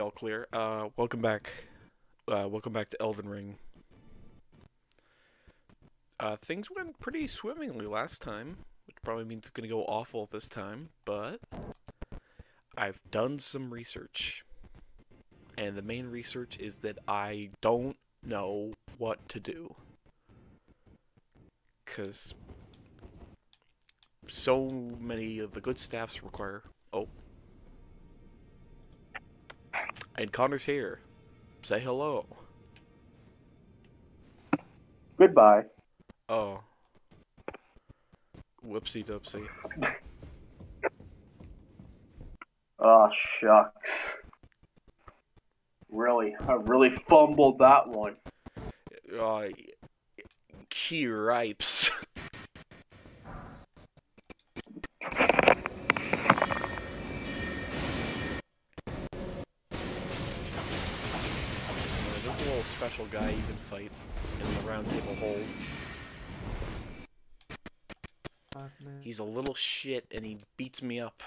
all clear. Uh, welcome back. Uh, welcome back to Elden Ring. Uh, things went pretty swimmingly last time, which probably means it's gonna go awful this time, but I've done some research. And the main research is that I don't know what to do. Because so many of the good staffs require. And Connor's here. Say hello. Goodbye. Oh. Whoopsie doopsie. Oh shucks. Really, I really fumbled that one. Uh, key ripes. little special guy you can fight in the round table hold. He's a little shit and he beats me up.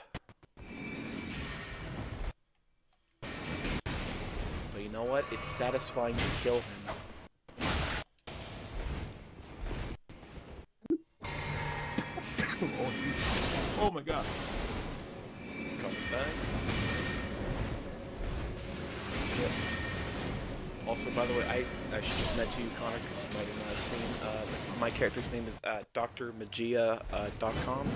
But you know what? It's satisfying to kill him. Oh my god. Connor's dying. Also, by the way, I, I should just mention you, Connor, because you might have not seen. Uh, my character's name is uh, drmagia.com.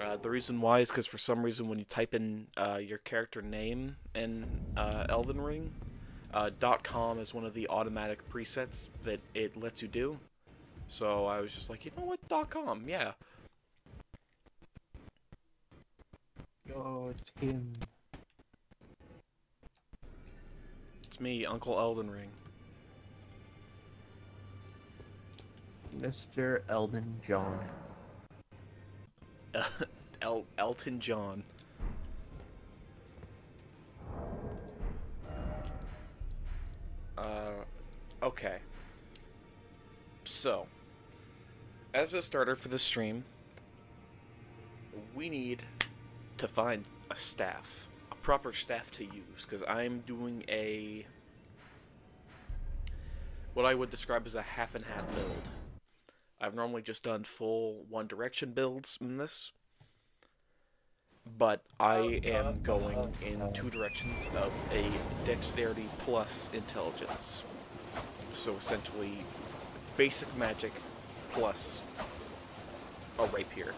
Uh, the reason why is because for some reason when you type in uh, your character name in uh, Elden Ring, uh, .com is one of the automatic presets that it lets you do. So I was just like, you know what, .com, yeah. Yo, it's him. It's me, Uncle Elden Ring. Mr. Elden John. El- Elton John. Uh, okay. So, as a starter for the stream, we need to find a staff, a proper staff to use, because I'm doing a what I would describe as a half and half build. I've normally just done full One Direction builds in this, but I oh, am going in two directions of a dexterity plus intelligence. So essentially, basic magic plus a rapier.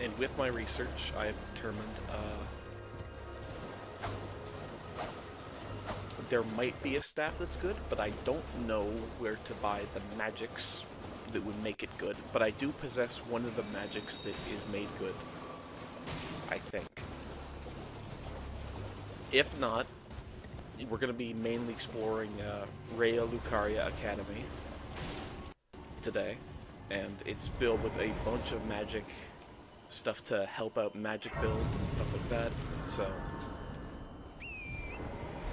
And with my research, I have determined uh, there might be a staff that's good, but I don't know where to buy the magics that would make it good. But I do possess one of the magics that is made good. I think. If not, we're going to be mainly exploring uh, Raya Lucaria Academy today. And it's filled with a bunch of magic stuff to help out magic builds and stuff like that. So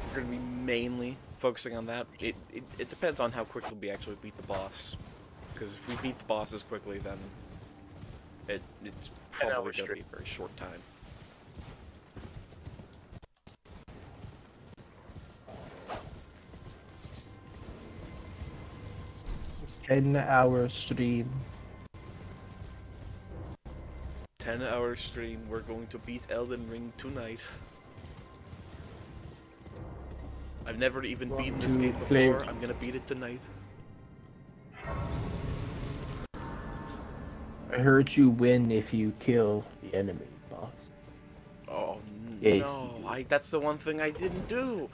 we're going to be mainly focusing on that. It, it, it depends on how quickly we actually beat the boss. Because if we beat the boss as quickly, then it, it's probably going to be a very short time. Ten hour stream. 10 hour stream, we're going to beat Elden Ring tonight. I've never even Want beaten this to game play- before, I'm gonna beat it tonight. I heard you win if you kill the enemy boss. Oh Yes. no, I, that's the one thing I didn't do.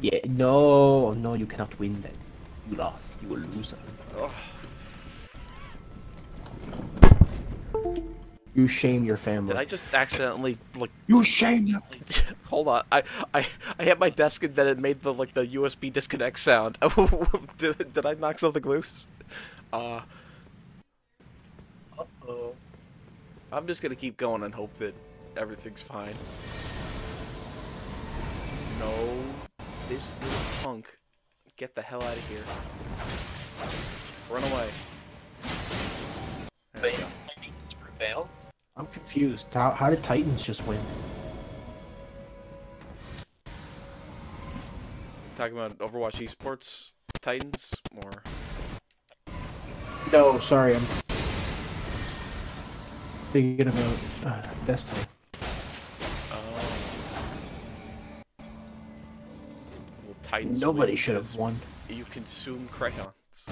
Yeah, no, no, you cannot win then. You lost. You a loser. Ugh. You shame your family. Did I just accidentally like You shame your. hold on? I I I hit my desk and then it made the like the USB disconnect sound. did, did I knock something loose? Uh Uh-oh. I'm just gonna keep going and hope that everything's fine. No, this little punk. Get the hell out of here. Run away. There we go. Titans prevail? I'm confused. How, how did Titans just win? Talking about Overwatch Esports Titans, or No, sorry, I'm thinking about uh, Destiny. oh, well, Titans. Nobody should have won. You consume crayons,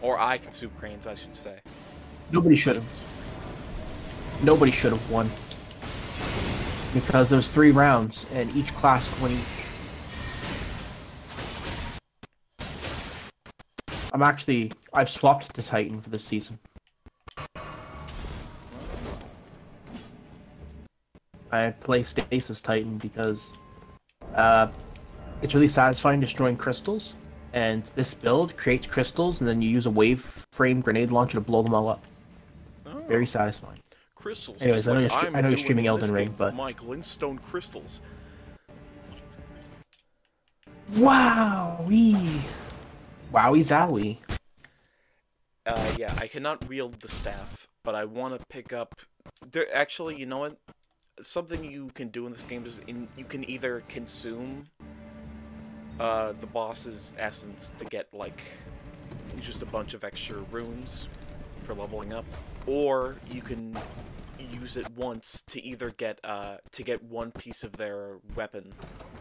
or I consume crayons, I should say. Nobody should have. Nobody should have won. Because there's three rounds, and each class win each. I'm actually I've swapped to Titan for this season. I play Stasis Titan because uh, it's really satisfying destroying crystals, and this build creates crystals, and then you use a wave frame grenade launcher to blow them all up. Very satisfying. crystals. Anyways, I know like you're I'm know you're streaming in Elden Ring, but- my glintstone crystals. Wow, Wowie! Wowie zowie. Uh, yeah, I cannot wield the staff, but I want to pick up. There, actually, you know what? Something you can do in this game is in, you can either consume uh, the boss's essence to get like just a bunch of extra runes for leveling up, or you can use it once to either get uh, to get one piece of their weapon,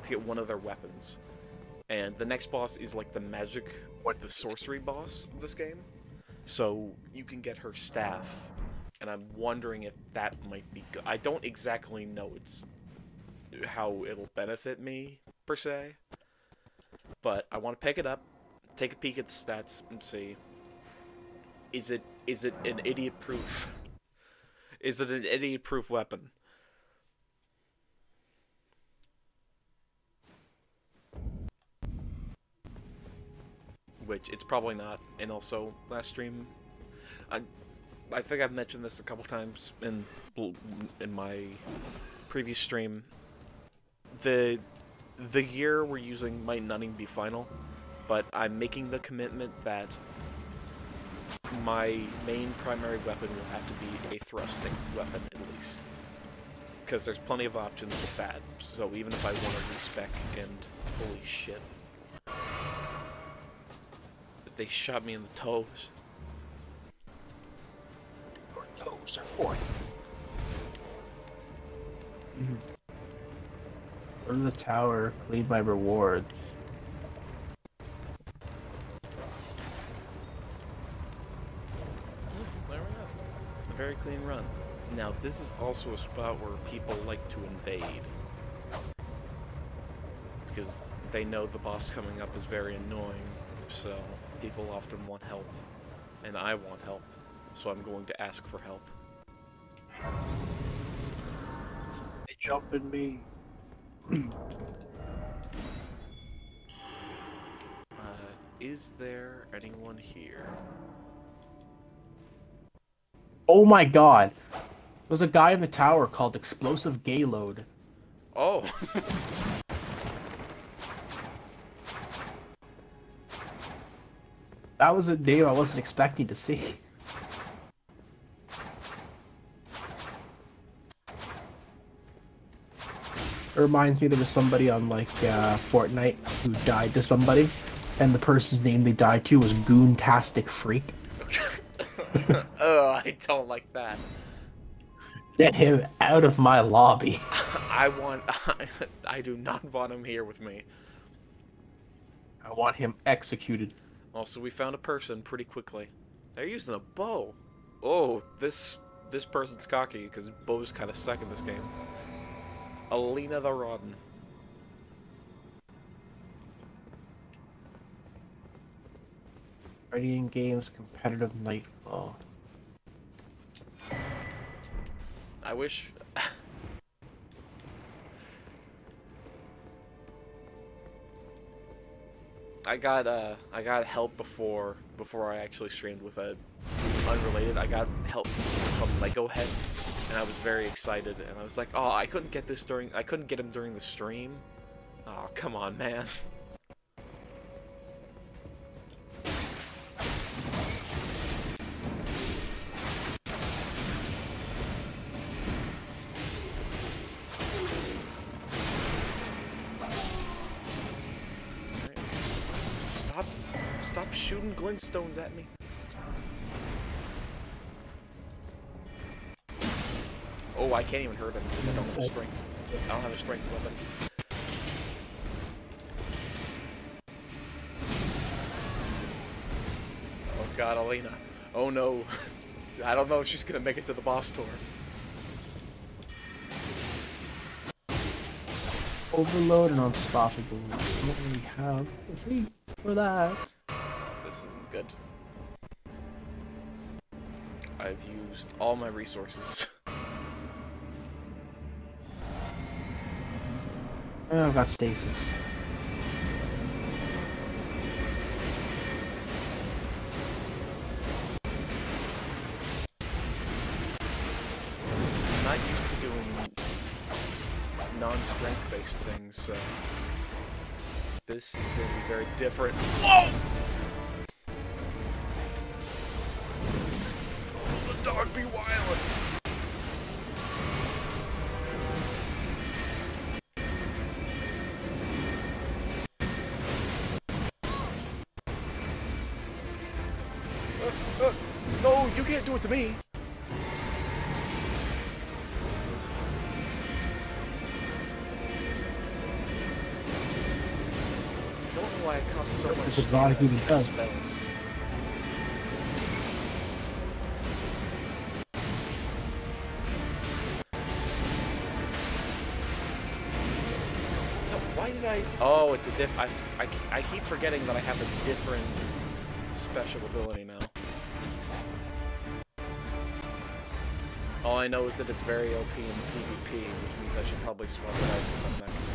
to get one of their weapons. And the next boss is like the magic, what the sorcery boss of this game. So you can get her staff, and I'm wondering if that might be good. I don't exactly know it's how it'll benefit me per se, but I want to pick it up, take a peek at the stats, and see. Is it is it an idiot proof? Is it an idiot proof weapon? Which it's probably not, and also last stream, I I think I've mentioned this a couple times in in my previous stream. The the year we're using might not even be final, but I'm making the commitment that my main primary weapon will have to be a thrusting weapon at least. Because there's plenty of options with that, so even if I want to respec and holy shit. They shot me in the toes. Your toes are forth. Go to the tower, clean my rewards. Very clean run. Now, this is also a spot where people like to invade. Because they know the boss coming up is very annoying, so people often want help. And I want help, so I'm going to ask for help. They jump in me. Uh, is there anyone here? Oh my god! There's a guy in the tower called Explosive Gayload. Oh! That was a name I wasn't expecting to see. It reminds me there was somebody on like uh, Fortnite who died to somebody, and the person's name they died to was Goontastic Freak. oh, I don't like that. Get him out of my lobby. I want. I do not want him here with me. I want him executed. Also, we found a person pretty quickly. They're using a bow. Oh, this this person's cocky because bows kind of suck in this game. Alina the Rodden. Fighting games competitive nightfall. I wish. I got uh I got help before before I actually streamed with a unrelated, I got help from Lego Head, and I was very excited. And I was like, oh, I couldn't get this during, I couldn't get him during the stream. Oh, come on, man. shooting glintstones at me. Oh, I can't even hurt him because I don't have a strength. I don't have a strength weapon. Oh god, Elena. Oh no. I don't know if she's gonna make it to the boss tour. Overload and unstoppable. I don't have a for that. This isn't good. I've used all my resources. Oh, I've got stasis. I'm not used to doing non-strength based things, so this is gonna be very different. Whoa! Exotic even does. Why did I? Oh, it's a diff. I, I, I keep forgetting that I have a different special ability now. All I know is that it's very OP in PvP, which means I should probably swap it out for I'm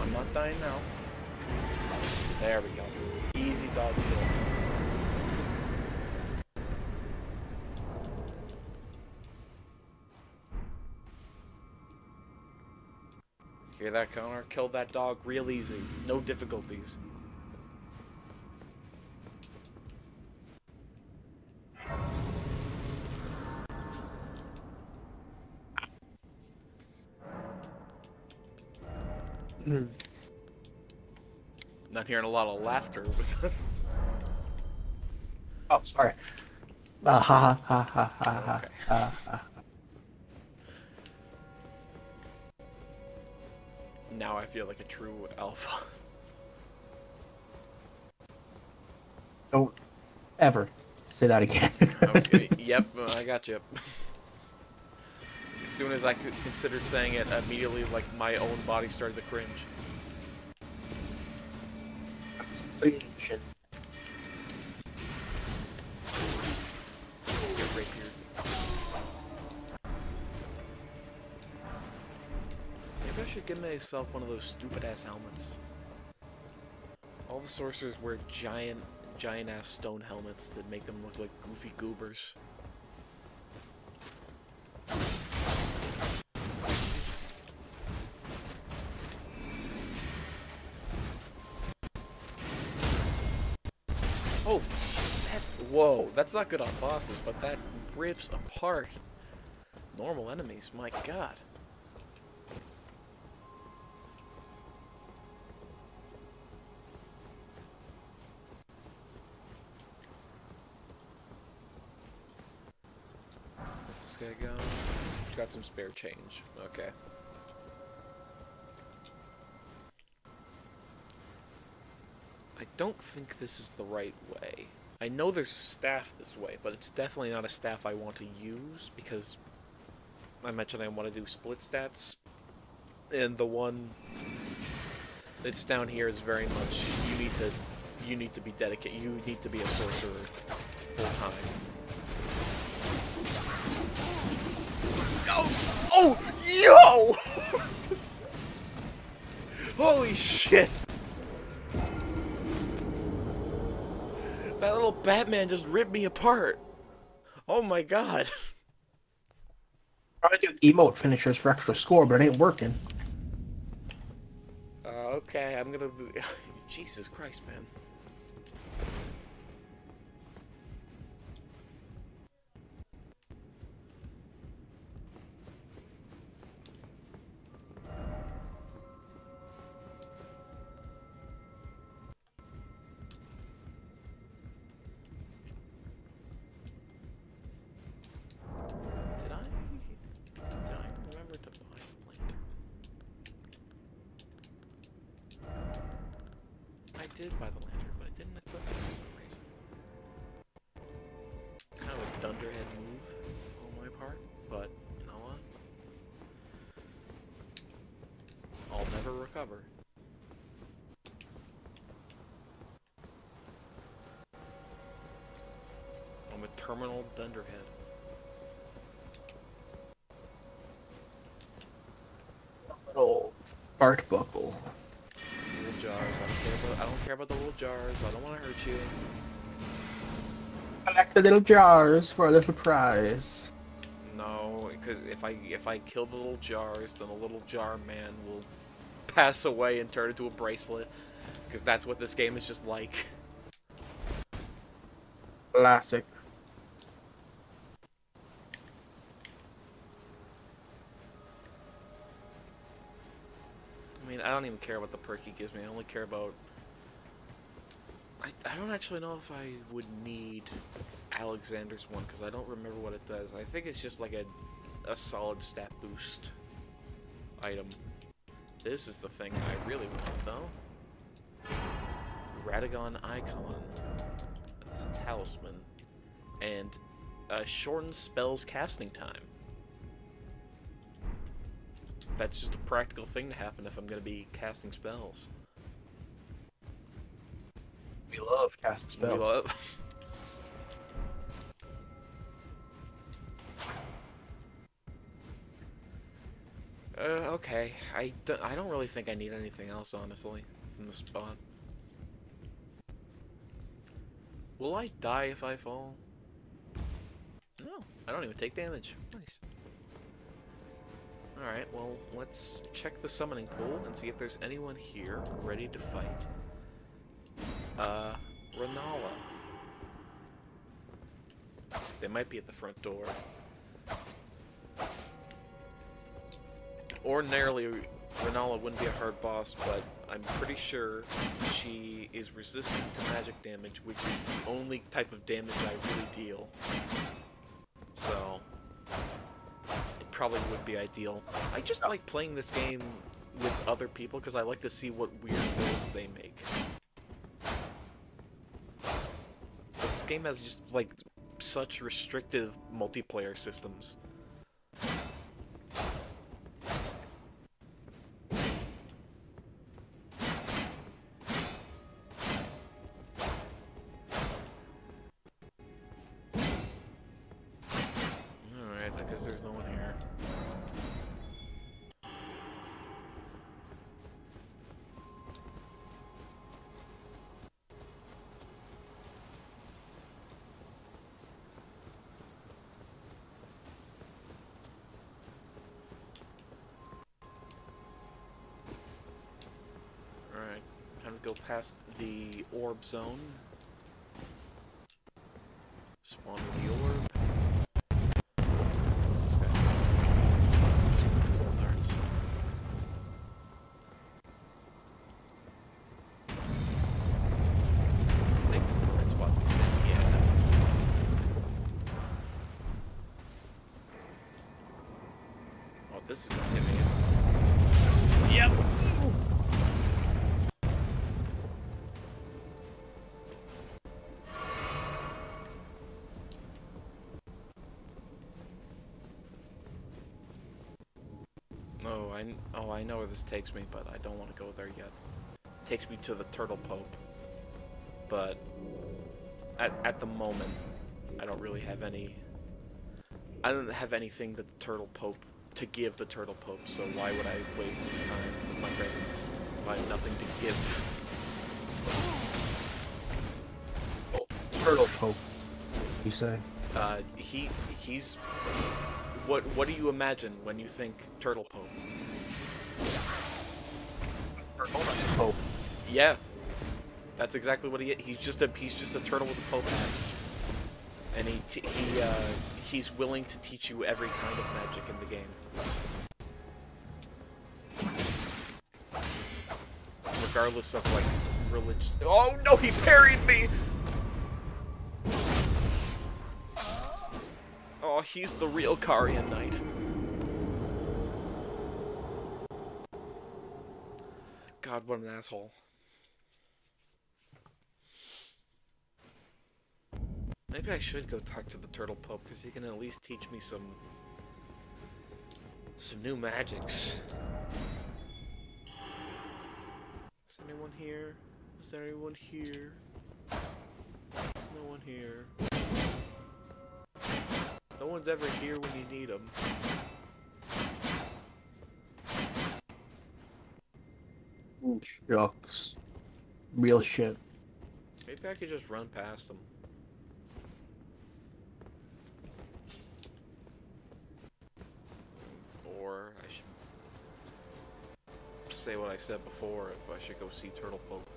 I'm not dying now. There we go. Easy dog kill. Hear that, Connor? Killed that dog real easy. No difficulties. Hearing a lot of laughter with Oh, sorry. Uh, ha ha ha ha ha ha. Okay. Uh, uh, Now I feel like a true alpha. don't ever say that again. Okay, yep, I got you. As soon as I considered saying it, immediately, like, my own body started to cringe. Maybe I should get myself one of those stupid-ass helmets. All the sorcerers wear giant, giant-ass stone helmets that make them look like goofy goobers. That's not good on bosses, but that rips apart normal enemies, my god. This guy go? Got some spare change. Okay. I don't think this is the right way. I know there's staff this way, but it's definitely not a staff I want to use because I mentioned I want to do split stats, and the one that's down here is very much you need to you need to be dedicated. You need to be a sorcerer full time. Oh, oh, yo! hell? Batman just ripped me apart. Oh my god. Trying to do emote finishers for extra score, but it ain't working. Uh, okay, I'm gonna. Jesus Christ, man. Fart buckle. Little jars. I don't care about. I don't care about the little jars. I don't want to hurt you. Collect the little jars for a little prize. No, because if I if I kill the little jars, then a little jar man will pass away and turn into a bracelet. Because that's what this game is just like. Classic. Don't even care what the perk he gives me. I only care about. I, I don't actually know if I would need Alexander's one because I don't remember what it does. I think it's just like a a solid stat boost item. This is the thing I really want though. Radagon Icon. This is Talisman. And uh, shortens spells casting time. That's just a practical thing to happen if I'm going to be casting spells. We love cast We spells. love- Uh, okay. I don't, I don't really think I need anything else, honestly, in the spot. Will I die if I fall? No, I don't even take damage. Nice. Alright, well, let's check the summoning pool and see if there's anyone here ready to fight. Uh, Renala. They might be at the front door. Ordinarily, Renala wouldn't be a hard boss, but I'm pretty sure she is resistant to magic damage, which is the only type of damage I really deal. So, probably would be ideal. I just like playing this game with other people because I like to see what weird builds they make. This game has just like such restrictive multiplayer systems. Past the orb zone. I, oh, I know where this takes me, but I don't want to go there yet. It takes me to the Turtle Pope. But at, at the moment, I don't really have any... I don't have anything that the Turtle Pope to give the Turtle Pope, so why would I waste his time with my presence if I have nothing to give? Turtle Pope. You say? Uh, he he's what what do you imagine when you think Turtle? Pope. Yeah, that's exactly what he is. he's just a he's just a turtle with a hat, and he he uh, he's willing to teach you every kind of magic in the game. Regardless of like religious. Oh no, he parried me. Oh, he's the real Carian Knight. God, what an asshole. Maybe I should go talk to the Turtle Pope, because he can at least teach me some... some new magics. Is anyone here? Is there anyone here? There's no one here. No one's ever here when you need them. Shucks. Real shit. Maybe I could just run past them. Or I should say what I said before, if I should go see Turtle Pope.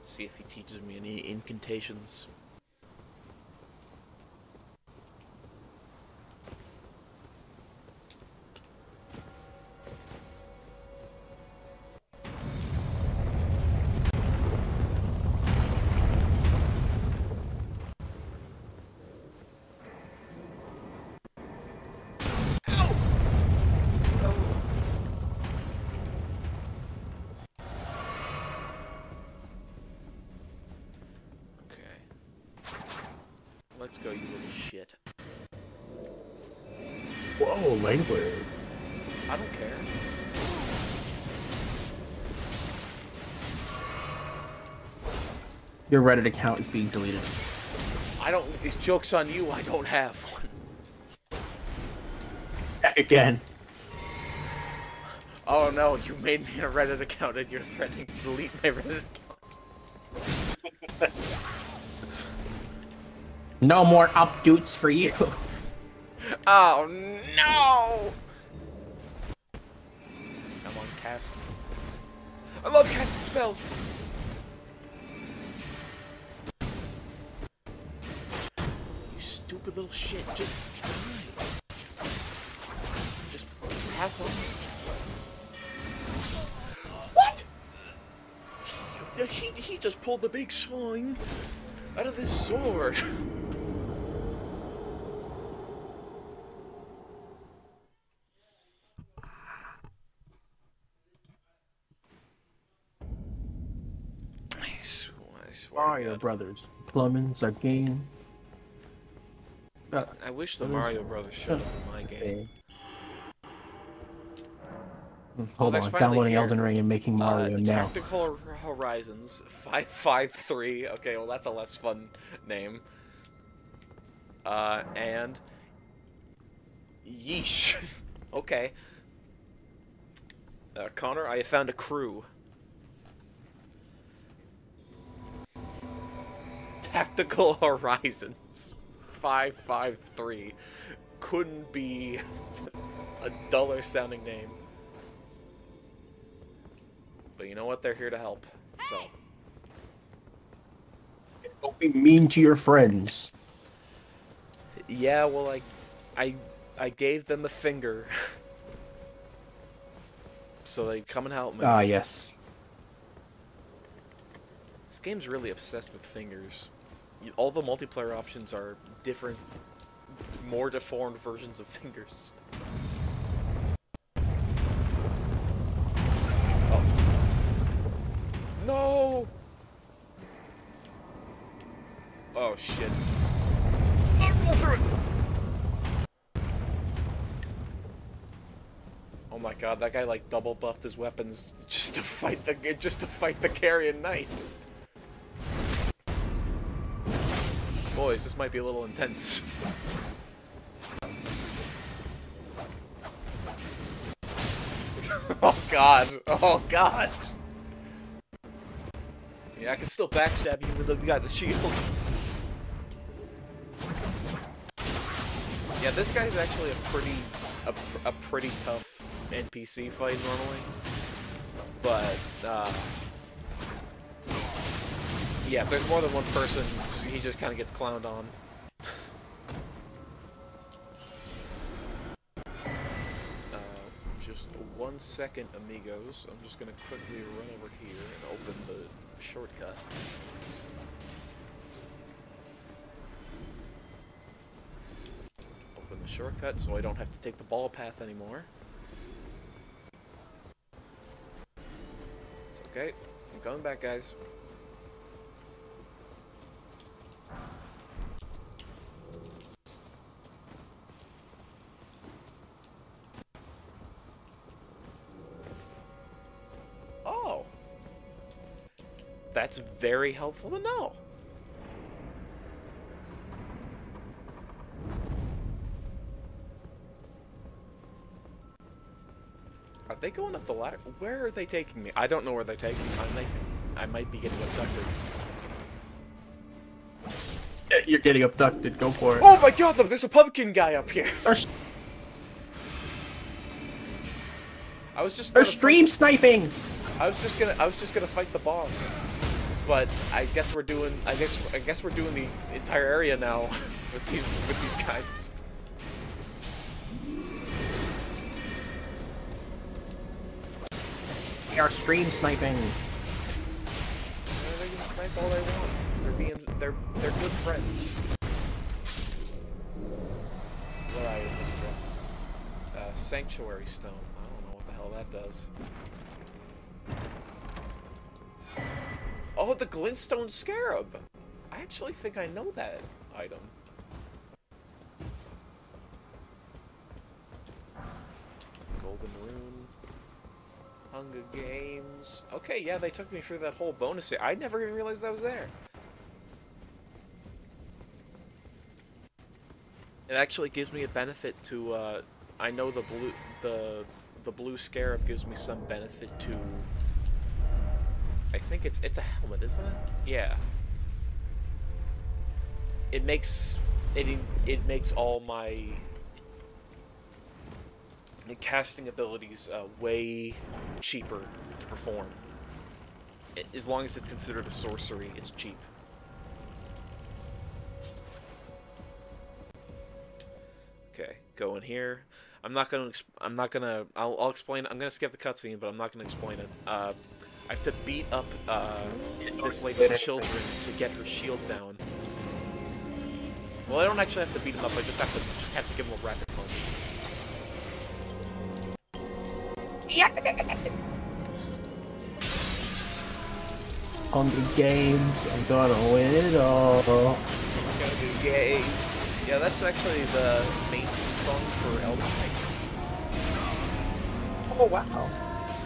See if he teaches me any incantations. Your Reddit account is being deleted. I don't. It's joke's on you. I don't have one. Again. Oh no, you made me a Reddit account and you're threatening to delete my Reddit account. No more updates for you. Oh no! Come on, cast. I love casting spells! Stupid little shit. Just die. Just pass on. What? He, he, he just pulled the big swing out of his sword. I swear, I swear to Mario Brothers. Plumbins are game. I wish the Mario Brothers showed up in my game. Hold that's on, downloading here. Elden Ring and making Mario uh, now. Tactical Horizons 553. Okay, well that's a less fun name. Uh, and yeesh. okay. Uh, Connor, I have found a crew. Tactical Horizons 553. Couldn't be a duller sounding name. But you know what? They're here to help. So, Don't be mean to your friends. yeah, well, I, I, I gave them a finger, so they come and help me. Ah, yes. This game's really obsessed with fingers. All the multiplayer options are different, more deformed versions of fingers. Oh. No! Oh shit. Oh, roll through it! Oh my god, that guy like double buffed his weapons just to fight the just to fight the Carian Knight. Boys, this might be a little intense. oh god. Oh god. Yeah, I can still backstab you even though you got the shield. Yeah, this guy's actually a pretty a, a pretty tough NPC fight normally. But uh yeah, if there's more than one person he just kind of gets clowned on. Uh, just one second, amigos. I'm just gonna quickly run over here and open the shortcut. Open the shortcut so I don't have to take the ball path anymore. It's okay. I'm coming back, guys. Oh. That's very helpful to know. Are they going up the ladder? Where are they taking me? I don't know where they're taking me. I might, I might be getting abducted. Yeah, You're getting abducted. Go for it. Oh my god, there's a pumpkin guy up here. They're, I was just they're gonna stream sniping. I was just gonna I was just gonna fight the boss. But I guess we're doing I guess I guess we're doing the entire area now with these with these guys. They are stream sniping. Uh, They can snipe all they want. They're being they're they're good friends. Are you? Uh, Sanctuary Stone. I don't know what the hell that does. Oh, the Glintstone Scarab! I actually think I know that item. Golden Rune. Hunger Games. Okay, yeah, they took me through that whole bonus. I never even realized that was there. It actually gives me a benefit to. Uh, I know the blue the the blue scarab gives me some benefit to. I think it's it's a helmet, isn't it? Yeah. It makes it it makes all my casting abilities uh, way cheaper to perform. As long as it's considered a sorcery, it's cheap. Go in here. I'm not gonna. I'm not gonna. I'll, I'll explain. I'm gonna skip the cutscene, but I'm not gonna explain it. Uh, I have to beat up uh, this lady's children to get her shield down. Well, I don't actually have to beat him up. I just have to just have to give him a rapid punch. Hunger Games. I'm gonna win it all. Do gay. Yeah, that's actually the main song for Elden Ring. Oh wow.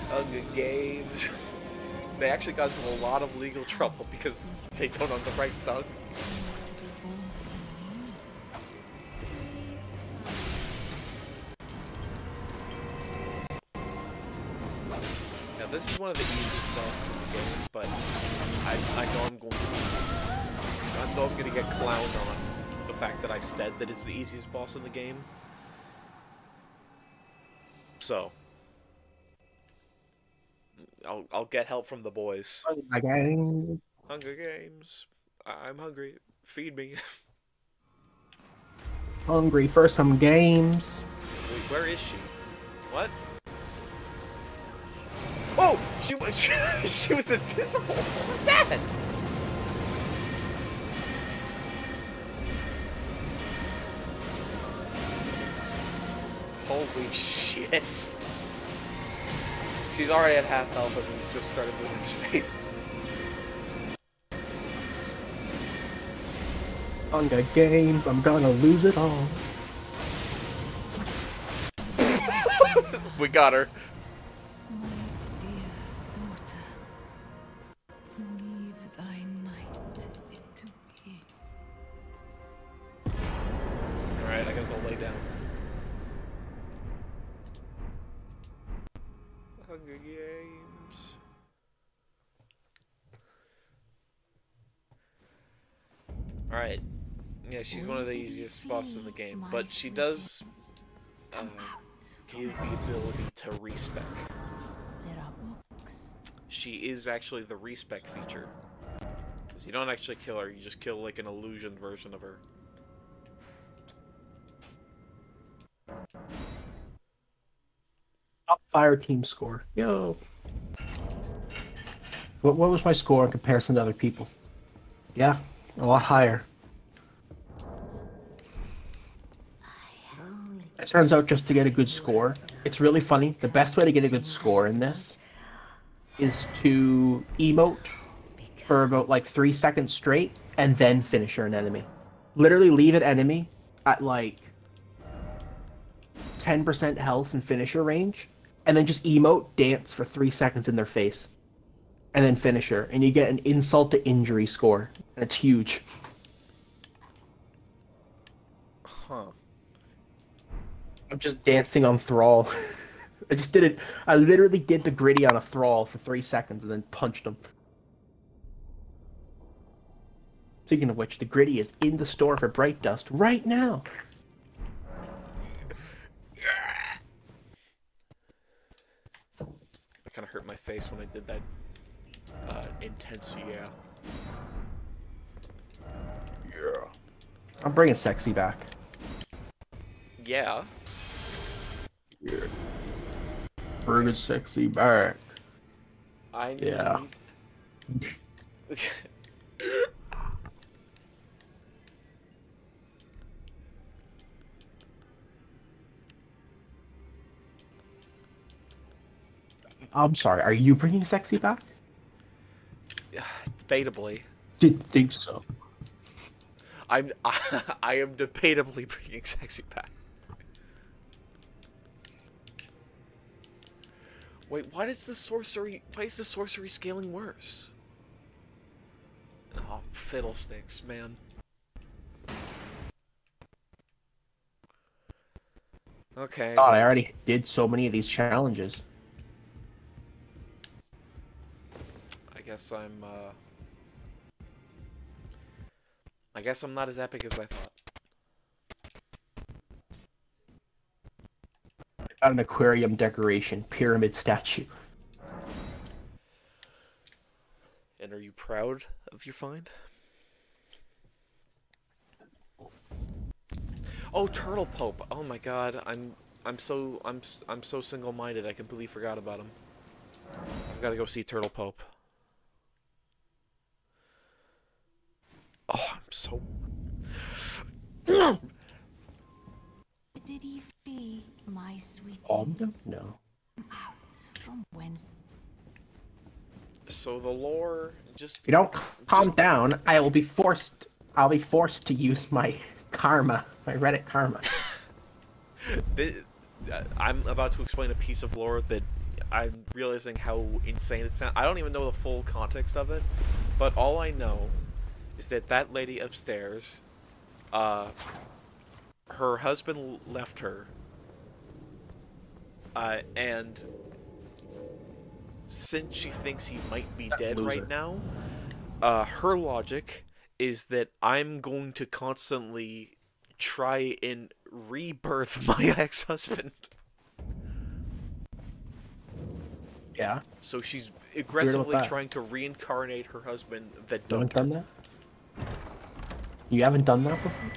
Hunger Games. they actually got into a lot of legal trouble because they don't own the rights to Now this is one of the easiest bosses in the game, but I, I know I'm going to I know I'm gonna get clowned on the fact that I said that it's the easiest boss in the game. So I'll I'll get help from the boys. Hunger Games. Hunger Games. I- I'm hungry. Feed me. Hungry for some games. Wait, where is she? What? Oh, she was she, she was invisible. What was that? Holy shit. She's already at half health and just started moving his On the game, I'm gonna lose it all. we got her. Alright. Yeah, she's one of the easiest bosses in the game, but she does uh, give the ability to respec. There are books. She is actually the respec feature. Because you don't actually kill her, you just kill like an illusion version of her. Top fire team score. Yo. What, what was my score in comparison to other people? Yeah, a lot higher. It turns out just to get a good score, it's really funny. The best way to get a good score in this is to emote for about like three seconds straight and then finisher an enemy. Literally leave an enemy at like 10% health and finisher range, and then just emote dance for three seconds in their face. And then finisher, and you get an insult to injury score. And it's huge. Huh. I'm just dancing on Thrall. I just did it. I literally did the gritty on a Thrall for three seconds and then punched him. Speaking of which, the gritty is in the store for Bright Dust right now. It kind of hurt my face when I did that uh, intense yeah. Yeah. I'm bringing sexy back. Yeah. Bringing sexy back. I need... Yeah. I'm sorry. Are you bringing sexy back? Debatably. Didn't think so. I'm I, I am debatably bringing sexy back. Wait, why does the sorcery why is the sorcery scaling worse? Oh, fiddlesticks, man. Okay. God, I already did so many of these challenges. I guess I'm uh I guess I'm not as epic as I thought. An aquarium decoration, pyramid statue. And are you proud of your find? Oh, Turtle Pope. Oh my god, I'm I'm so I'm I'm so single-minded. I completely forgot about him. I've got to go see Turtle Pope. Oh, I'm so Did he flee, my sweetie? Ogden? No. Out from so the lore just If you don't calm down, I will be forced. I'll be forced to use my karma, my Reddit karma. Thi- uh, I'm about to explain a piece of lore that I'm realizing how insane it sounds. I don't even know the full context of it, but all I know is that that lady upstairs, uh, her husband left her, uh, and since she thinks he might be That dead loser. right now, uh, her logic is that I'm going to constantly try and rebirth my ex-husband. Yeah, So she's aggressively trying to reincarnate her husband that don't. done that. You haven't done that before.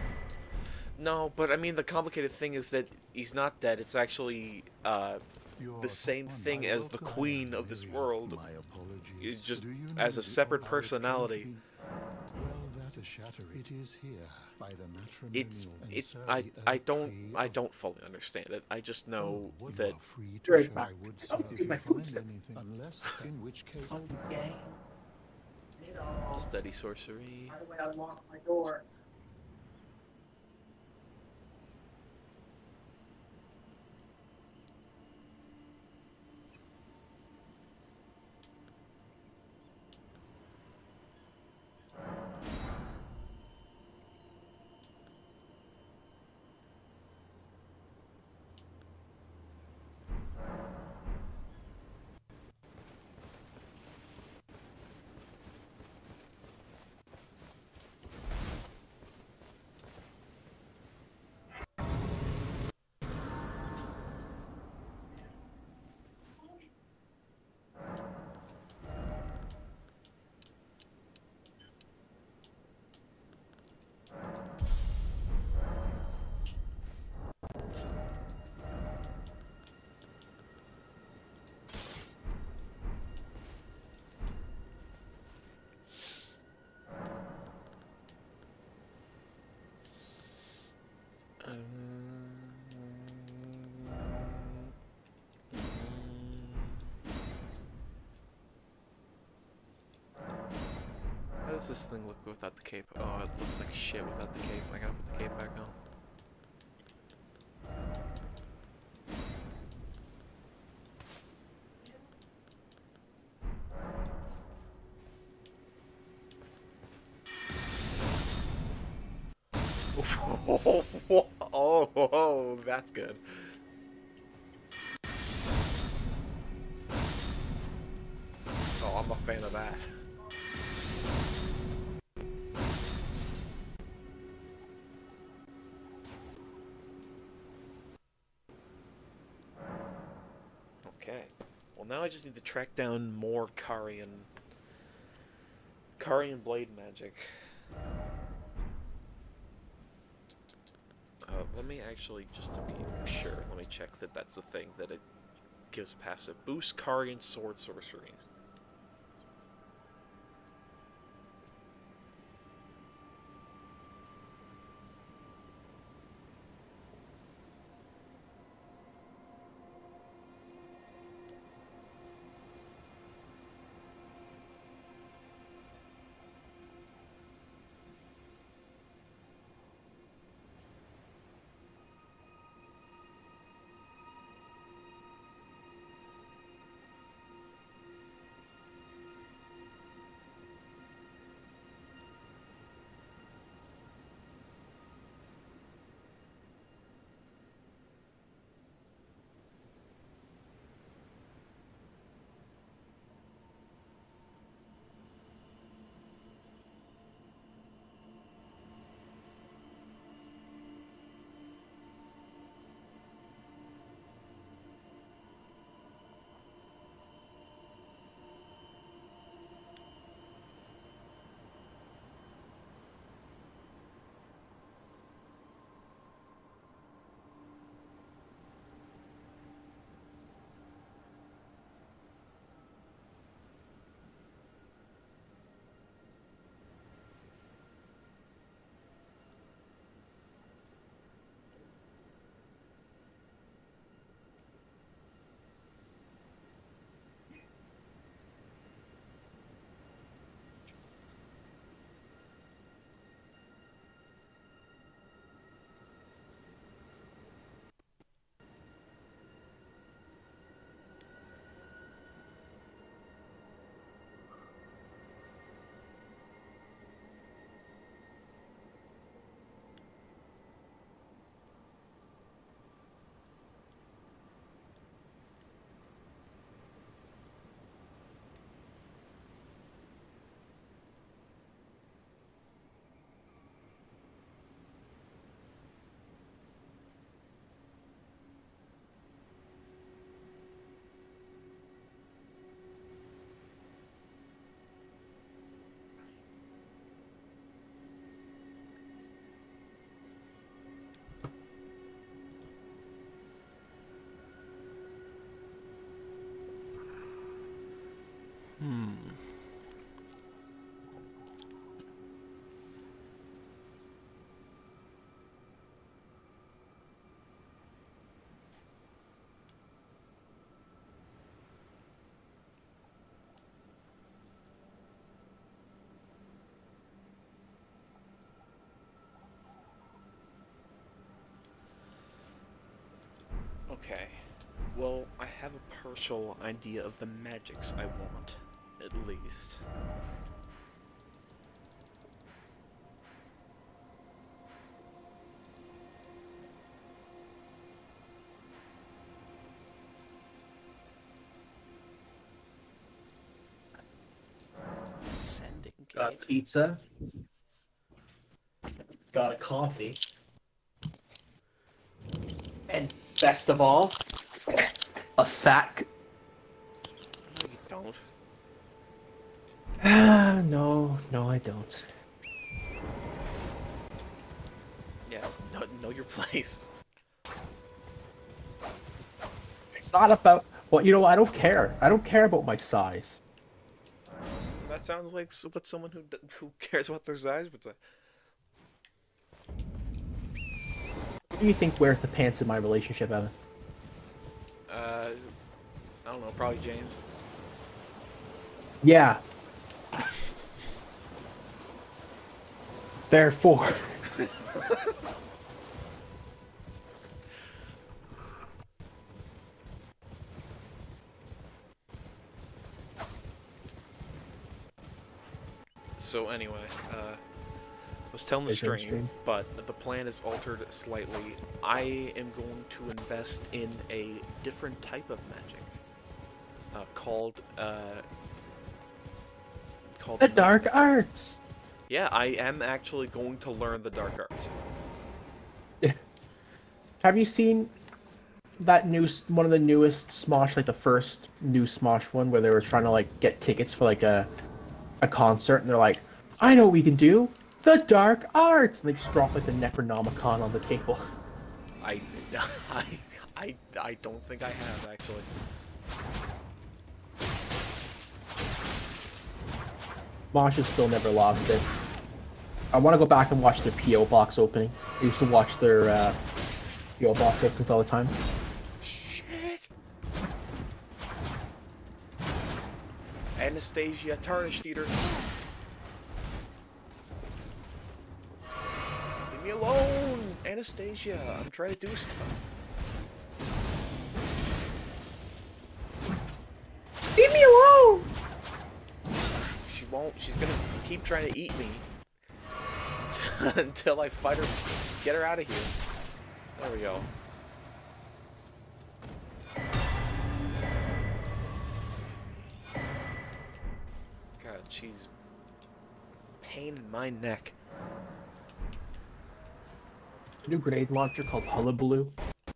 No, but I mean the complicated thing is that he's not dead. It's actually uh, the same thing as the queen of this world. My apologies. It's just as a separate personality. Well, that is shattering. It is here by the matrimonial It's it's I I don't I don't fully understand it. I just know Oh, that you are Right back. I would Oh, see, if you my find anything, unless in which case. Study sorcery. do I unlock my door? Does this thing look without the cape? Oh, it looks like shit without the cape. I gotta put the cape back on. Oh, oh, oh, that's good. Oh, I'm a fan of that. Now I just need to track down more Carian. Carian blade magic. Uh, let me actually, just to be sure, let me check that that's the thing that it gives a passive. Boost Carian sword sorcery. Okay. Well, I have a partial idea of the magics I want, at least. Sending Got pizza. Got a coffee. And best of all, a fat. No, you don't. Ah, no, no, I don't. Yeah, know, know your place. It's not about. Well, you know, I don't care. I don't care about my size. That sounds like what someone who who cares about their size would say. Who do you think wears the pants in my relationship, Evan? Uh, I don't know, probably James. Yeah. Therefore, So anyway, uh, I was telling the Is there a stream, stream? but the plan is altered slightly. I am going to invest in a different type of magic, uh, called uh, called the dark arts. Yeah, I am actually going to learn the dark arts. Have you seen that new one of the newest Smosh, like the first new Smosh one, where they were trying to like get tickets for like a a concert, and they're like, "I know what we can do, the dark arts," and they just drop like the Necronomicon on the table. I, I, I, I don't think I have actually. Smosh has still never lost it. I want to go back and watch their PO box opening. I used to watch their uh, PO box openings all the time. Shit. Anastasia Tarnished Eater. Leave me alone, Anastasia. I'm trying to do stuff. Leave me alone. She won't. She's gonna keep trying to eat me until I fight her. Get her out of here. There we go. God, she's pain in my neck. A new grenade launcher called Hullabaloo.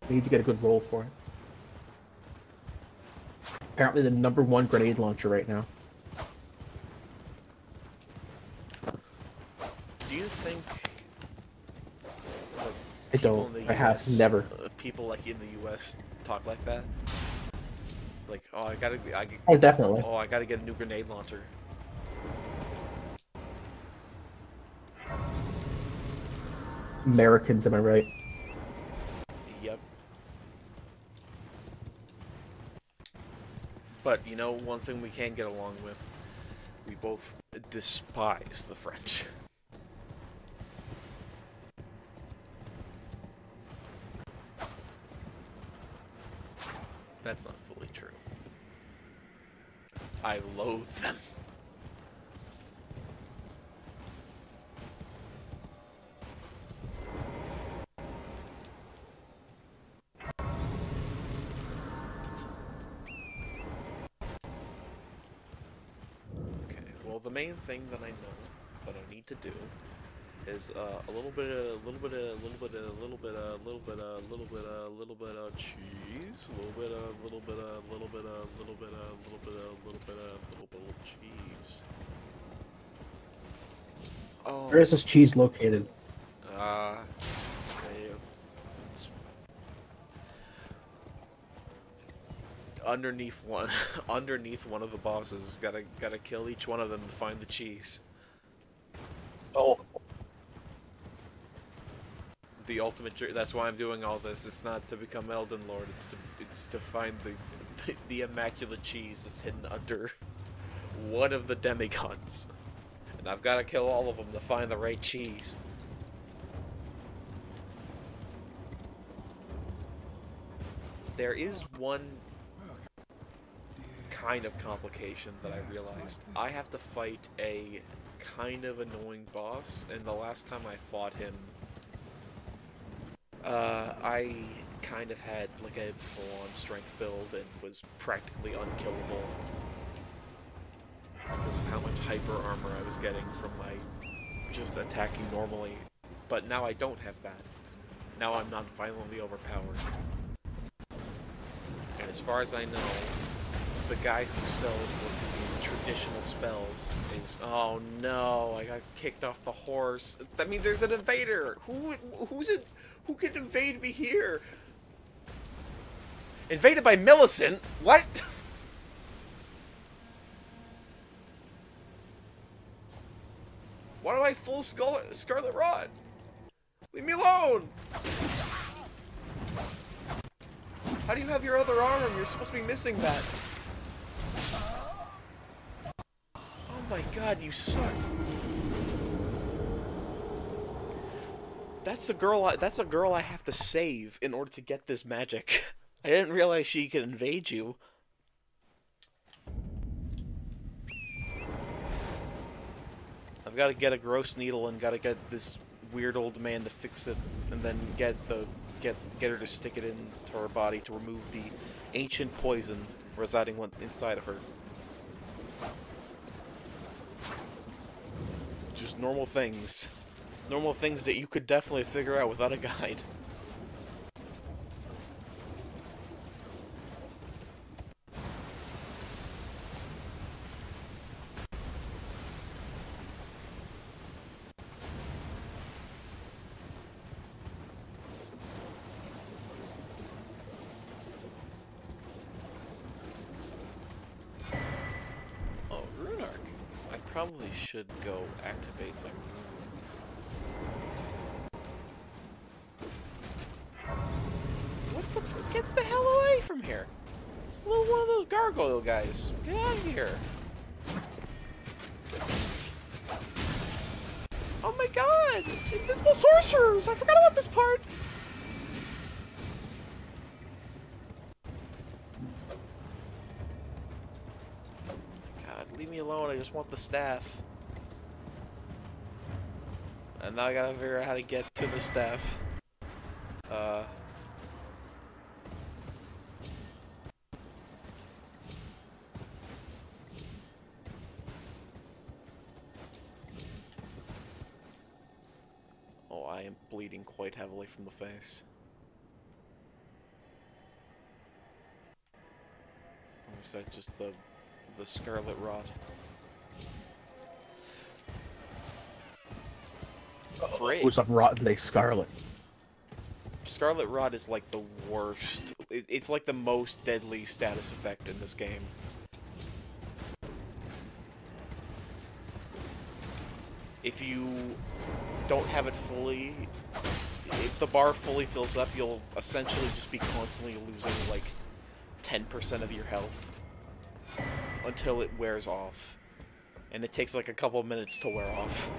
We need to get a good roll for it. Apparently the number one grenade launcher right now. Do you think like, I don't. I have US never. uh, people like in the U.S. talk like that? It's like, oh, I gotta, I, Oh, definitely. oh, I gotta get a new grenade launcher. Americans, am I right? Yep. But you know, one thing we can get along with, we both despise the French. That's not fully true. I loathe them. Thing that I know that I need to do is uh, a little bit of, a little bit of, a little bit of, a little bit of, a little bit of, a little bit of, a little bit of cheese, a little bit of, little bit of, little bit of, little bit of, little bit of, little bit of, little bit of cheese. Oh, Where is this cheese located? uh, they- it's underneath one, underneath one of the bosses. Gotta, gotta kill each one of them to find the cheese. Oh, the ultimate. That's why I'm doing all this. It's not to become Elden Lord. It's to it's to find the the, the immaculate cheese that's hidden under one of the demigods. And I've got to kill all of them to find the right cheese. There is one kind of complication that I realized. I have to fight a kind of annoying boss, and the last time I fought him, uh, I kind of had like a full-on strength build and was practically unkillable because of how much hyper armor I was getting from my just attacking normally. But now I don't have that. Now I'm not violently overpowered. And as far as I know, the guy who sells the, the traditional spells is oh no, I got kicked off the horse. That means there's an invader. Who who's it? Who can invade me here? Invaded by Millicent? What? Why do I full Scarlet, Scarlet Rot? Leave me alone! How do you have your other arm? You're supposed to be missing that. Oh my god, you suck. That's the girl. I, that's a girl I have to save in order to get this magic. I didn't realize she could invade you. I've got to get a gross needle and got to get this weird old man to fix it, and then get the get get her to stick it into her body to remove the ancient poison residing one- inside of her. Just normal things. Normal things that you could definitely figure out without a guide. Oh, Rune Arc. I probably should go activate my. What the? Get the hell away from here! It's a little one of those gargoyle guys. Get out of here! Oh my god! Invisible sorcerers! I forgot about this part! God, leave me alone. I just want the staff. And now I gotta figure out how to get to the staff. Uh. Oh, I am bleeding quite heavily from the face. Or is that just the the scarlet rot? Great. Who's up rotten like Scarlet? Scarlet Rot is like the worst. It's like the most deadly status effect in this game. If you don't have it fully, if the bar fully fills up, you'll essentially just be constantly losing like 10% of your health until it wears off. And it takes like a couple of minutes to wear off.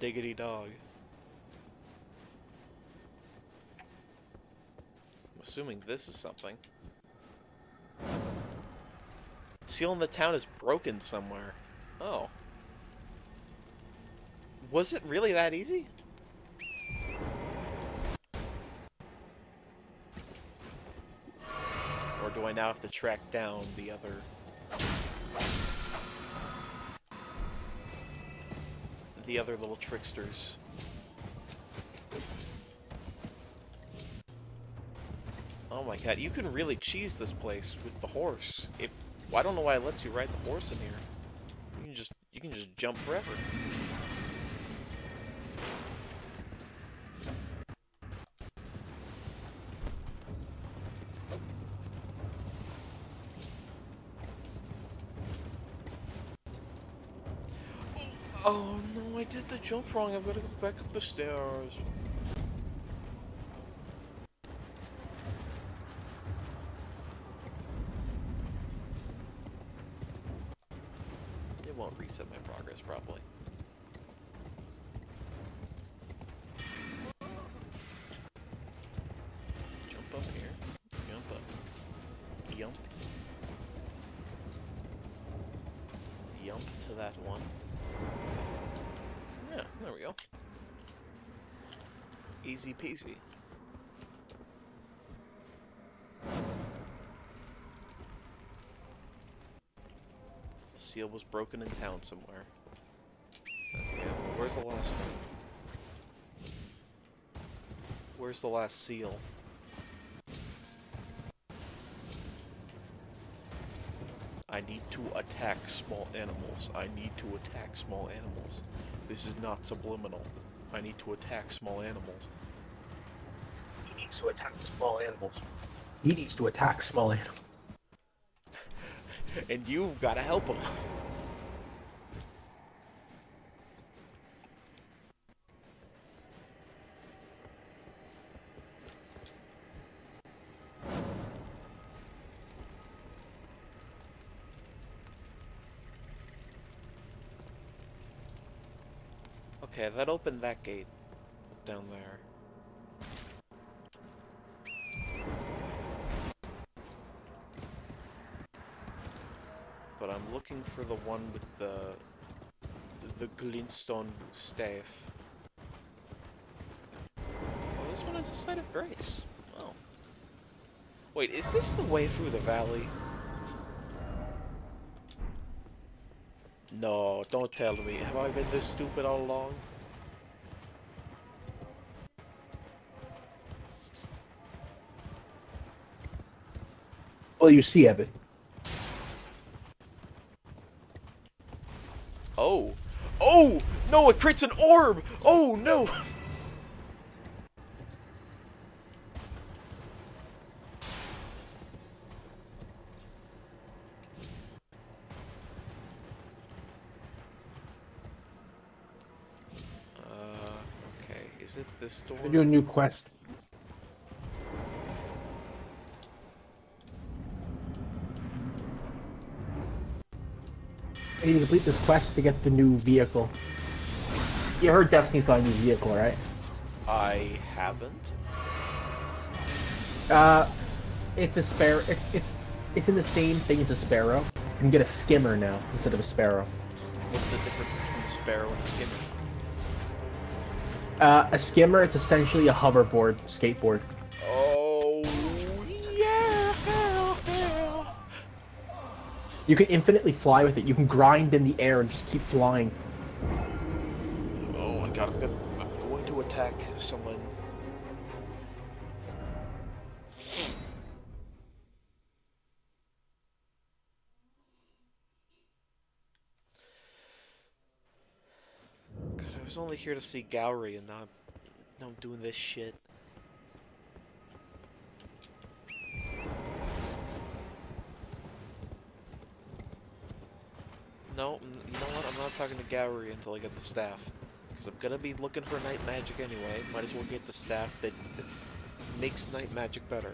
Diggity dog. I'm assuming this is something. Seal in the town is broken somewhere. Oh. Was it really that easy? Or do I now have to track down the other... The other little tricksters? Oh my god, you can really cheese this place with the horse. It, well, I don't know why it lets you ride the horse in here. You can just you can just jump forever. Jump wrong. I've got to go back up the stairs. It won't reset my progress, probably. Jump up here. Jump up. Yump. Yump to that one. Yeah, there we go. Easy peasy. The seal was broken in town somewhere. Okay, well, where's the last one? Where's the last seal? I need to attack small animals. I need to attack small animals. This is not subliminal. I need to attack small animals to attack small animals. He needs to attack small animals. and you've got to help him. Okay, that opened that gate down there. One with the the glintstone staff. Oh, this one has a site of grace. Oh. Wait, is this the way through the valley? No, don't tell me. Have I been this stupid all along? Well, you see, Evan. Oh. Oh! No, it creates an orb! Oh, no! Uh, okay. Is it this door? I do a new quest. I need to complete this quest to get the new vehicle. You heard Destiny's got a new vehicle, right? I haven't. Uh, it's a sparrow. It's it's it's in the same thing as a sparrow. You can get a skimmer now instead of a sparrow. What's the difference between a sparrow and a skimmer? Uh, a skimmer, it's essentially a hoverboard, skateboard. Oh, yeah! hell, hell. You can infinitely fly with it. You can grind in the air and just keep flying. Someone. God, I was only here to see Gowry and now, now I'm doing this shit. No, you know what? I'm not talking to Gowry until I get the staff. Because I'm gonna be looking for night magic anyway. Might as well get the staff that that makes night magic better.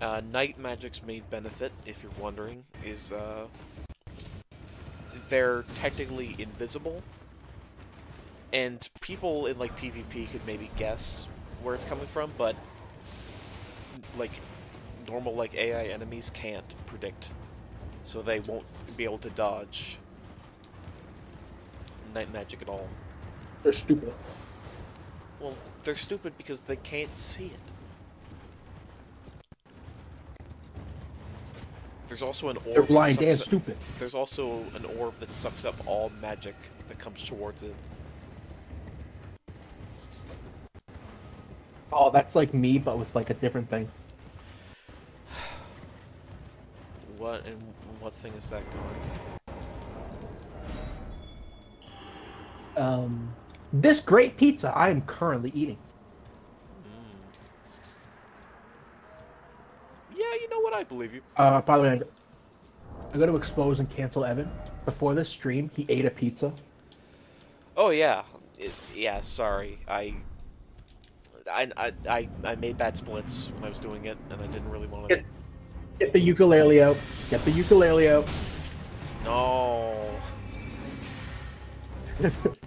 Uh, night magic's main benefit, if you're wondering, is uh, they're technically invisible, and people in like PvP could maybe guess where it's coming from, but like normal like AI enemies can't predict, so they won't be able to dodge night magic at all. They're stupid. Well, they're stupid because they can't see it. There's also an orb. They're blind and stupid. There's also an orb that sucks up all magic that comes towards it. Oh, that's like me, but with like a different thing. What and what thing is that card? Um, this great pizza I am currently eating. Yeah, you know what? I believe you. Uh, by the way, I got to expose and cancel Evan. Before this stream, he ate a pizza. Oh yeah, it, yeah. Sorry, I, I, I, I, I made bad splits when I was doing it, and I didn't really want to. Get, get the ukulele out. Get the ukulele out. No.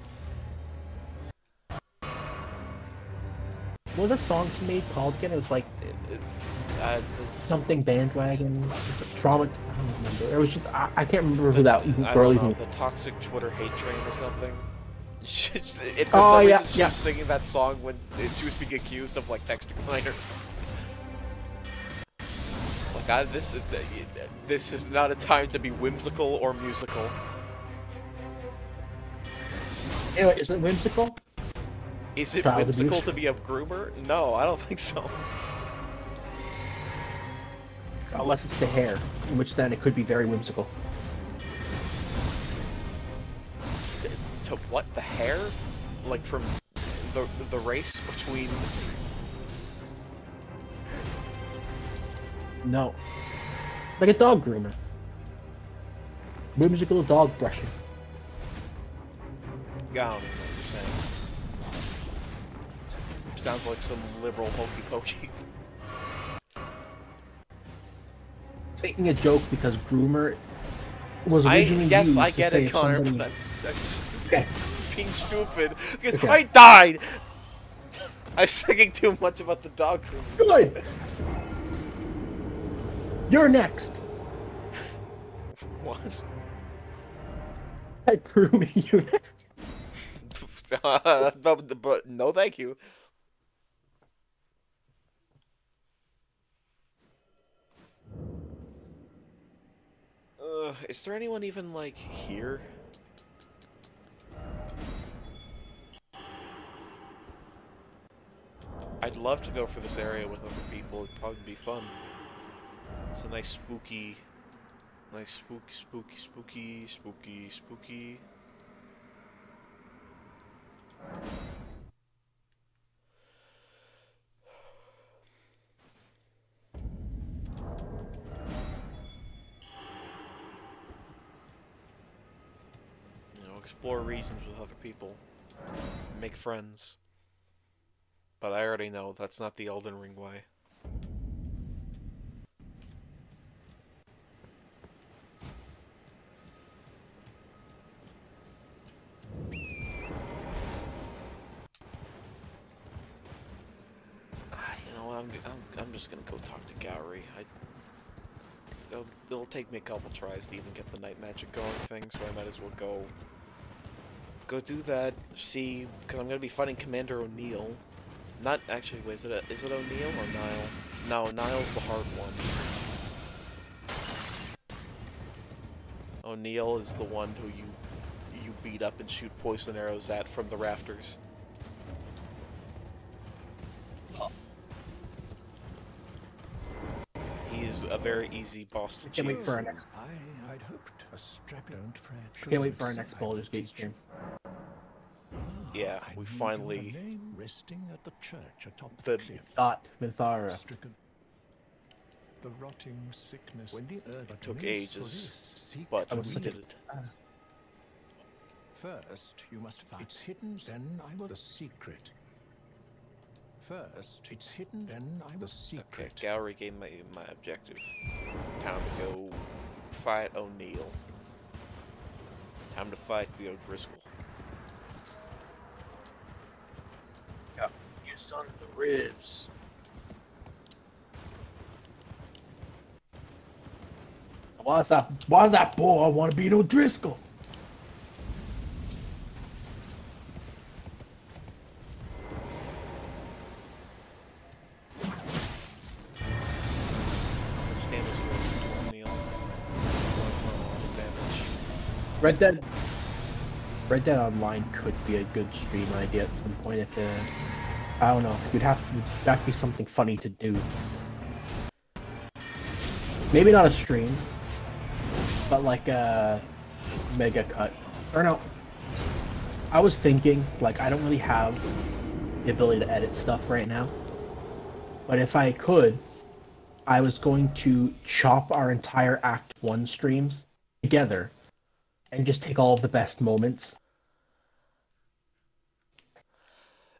What was the song she made called again? It was like It- it- uh, something bandwagon, trauma. I don't remember. It was just I, I can't remember who the- that I girl even. the toxic Twitter hate train or something. Oh, she- it, for Oh, some yeah, reason, she yeah. was singing that song when she was being accused of like texting minors. It's like, I, this uh, is this is not a time to be whimsical or musical. Anyway, is it whimsical? Is it whimsical abuse. to be a groomer? No, I don't think so. Unless it's the hair, in which then it could be very whimsical. To what? The hair? Like from the the race between No. Like a dog groomer. Whimsical dog brushing. I Sounds like some liberal hokey pokey. Making a joke because groomer was I originally yes, used I to get say it, Connor. somebody- But that's, that's just Okay. being stupid. Because Okay. I died. I was thinking too much about the dog room. Good. You're next. What? Pet grooming unit. Uh, but, but no, thank you. Is there anyone even like here? I'd love to go for this area with other people. It'd probably be fun. It's a nice spooky, nice spooky, spooky, spooky, spooky, spooky. Explore regions with other people. Make friends. But I already know that's not the Elden Ring way. Ah, just gonna go talk to Gowry. I, it'll, it'll take me a couple tries to even get the night magic going thing, so I might as well go go do that. See, because I'm gonna be fighting Commander O'Neill. Not actually. Wait, is it a, is it O'Neill or Niall? No, Niall's the hard one. O'Neill is the one who you you beat up and shoot poison arrows at from the rafters. He's a very easy boss to I can't wait choose. for our next. I, a strap don't fret. I can't wait for our next Baldur's Gate stream. Ah, yeah, we need finally- your name resting at the church atop The- the cliff. Dot Minthara. Stricken. The rotting sickness. When the herb It took ages, this, But I we did it. Ah. First, you must find it's hidden. Then I will the secret. First, it's hidden. Then I will the secret. Gallery gained my my objective. Time to go fight O'Neil. Time to fight the O'Driscoll. You son of the ribs. Why's that? Why's that boy? I want to be no Driscoll. Red Dead. Red Dead Online could be a good stream idea at some point if uh, I don't know. It'd have to it'd be something funny to do. Maybe not a stream, but like a mega cut. Or no. I was thinking like I don't really have the ability to edit stuff right now. But if I could, I was going to chop our entire Act 1 streams together and just take all of the best moments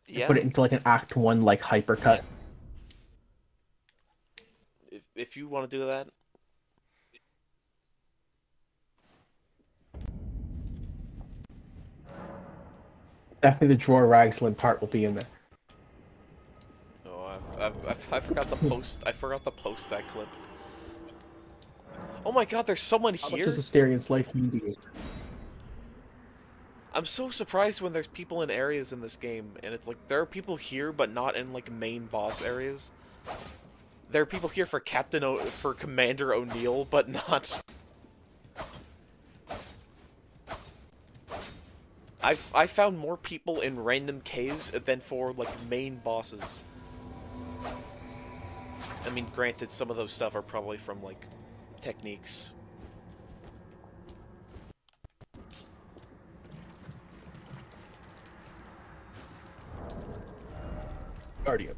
Yeah, put it into like an act one like hypercut if, if you want to do that, definitely the drawer ragsland part will be in there oh, I've, I've, I've, I forgot to post. I forgot to post that clip. Oh my God, there's someone how much here. does Asterian's life mean to you I'm so surprised when there's people in areas in this game, and it's like there are people here, but not in like main boss areas. There are people here for Captain o for Commander O'Neil, but not. I've, I found more people in random caves than for like main bosses. I mean, granted, some of those stuff are probably from like techniques. guardian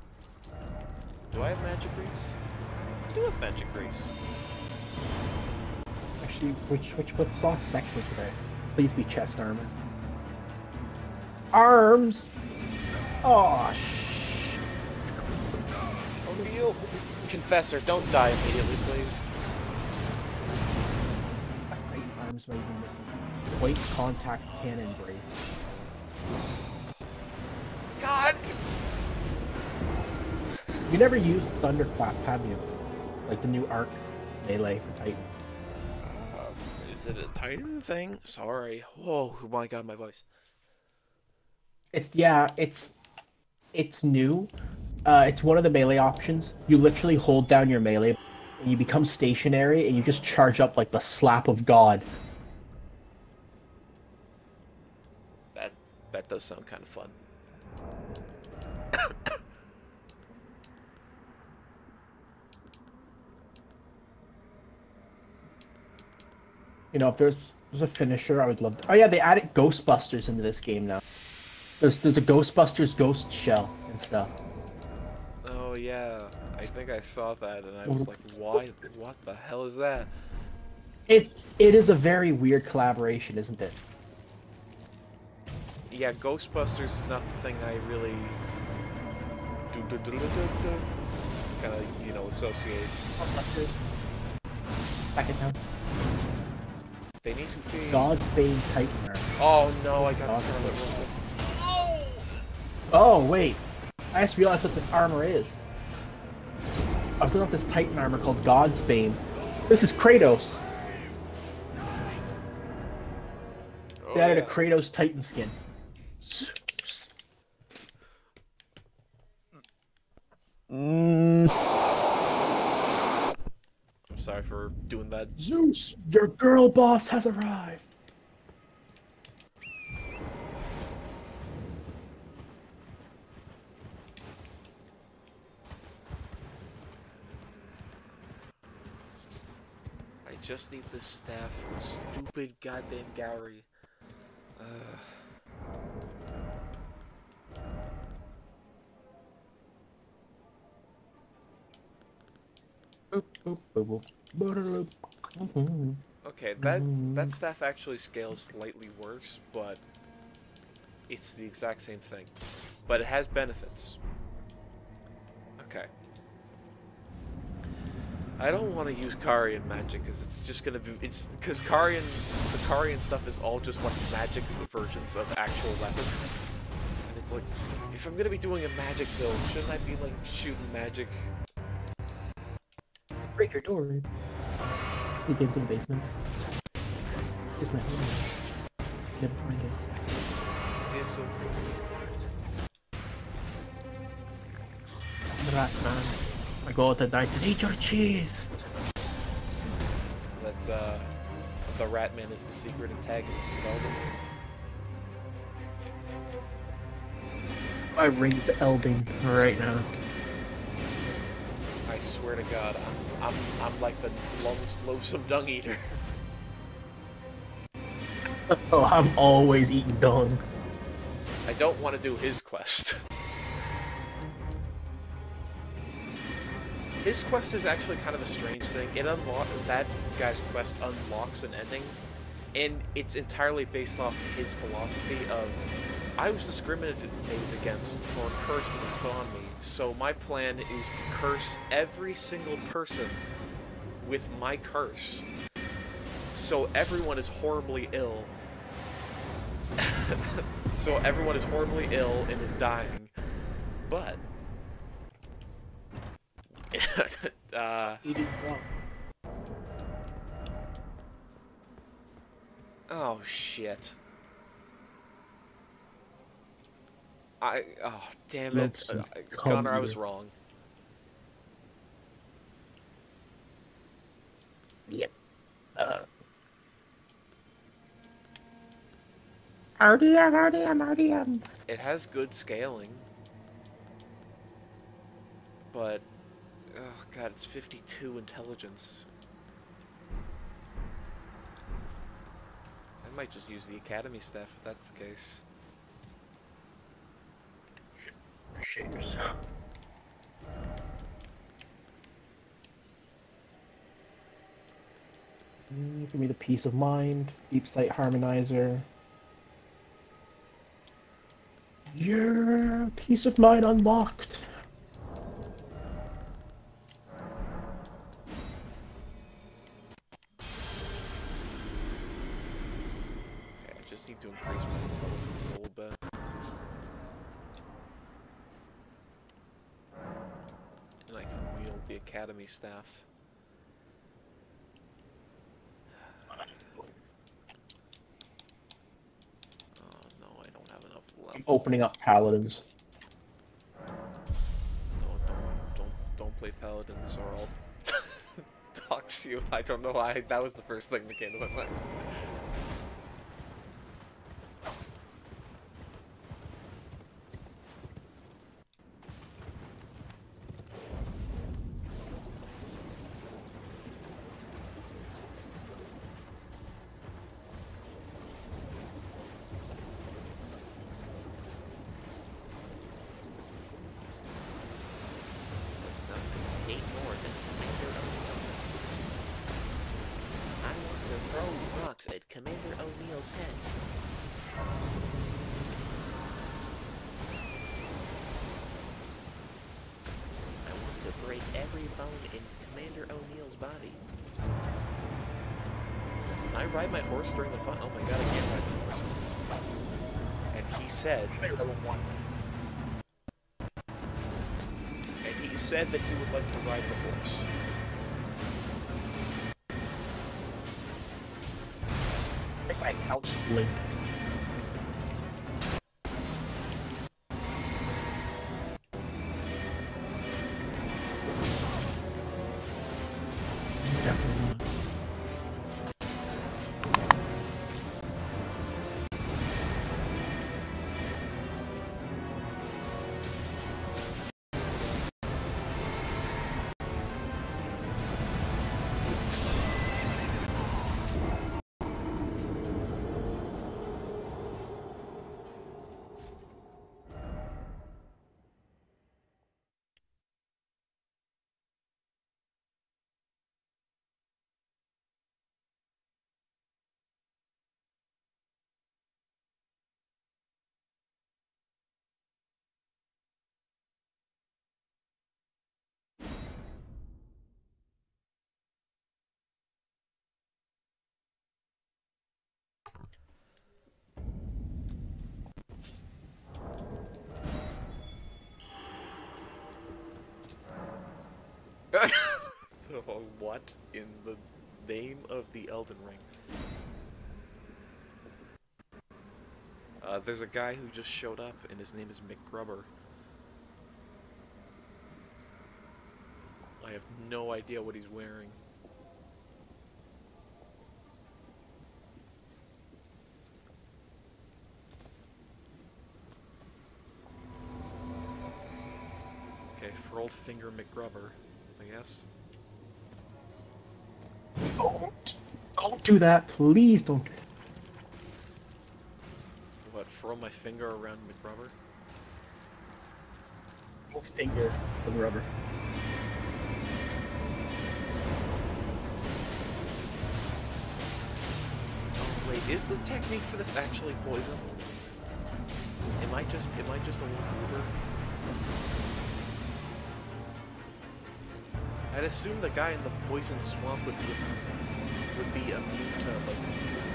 Do I have magic grease? I do have magic grease. actually which which what's last section today please be chest armor arms oh sh- O'Neil! Confessor, don't die immediately, please. I hate armor items am I even missing? White contact cannon brace. God! You never used Thunderclap, have you? Like the new arc melee for Titan. Um, is it a Titan thing? Sorry. Whoa, oh my god, my voice. It's yeah, it's it's new. Uh, it's one of the melee options. You literally hold down your melee, and you become stationary, and you just charge up like the slap of God. That does sound kind of fun. You know, if there's there's a finisher, I would love. To... Oh yeah, they added Ghostbusters into this game now. There's there's a Ghostbusters ghost shell and stuff. Oh yeah, I think I saw that and I was like, why? What the hell is that? It's it is a very weird collaboration, isn't it? Yeah, Ghostbusters is not the thing I really kind of you know associate. Back it down. They need to be. God's Bane Titan. Oh no, I got. Scarlet Rot. Oh! Oh wait, I just realized what this armor is. I was looking at this Titan armor called God's Bane. This is Kratos. Oh, They added yeah. a Kratos Titan skin. I'm sorry for doing that. Zeus, your girl boss has arrived. I just need this staff stupid goddamn Gowry. Uh, okay, that that staff actually scales slightly worse, but it's the exact same thing. But it has benefits. Okay. I don't want to use Carian magic because it's just gonna be it's because Carian the Carian stuff is all just like magic versions of actual weapons. And it's like if I'm gonna be doing a magic build, shouldn't I be like shooting magic? Break your door. He came to the basement. Here's my helmet. Never find it. Yeah, so Rat man. I go to die to eat your cheese. that's uh the Ratman is the secret antagonist of Elden Ring. My ring's elding right now. I swear to God, I'm I'm, I'm like the loathsome dung eater. Oh, I'm always eating dung. I don't want to do his quest. His quest is actually kind of a strange thing. It unlock that guy's quest unlocks an ending, and it's entirely based off his philosophy of I was discriminated against for a curse that was put on me. So my plan is to curse every single person with my curse. So everyone is horribly ill. so everyone is horribly ill and is dying. But uh, oh shit. I oh damn it, Loathsome uh, Connor, I was wrong. Yep. Uh. RDM, RDM, RDM. It has good scaling, but oh god, it's 52 intelligence. I might just use the academy staff if that's the case. Shit yourself. Give me the peace of mind. Deep sight harmonizer. Yeah, peace of mind unlocked. Staff. Oh no, I don't have enough I'm opening up paladins. No, don't, don't, don't play paladins or I'll dox you. I don't know why. That was the first thing that came to my mind. Said that he would like to ride the horse. Oh, what in the name of the Elden Ring? Uh, there's a guy who just showed up, and his name is Mick Grubber. I have no idea what he's wearing. Okay, for old finger McGrubber, I guess. Don't, don't do that, please don't. do that. What, throw my finger around McRubber? Don't finger the rubber. Oh, wait, is the technique for this actually poison? Am I just, am I just a little goober? I'd assume the guy in the poison swamp would be, would be immune to, like,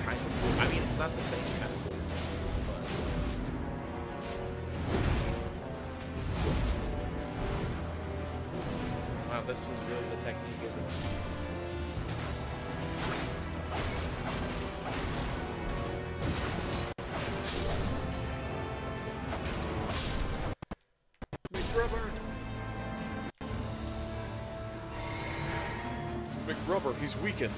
kinds of poison. I mean, it's not the same kind of poison, but... Wow, this was really the technique, isn't it? McRubber, he's weakened.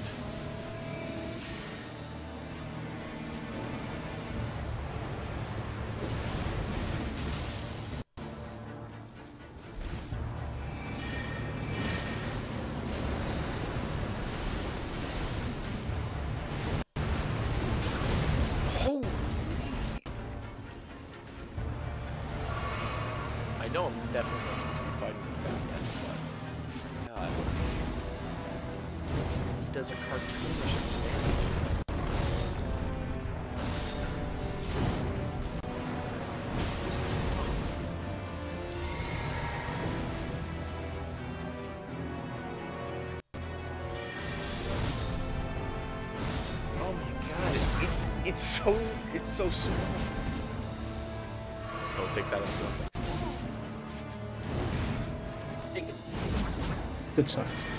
It's so it's so small. Don't take that as context. Good stuff.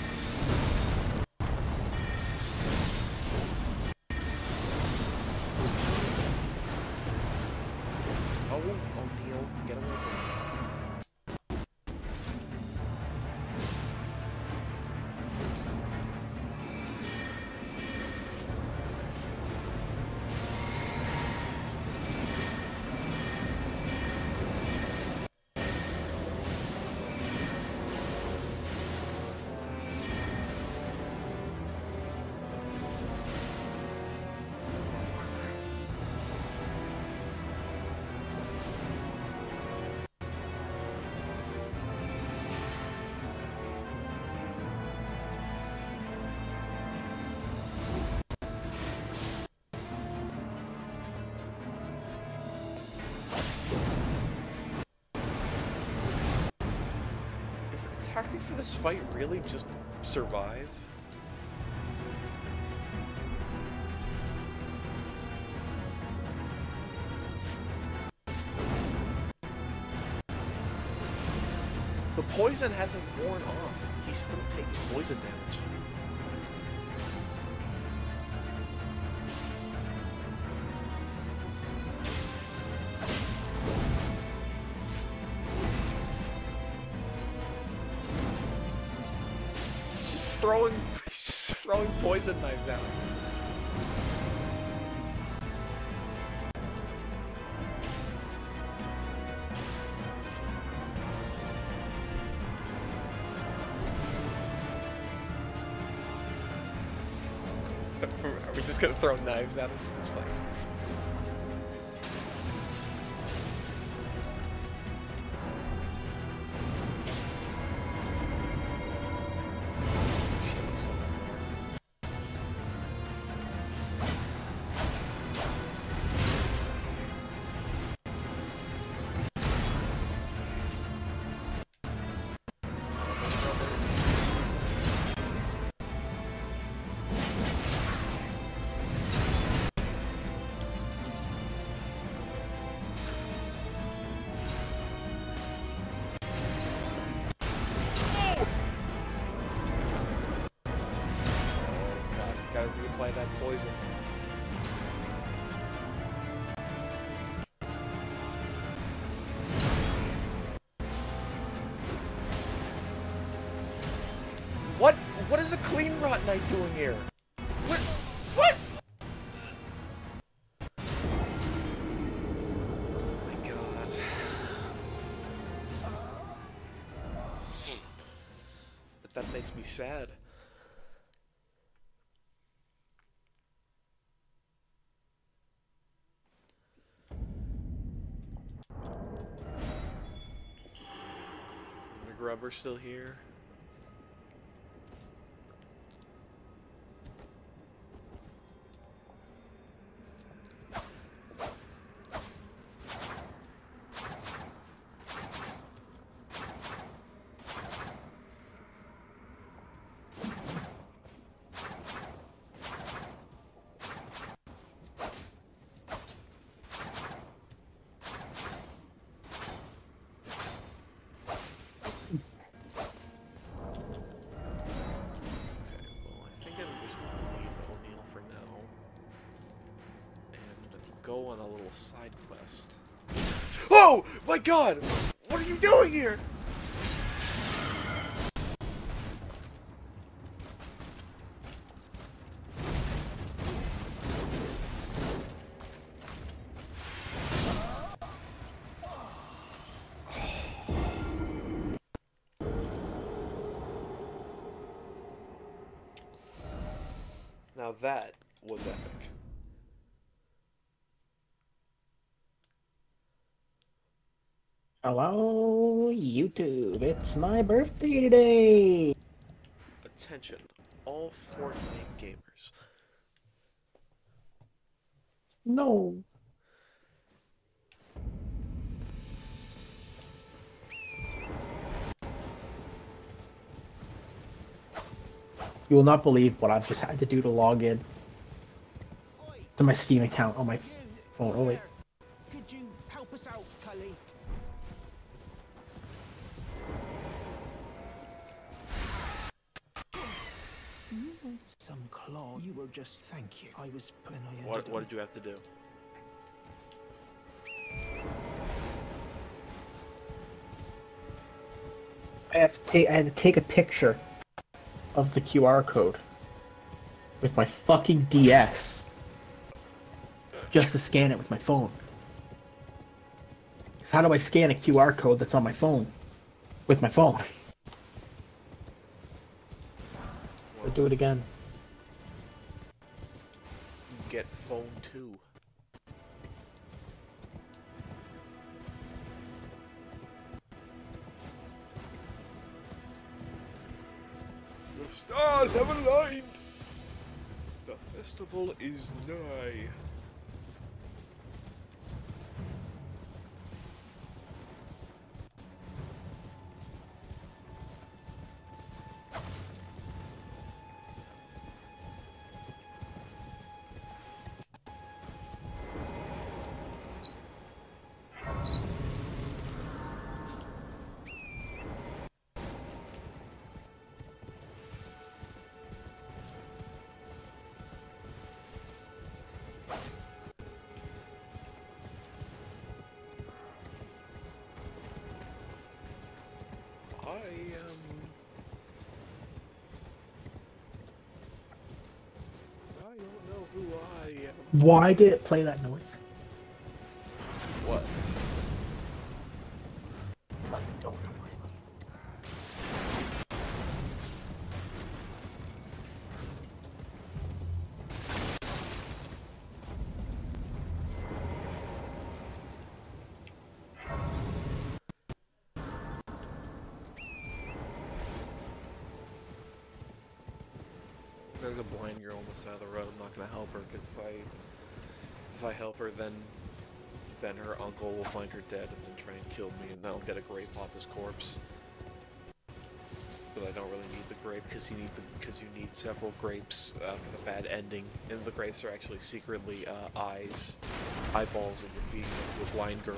This fight really just survive? The poison hasn't worn off. He's still taking poison damage. Throwing he's just throwing poison knives at him. Are we just gonna throw knives at him this me sad. McGrubber still here. My god! What are you doing here? Hello, YouTube. It's my birthday today. Attention, all Fortnite gamers. No. You will not believe what I've just had to do to log in. to my Steam account on my phone. Oh wait. Thank you. I was when I ended What, what did you have to do? I have to take I had to take a picture of the QR code with my fucking DS just to scan it with my phone. How do I scan a QR code that's on my phone with my phone? I'll do it again. Get phone two. The stars have aligned. The festival is nigh. Why did it play that noise? What? There's a blind girl on the side of the road. I'm not gonna help her because if I if I help her, then then her uncle will find her dead and then try and kill me, and then I'll get a grape off his corpse. But I don't really need the grape because you need the because you need several grapes uh, for the bad ending, and the grapes are actually secretly uh, eyes, eyeballs that you're feeding to a blind girl.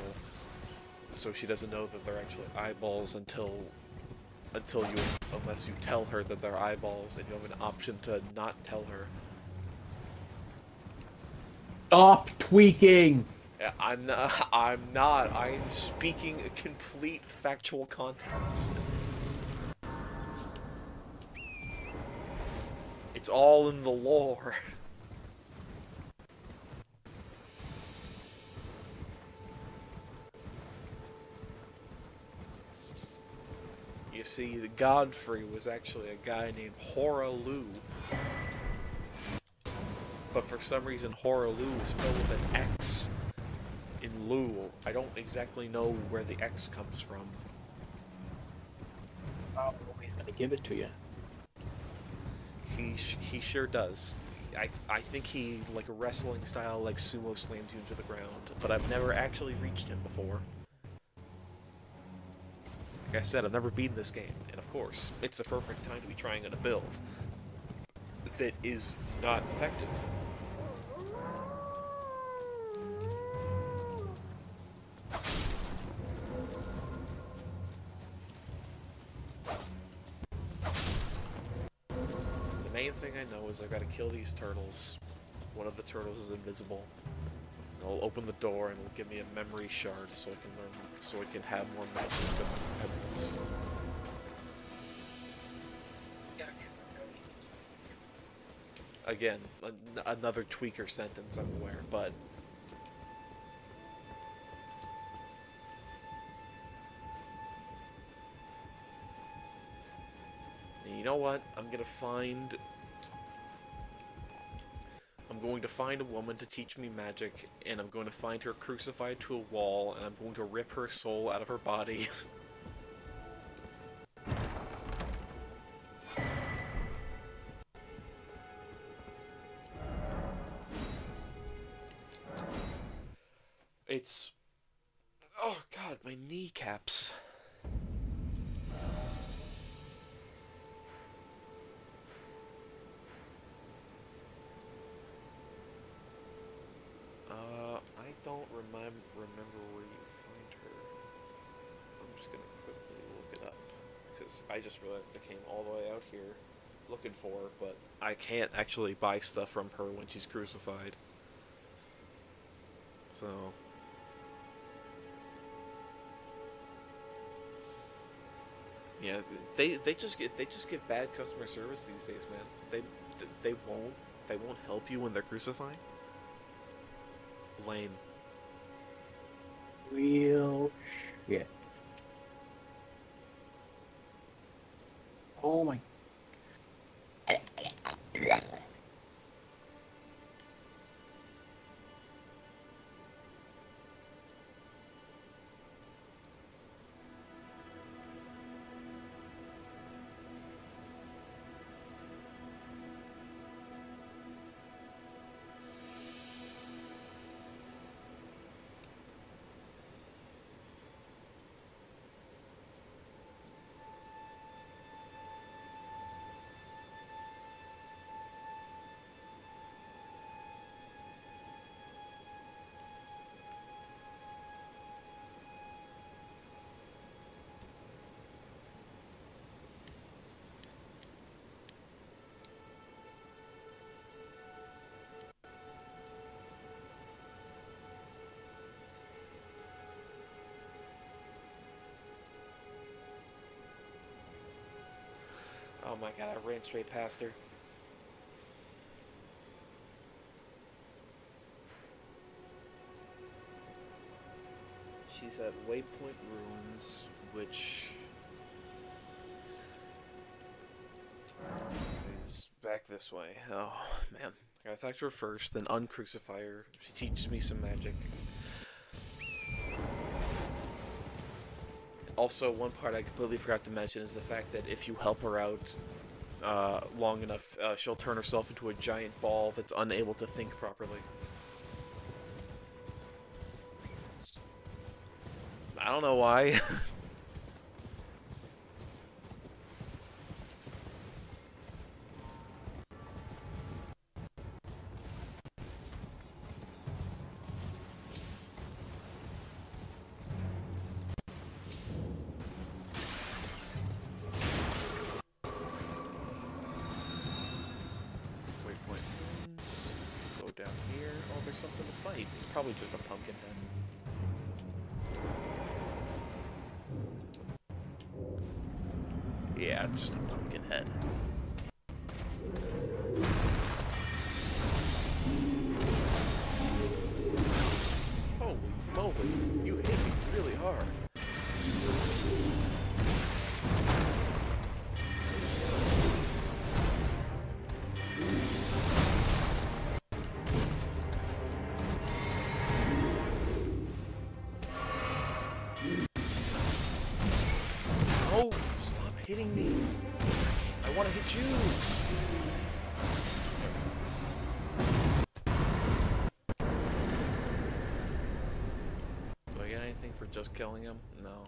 So she doesn't know that they're actually eyeballs until until you unless you tell her that they're eyeballs, and you have an option to not tell her. Stop tweaking! I'm not. I'm not. I'm speaking complete factual contents. It's all in the lore. You see, the Godfrey was actually a guy named Hoarah Loux. But for some reason, Hoarah Loux is spelled with an X in Lu. I don't exactly know where the X comes from. Oh, he's gonna give it to you. He sh- he sure does. I I think he like a wrestling style like sumo slams you into the ground, but I've never actually reached him before. Like I said, I've never beaten this game, and of course, it's the perfect time to be trying on a build that is not effective. Kill these turtles. One of the turtles is invisible. I'll open the door and it'll give me a memory shard so I can learn, so I can have more magic evidence. Again, an- another tweaker sentence, I'm aware, but you know what? I'm gonna find. I'm going to find a woman to teach me magic, and I'm going to find her crucified to a wall, and I'm going to rip her soul out of her body. it's. Oh god, my kneecaps. I just realized I came all the way out here looking for but I can't actually buy stuff from her when she's crucified. So. Yeah, they they just get they just give bad customer service these days, man. They they won't they won't help you when they're crucifying. Lame. Real shit. Oh my. Oh my god, I ran straight past her. She's at Waypoint Ruins, which is back this way. Oh man, I gotta talk to her first, then uncrucify her. She teaches me some magic. Also, one part I completely forgot to mention is the fact that if you help her out uh, long enough, uh, she'll turn herself into a giant ball that's unable to think properly. I don't know why. just killing him? No.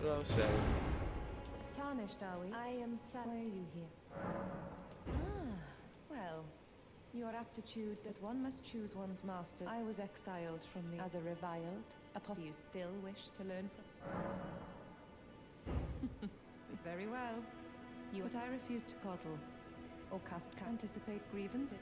Hello, Sally. Tarnished, are we? I am sad. Why are you here? Ah, well, your aptitude that one must choose one's master. I was exiled from the as a reviled apostle. Do You still wish to learn from. Very well. You, but I refuse to coddle or cast. ca- Anticipate grievance.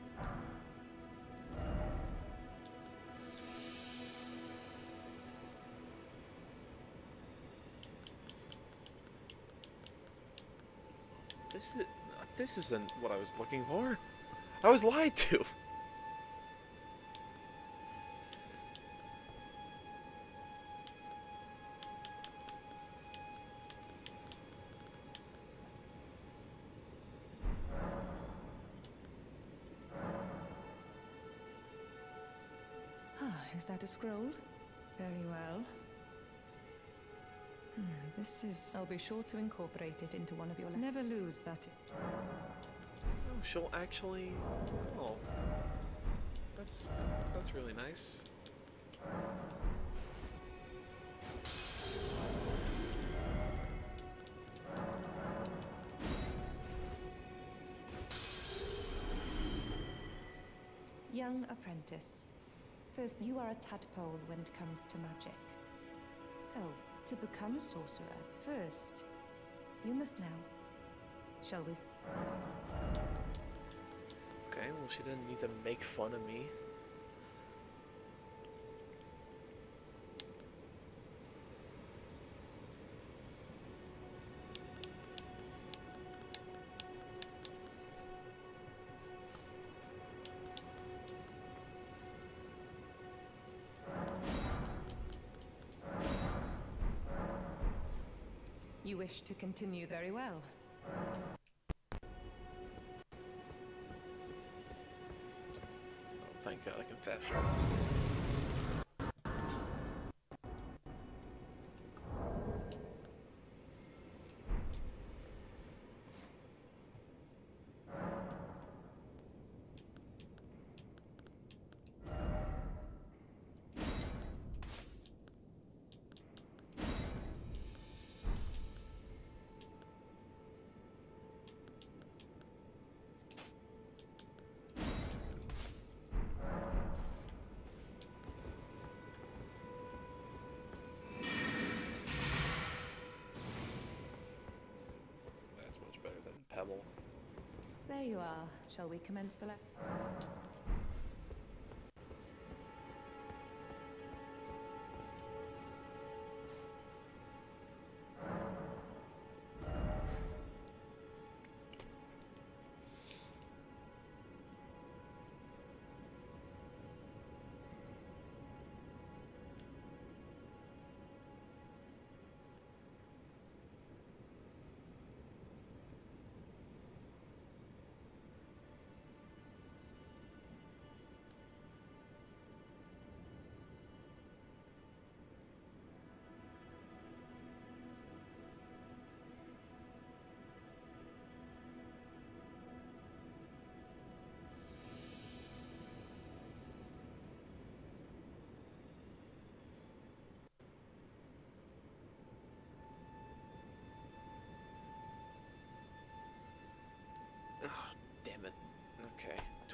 This is this isn't what I was looking for. I was lied to. This is. I'll be sure to incorporate it into one of your. Never lose that. Oh, she'll actually. Oh, that's that's really nice. young apprentice. First, you are a tadpole when it comes to magic. So, to become a sorcerer, first, you must know. Shall we? Okay, well, she didn't need to make fun of me. Wish to continue very well. There you are. Shall we commence the le-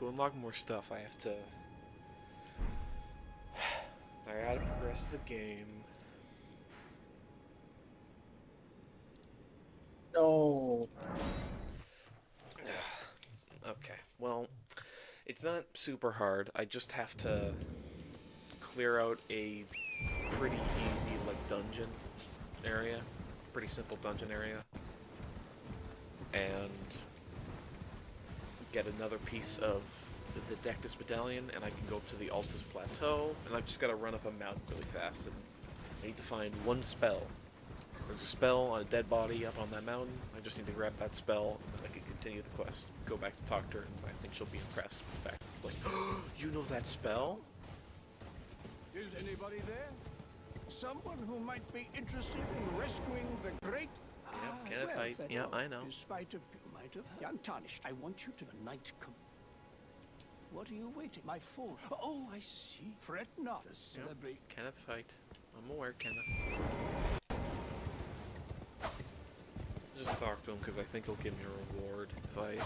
To unlock more stuff, I have to. I gotta progress the game. No. Okay, well, it's not super hard. I just have to clear out a pretty easy, like, dungeon area. Pretty simple dungeon area. And get another piece of the Dectus Medallion, and I can go up to the Altus Plateau, and I've just got to run up a mountain really fast, and I need to find one spell. There's a spell on a dead body up on that mountain. I just need to grab that spell, and then I can continue the quest. Go back to talk to her, and I think she'll be impressed. In fact, it's like, you know that spell? Is anybody there? Someone who might be interested in rescuing the great. Yeah, Ah, Kenneth well. Yeah, I know. Despite of you might have heard. Untarnished, I want you to the night come. What are you waiting? My phone. Oh, I see. Fret not. To celebrate. Kenneth fight. I'm aware, Kenneth. Just talk to him because I think he'll give me a reward if I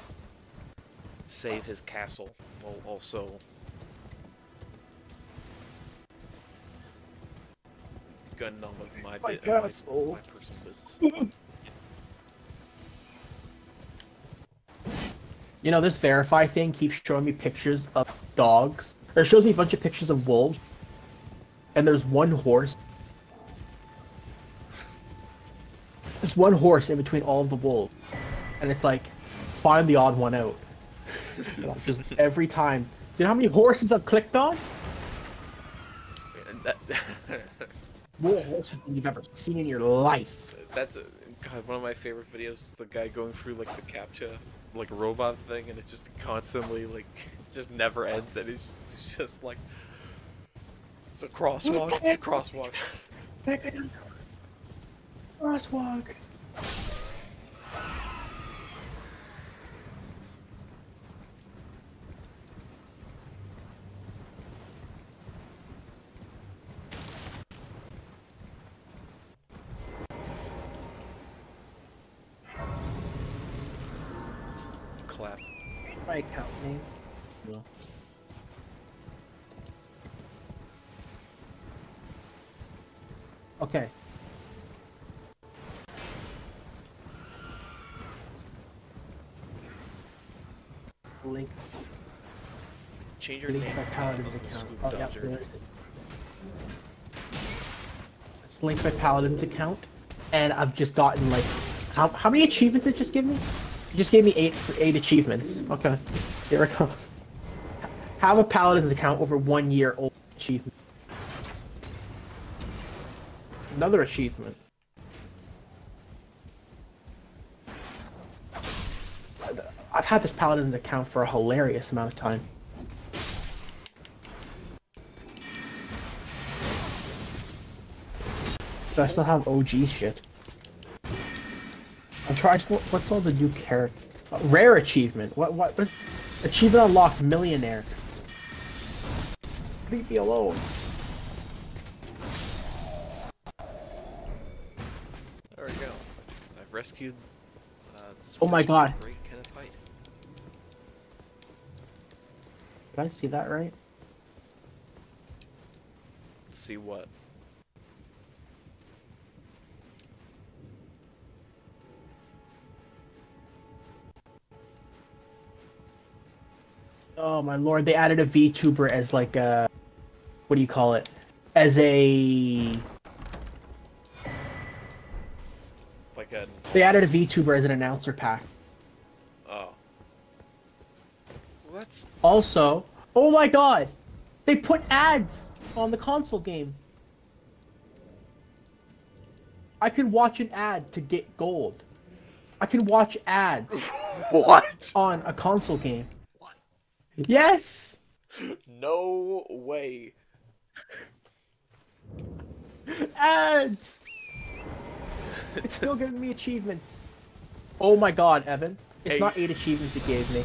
save his castle while also gunning on like my My bit my, my personal business. You know, this verify thing keeps showing me pictures of dogs. Or it shows me a bunch of pictures of wolves. And there's one horse. There's one horse in between all of the wolves. And it's like, find the odd one out. Just every time. Do you know how many horses I've clicked on? That- More horses than you've ever seen in your life. That's a, God, one of my favorite videos is the guy going through like the captcha, like a robot thing, and it just constantly like just never ends, and it's just, it's just like it's a crosswalk, it's a crosswalk. Crosswalk. Change your name. my paladin's Uncle account. Scoop Oh, yeah, Dodger. there it is. Link my paladin's account, and I've just gotten like, how how many achievements it just give me? It just gave me eight eight achievements. Okay, here we go. Have a paladin's account over one year old achievement. Another achievement. I've had this paladin's account for a hilarious amount of time. Do I still have OG shit? I'm trying. What's all the new character? Uh, rare achievement. What? What was? Achievement unlocked. Millionaire. Leave me alone. There we go. I've rescued. Uh, Oh my God. Great Kenneth Haight. Did I see that right? See what? Oh my lord! They added a VTuber as like a. What do you call it? As a. Like a. They added a VTuber as an announcer pack. Oh. Well, that's. Also, oh my god, they put ads on the console game. I can watch an ad to get gold. I can watch ads What? on a console game. Yes! No way. Ads! It's still giving me achievements. Oh my god, Evan. It's not eight achievements it gave me.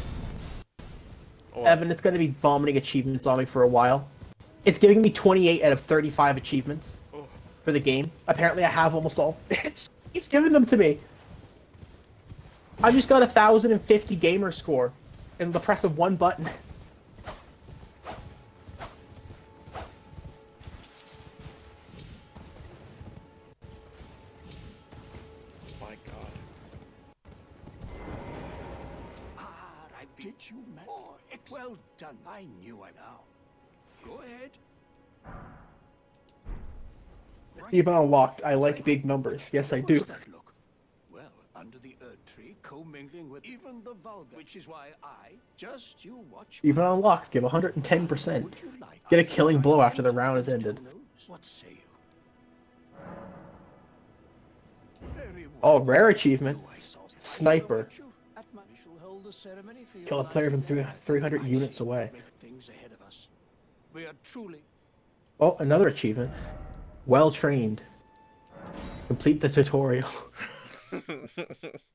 Oh, Evan, it's gonna be vomiting achievements on me for a while. It's giving me 28 out of 35 achievements Oh. for the game. Apparently, I have almost all. It's, it's giving them to me. I just got a 1050 gamer score in the press of one button. My God. Ah, I did you man? Oh, well done. I knew I now. Go ahead. Even unlocked, I like big numbers. Yes, I do. does that look? Well, under the Erd tree, commingling with even the vulgar, which is why I just you watch. Even unlocked, give 110%. Like Get a killing blow ride after the round is ended. What say you? Well. Oh, rare achievement. I saw that. Sniper. At you. At my- we shall hold the ceremony for your Kill a player from 300 units away. great things ahead of us. We are truly Oh, another achievement. Well trained. Complete the tutorial.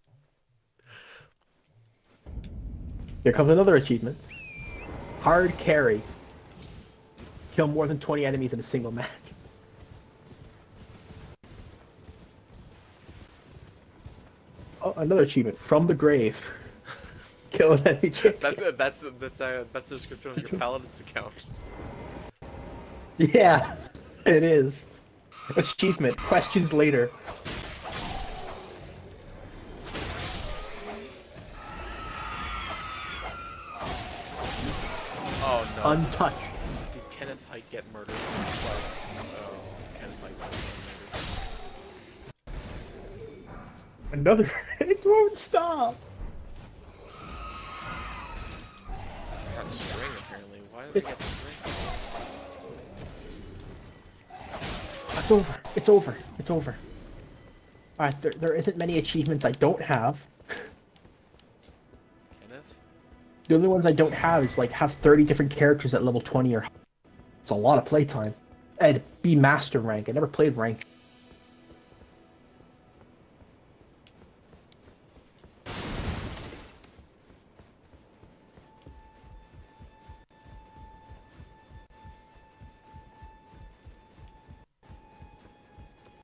Here comes another achievement. Hard carry. Kill more than 20 enemies in a single match. Oh, another achievement. From the grave. Kill an enemy champion. That's it. That's that's uh, that's the description of your paladin's account. Yeah, it is. Achievement. Questions later. Untouched. Did Kenneth Haight get murdered? Like, oh, Kenneth Haight got murdered. Another. It won't stop. Got string apparently. Why did I get string? It's over. It's over. It's over. Alright, there, there isn't many achievements I don't have. The only ones I don't have is like have 30 different characters at level 20 or It's a lot of playtime. And be master rank. I never played rank.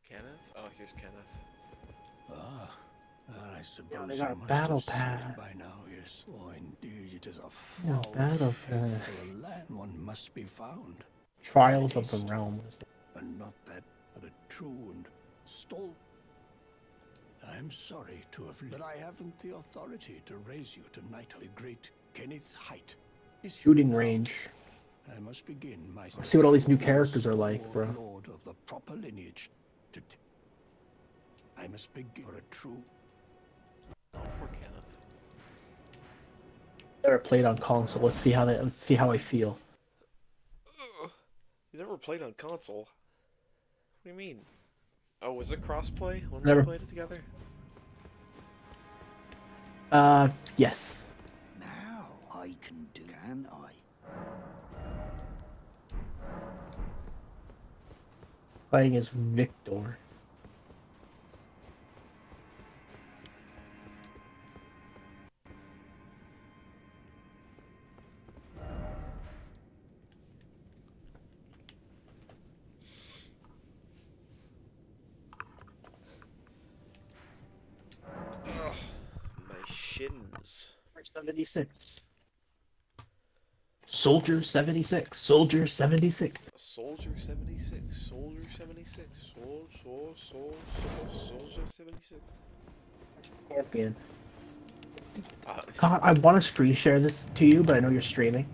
Kenneth? Oh, here's Kenneth. Ah, I suppose they you got a battle have seen it pad. by now, yes. Oh, indeed, it is a Yeah, foul, battle pad. land one must be found. Trials of the Realms. And not that a true and stall. I'm sorry to have, but I haven't the authority to raise you to knighthood. The great Kenneth Haight is Shooting now. range. I must begin my. Let's see what all these new characters are like, bro. Lord of the proper lineage. To t- I must begin for a true. Oh, poor Kenneth. Never played on console. Let's see how that. Let's see how I feel. You never played on console? What do you mean? Oh, was it crossplay when Never. we played it together? Uh, yes. Now I can do. Can I? Playing as Viktor. Shins. 76. Soldier 76. Soldier 76. Soldier 76. Soldier 76. Sol, sol, sol, sol, soldier 76. Champion. Uh, God, I want to screen share this to you, but I know you're streaming.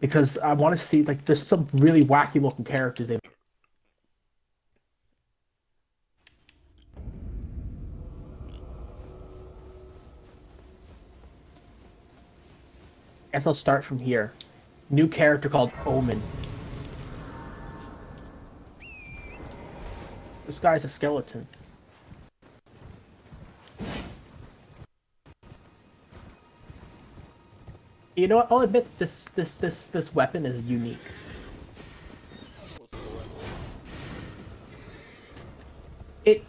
Because I want to see, like, there's some really wacky looking characters they guess I'll start from here. New character called Omen. This guy's a skeleton. You know what? I'll admit this this this this weapon is unique. It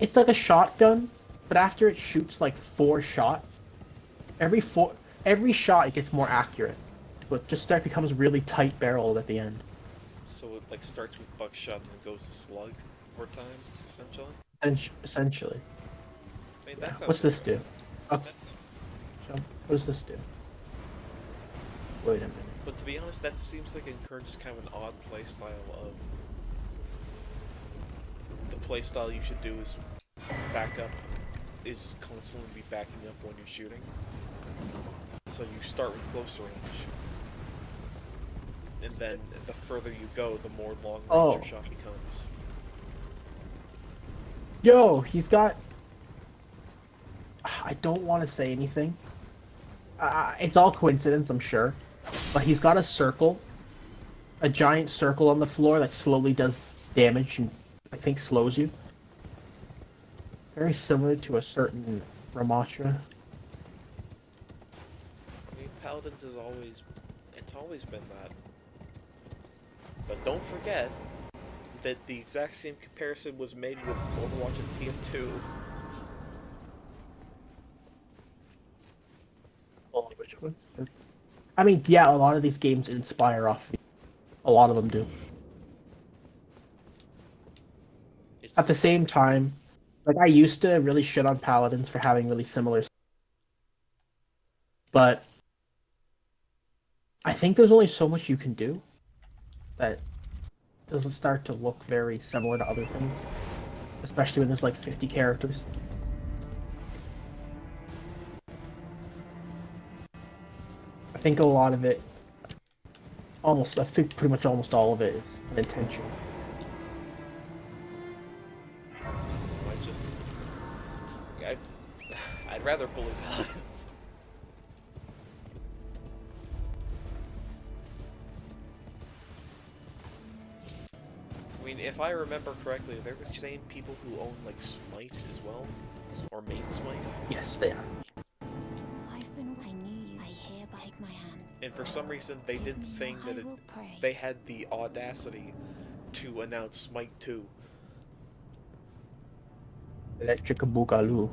it's like a shotgun, but after it shoots like four shots, every four every shot it gets more accurate. But just start becomes really tight barreled at the end. So it like starts with buckshot and then goes to slug over time, essentially. And essentially, I mean, that what's this do? Oh. What does this do? Wait a minute. But to be honest, that seems like it encourages kind of an odd playstyle of the playstyle you should do is back up is constantly be backing up when you're shooting. So you start with close range. And then the further you go, the more long range Oh. your shot becomes. Yo, he's got. I don't want to say anything. Uh, it's all coincidence, I'm sure. But he's got a circle, a giant circle on the floor that slowly does damage and I think slows you. Very similar to a certain Ramatra. I mean, Paladins is always, it's always been that. But don't forget that the exact same comparison was made with Overwatch and TF2. Which one? I mean, yeah, a lot of these games inspire off. A lot of them do. It's, At the same time, like I used to really shit on paladins for having really similar but I think there's only so much you can do that doesn't start to look very similar to other things. Especially when there's like 50 characters. I think a lot of it almost I think pretty much almost all of it is intentional. I just, I, I'd rather bully Paladins. If I remember correctly, they're the same people who own like Smite as well, or main Smite. Yes, they are. I've been I knew you. I hereby take my hand. And for some reason, they Give did the me thing that it, they had the audacity to announce Smite 2. Electric Boogaloo.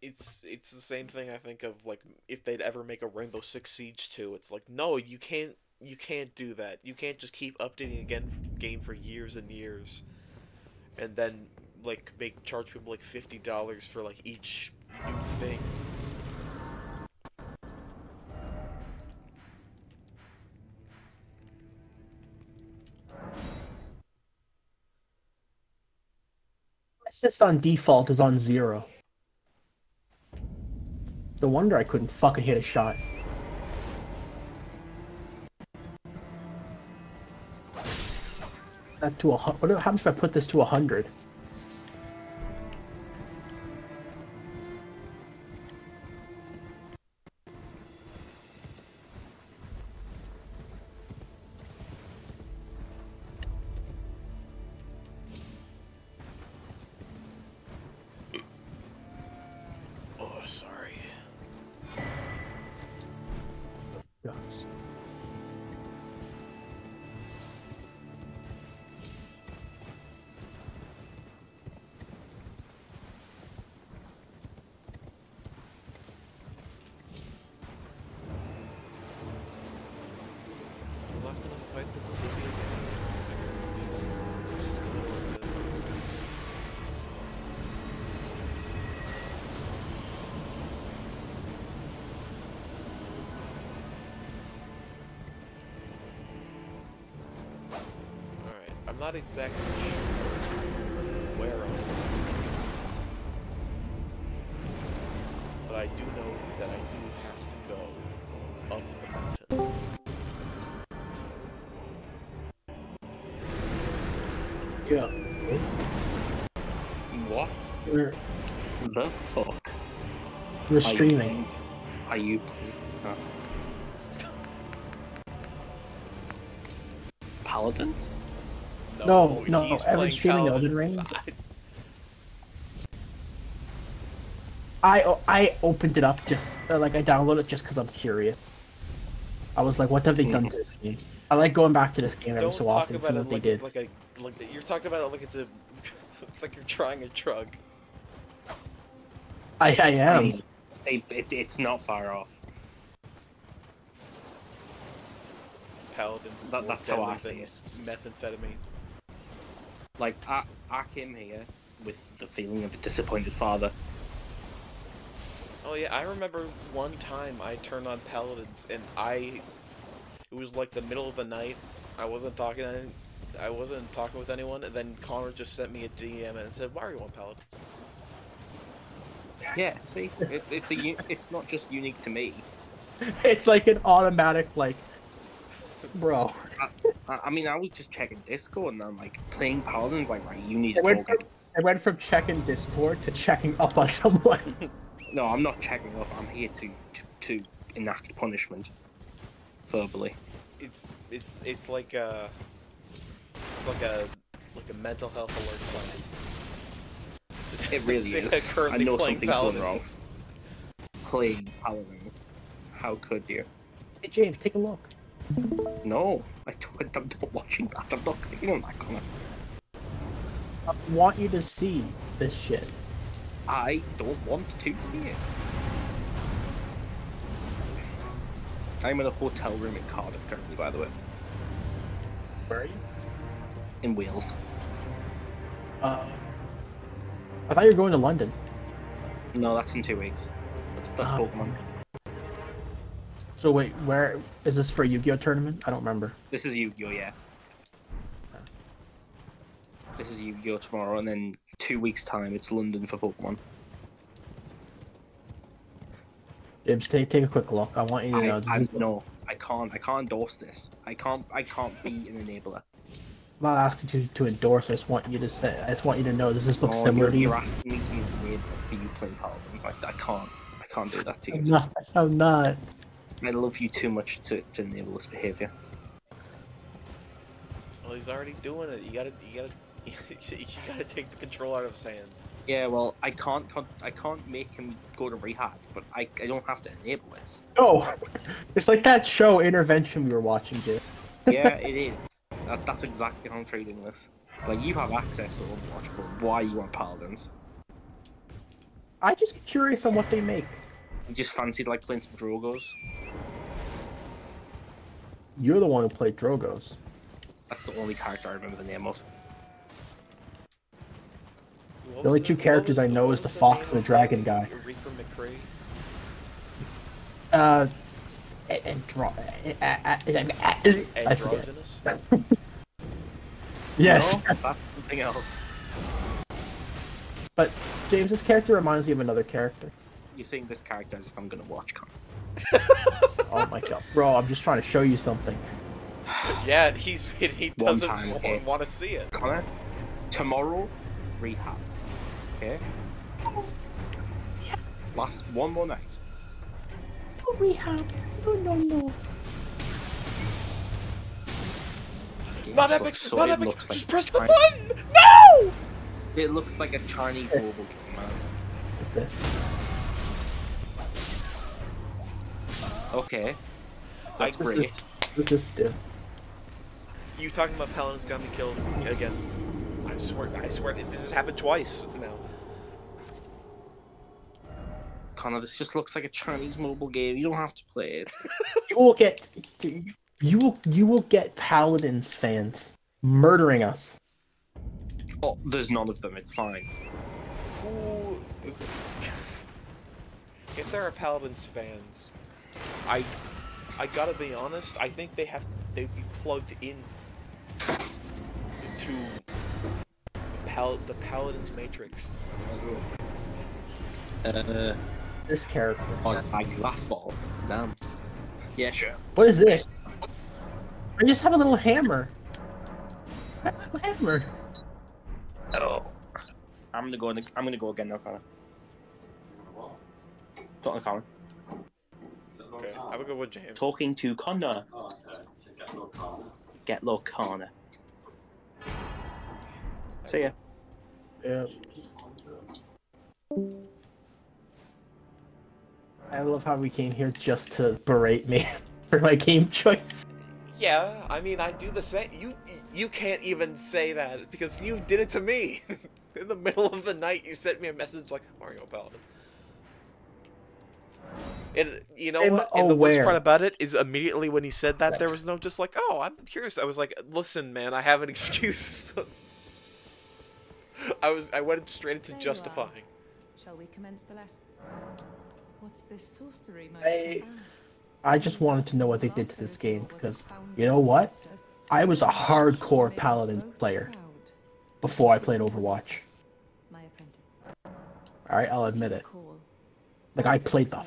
It's it's the same thing I think of like if they'd ever make a Rainbow Six Siege 2. It's like no, you can't you can't do that. You can't just keep updating a game game for years and years, and then like make charge people like fifty dollars for like each new thing. assist on default is on zero. No wonder I couldn't fucking hit a shot. To a what happens if I put this to a hundred? Not exactly sure where I'm going. But I do know that I do have to go up the mountain. Yeah. What We're, the fuck? we're are you streaming. Are you? No, no, he's everyone's playing streaming Elden Paladins. Ring. I o- I opened it up just uh, like I downloaded it just because I'm curious. I was like, what have they done to this game? I like going back to this game every Don't so talk often, about see it what they like did. it's like a like the, you're talking about it like it's a like you're trying a drug. I I I am. mean, they, it, it's not far off. Paladins That- that's how I deadly see than methamphetamine. Like I, I came here with the feeling of a disappointed father. Oh yeah, I remember one time I turned on Paladins and I it was like the middle of the night. I wasn't talking to any, I wasn't talking with anyone and then Connor just sent me a DM and said, "Why are you on Paladins?" Yeah, see, it, it's a it's not just unique to me. It's like an automatic like, bro. Uh, I, I mean, I was just checking Discord and I'm like playing Paladins. Like, right, you need I to went from I went from checking Discord to checking up on someone. No, I'm not checking up. I'm here to to, to enact punishment verbally. It's it's it's like a it's like a like a mental health alert sign. It really is. I'm currently I know playing something's going wrong. Playing Paladins. How could you? hey James, take a look. No, I don't, I'm not watching that. I'm not clicking on that corner. I want you to see this shit. I don't want to see it. I'm in a hotel room in Cardiff currently, by the way, Where are you? in Wales. Uh, I thought you were going to London. No, that's in two weeks. That's, that's Ah. Pokemon. So wait, where is this for a Yu-Gi-Oh tournament? I don't remember. This is Yu-Gi-Oh, yeah. This is Yu-Gi-Oh tomorrow, and then two weeks' time, it's London for Pokemon. James, take take a quick look. I want you to know. This I, no, I can't. I can't endorse this. I can't. I can't be an enabler. I'm not asking you to endorse. I just want you to say. I just want you to know. Does this look Oh, similar you're, to you? you're asking me to be an enabler for you playing Paladins. I, I can't. I can't do that to I'm you. not. I'm not. I love you too much to, to enable this behavior. Well, he's already doing it. You gotta you gotta you gotta take the control out of his hands. Yeah, well, I can't. con- I can't make him go to rehab, but I, I don't have to enable this. Oh, it's like that show Intervention we were watching, Jay. Yeah, it is. That, that's exactly how I'm treating this. Like you have access to Overwatch, but why you want Paladins? I just curious on what they make. You just fancied like playing some Drogoz. You're the one who played Drogoz. That's the only character I remember the name of. What The only two what characters I know is the fox and the dragon guy. Reaper McCree. Uh, andro- Androgynous. Yes. No, that's something else. But James, this character reminds me of another character. You're saying this character as if I'm gonna watch Con. Oh my god, bro! I'm just trying to show you something. Yeah, he's and he doesn't time, want to see it. Connor, tomorrow, rehab. Okay? Last one more night. Oh, rehab. Oh, no, no, no. Not epic, so- not it epic. looks like Just a press the Chinese- button. No! It looks like a Chinese mobile game, man. Like this. Okay. That's I- great. What does this do? You talking about Paladin's gonna be killed again? I swear, I swear, this has happened twice now. Connor, this just looks like a Chinese mobile game. You don't have to play it. You will get. You will. You will get Paladins fans murdering us. Oh, there's none of them. It's fine. Who? If there are Paladins fans, I, I gotta be honest. I think they have they'd be plugged in to Pal the Paladins Matrix. Uh, This character. was like glass ball. Damn. Yeah, sure. What is this? I just have a little hammer. I have a little hammer. Oh. I'm gonna go. In the, I'm gonna go again now, Connor. Talking to Connor. Okay, have a good one, James. Talking to Connor. Get low, Connor. See ya. Yeah. I love how we came here just to berate me for my game choice. Yeah, I mean, I do the same. You you can't even say that because you did it to me. In the middle of the night, you sent me a message like Mario Paladin. And you know I'm what? And the worst aware. part about it is immediately when he said that, there was no just like, oh, I'm curious. I was like, listen, man, I have an excuse. I was I went straight into There justifying. Shall we commence the lesson? What's this sorcery, my I- Ah. I just wanted to know what they did to this game Isor was a because you know what? I was a hardcore Paladin player before I played Overwatch. My apprentice. Alright, I'll admit it. Call. Like I played the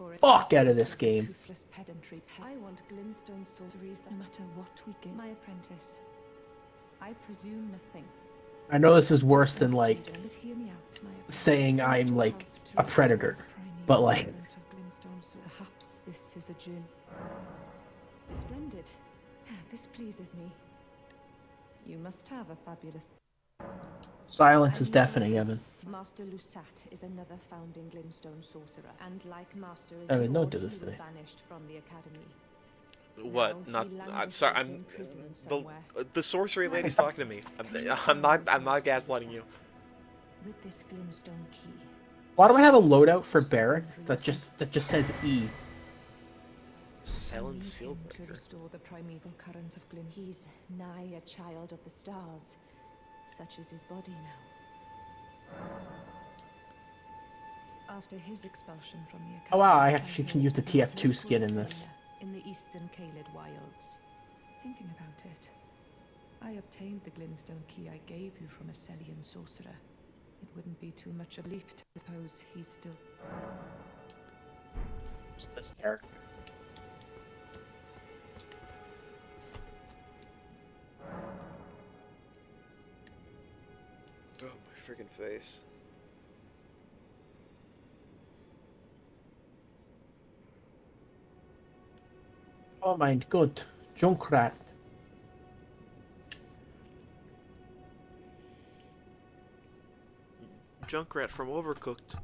exiled, it was for a fuck out of this game. I want glintstone sorceries no matter what we get. My apprentice. I presume nothing. I know this is worse than like Student, but hear me out, my apprentice. saying I'm like a predator, but, like- element of glintstone sword. Perhaps this is a journey. Splendid. This pleases me. You must have a fabulous. Silence is deafening, Evan. Master Lusat is another founding glintstone sorcerer, and like Master Evan, don't do this he to me. banished from the academy. What? Now Not. I'm sorry. I'm uh, the uh, the sorcery lady's talking to me. I'm, I'm not. I'm not gaslighting you. With this glintstone key, Why do I have a loadout for Baron that just that just says E? Selling I seal need him to restore the primeval current of Glyn. He's nigh a child of the stars. Such is his body now. After his expulsion from the academy, Oh, wow, I actually can use the TF2 skin in this. In the eastern Caelid wilds. Thinking about it, I obtained the glintstone key I gave you from a Sellian sorcerer. It wouldn't be too much of a leap to suppose he's still. Just this character. Freaking face. Oh my god, Junkrat. Junkrat from Overcooked.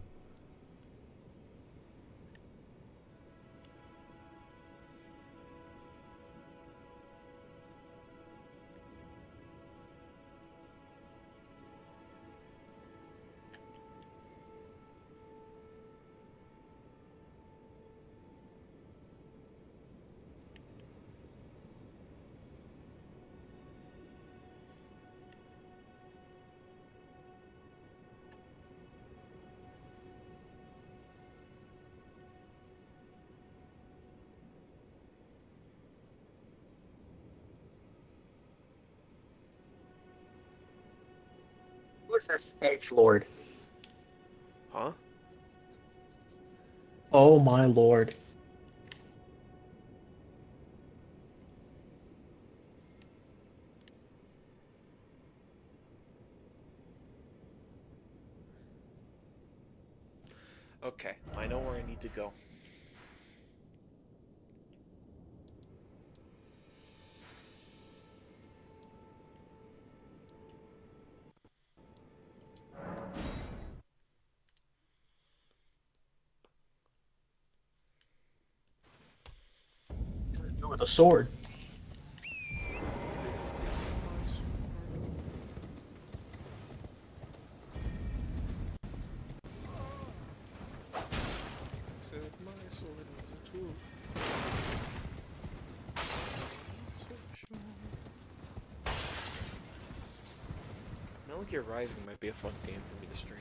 Is this Edge Lord? Huh? Oh my lord. Okay, I know where I need to go. Tool. Metal Gear Rising might be a fun game for me to stream.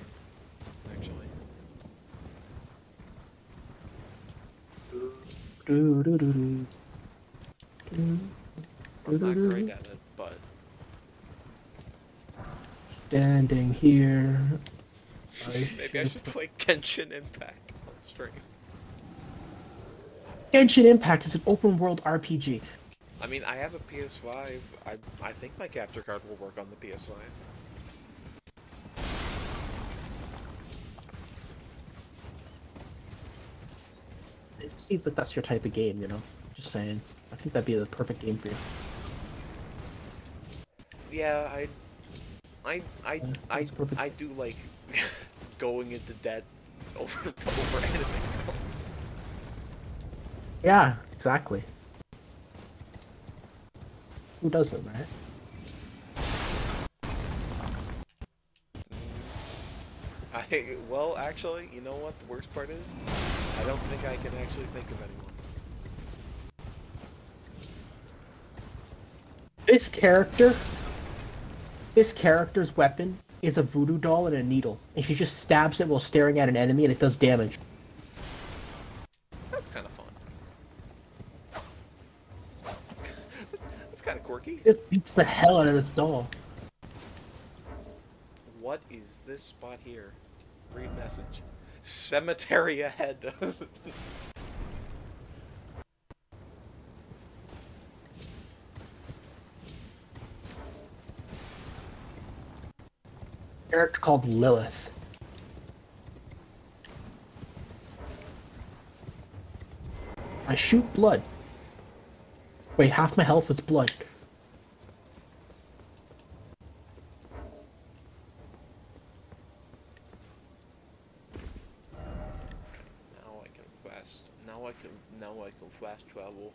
Actually. Do, do, do, do. Do, I'm not great at it, but Standing here. maybe I should play Genshin Impact on stream. Genshin Impact is an open world RPG. I mean, I have a PS5. I I think my capture card will work on the PS5. It seems like that's your type of game, you know? Just saying. I think that'd be the perfect game for you. Yeah, I, I, I, I. I do like going into debt over over anime else. Yeah, exactly. Who doesn't, right? I well, actually, you know what? The worst part is, I don't think I can actually think of anyone. This character, this character's weapon is a voodoo doll and a needle, and she just stabs it while staring at an enemy, and it does damage. That's kind of fun. That's kind of quirky. It beats the hell out of this doll. What is this spot here? Read message. Cemetery ahead. Character called Lilith. I shoot blood. Wait, half my health is blood. now I can fast. Now I can. Now I can fast travel.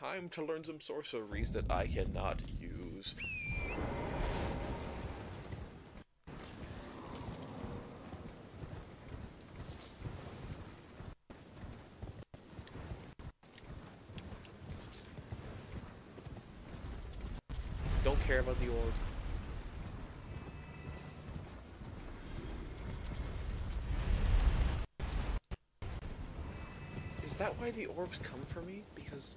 Time to learn some sorceries that I cannot use. Don't care about the orb. Is that why the orbs come for me? Because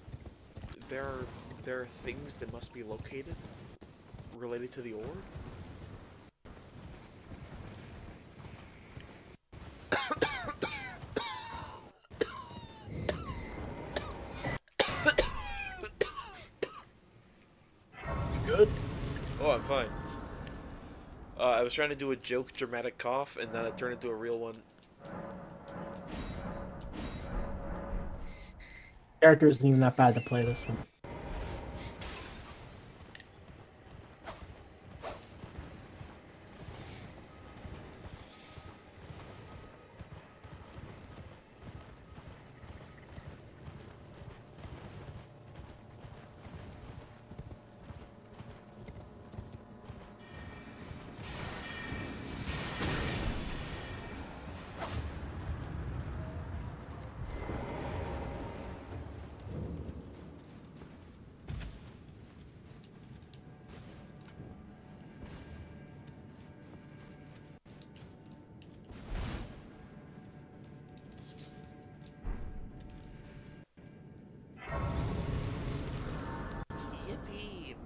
there are there are things that must be located related to the orb? Good. Oh, I'm fine. Uh, I was trying to do a joke dramatic cough, and then it turned into a real one. Character isn't even that bad to play this one.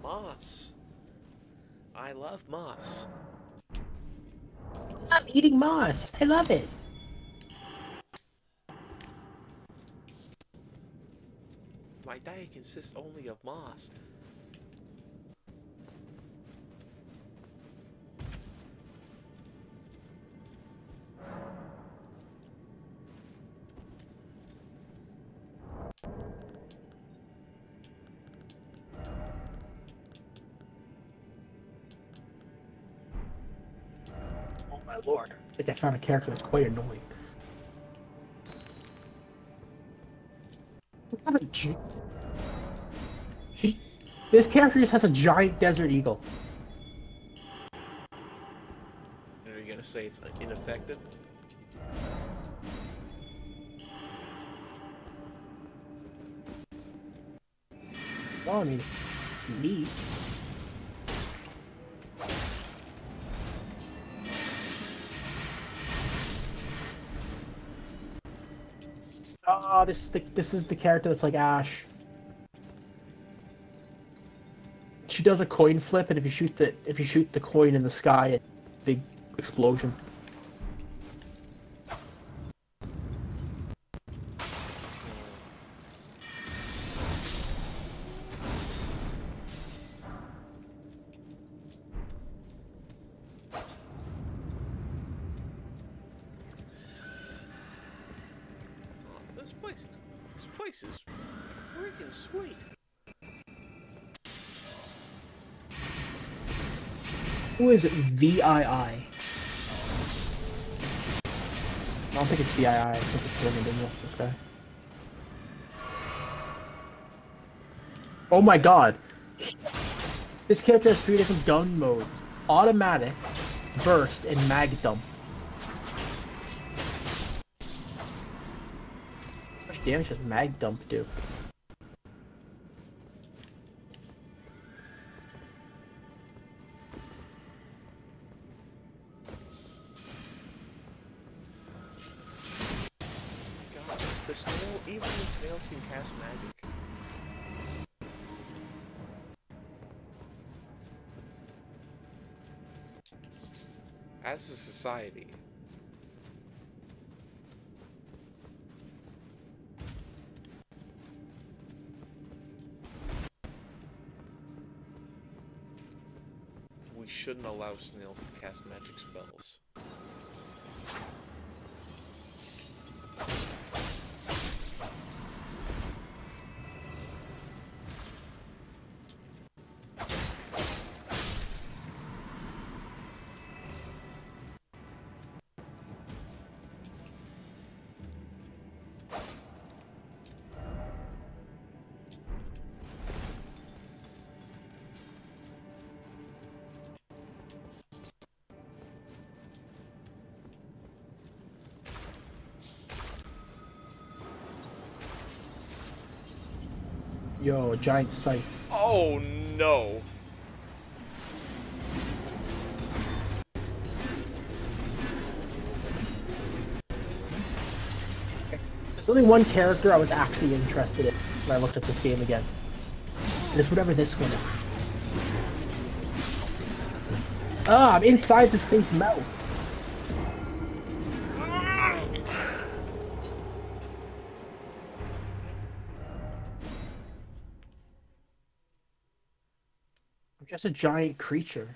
Moss. I love moss. I'm eating moss. I love it. My diet consists only of moss. Lord. I think found a character that's quite annoying. It's not a This character just has a giant desert eagle. Are you gonna say it's ineffective? Well, I mean, it's neat. This is the, this is the character that's like ah, Ash. She does a coin flip, and if you shoot the if you shoot the coin in the sky, big explosion. VII? I don't think it's VII. I think it's William Daniels, this guy. Oh my god! This character has three different gun modes. Automatic, Burst, and Mag Dump. How much damage does Mag Dump do? As a society, we shouldn't allow snails to cast magic spells. Yo, a giant scythe. Oh no. There's only one character I was actually interested in when I looked at this game again. And it's whatever this one is. Ah, I'm inside this thing's mouth. A giant creature.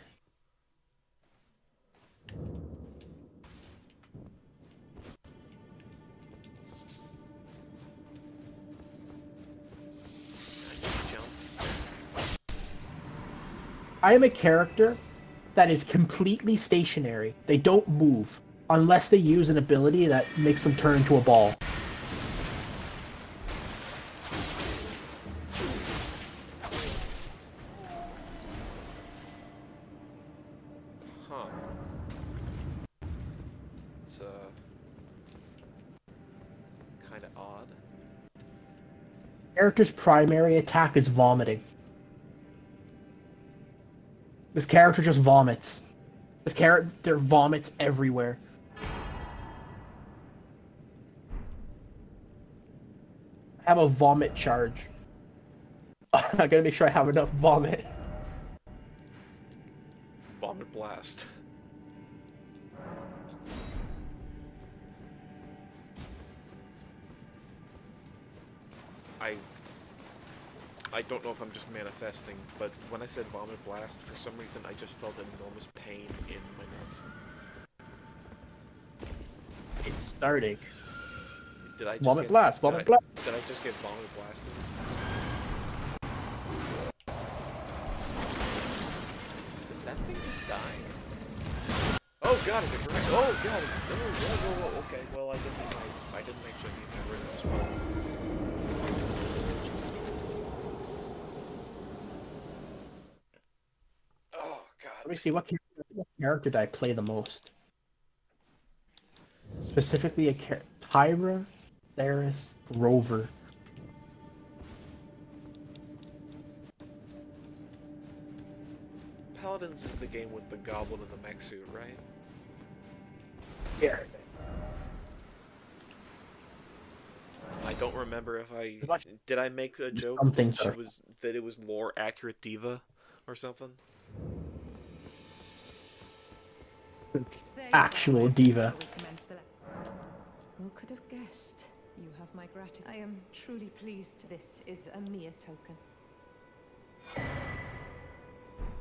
I am a character that is completely stationary. They don't move unless they use an ability that makes them turn into a ball. Character's primary attack is vomiting. This character just vomits. This character vomits everywhere. I have a vomit charge. I gotta make sure I have enough vomit. Vomit Blast. I don't know if I'm just manifesting, but when I said Vomit Blast, for some reason I just felt an enormous pain in my nuts. It's starting. Did I just Vomit get, blast, vomit blast. Did I just get Vomit Blasted? Did that thing just die? Oh god, it's a great. Oh god. Oh, whoa, whoa, whoa. Okay, well I didn't. I, I didn't make sure you got rid of this one. Oh god. Let me see what character, what character did I play the most? Specifically, a char- Tyra, Theris, Rover. Paladins is the game with the goblin and the mech suit, right? Yeah. I don't remember if I did I make a joke some that was that it was lore accurate diva or something. There Actual diva. Shall we commence the le- Who could have guessed? You have my gratitude. I am truly pleased. This is a mere token.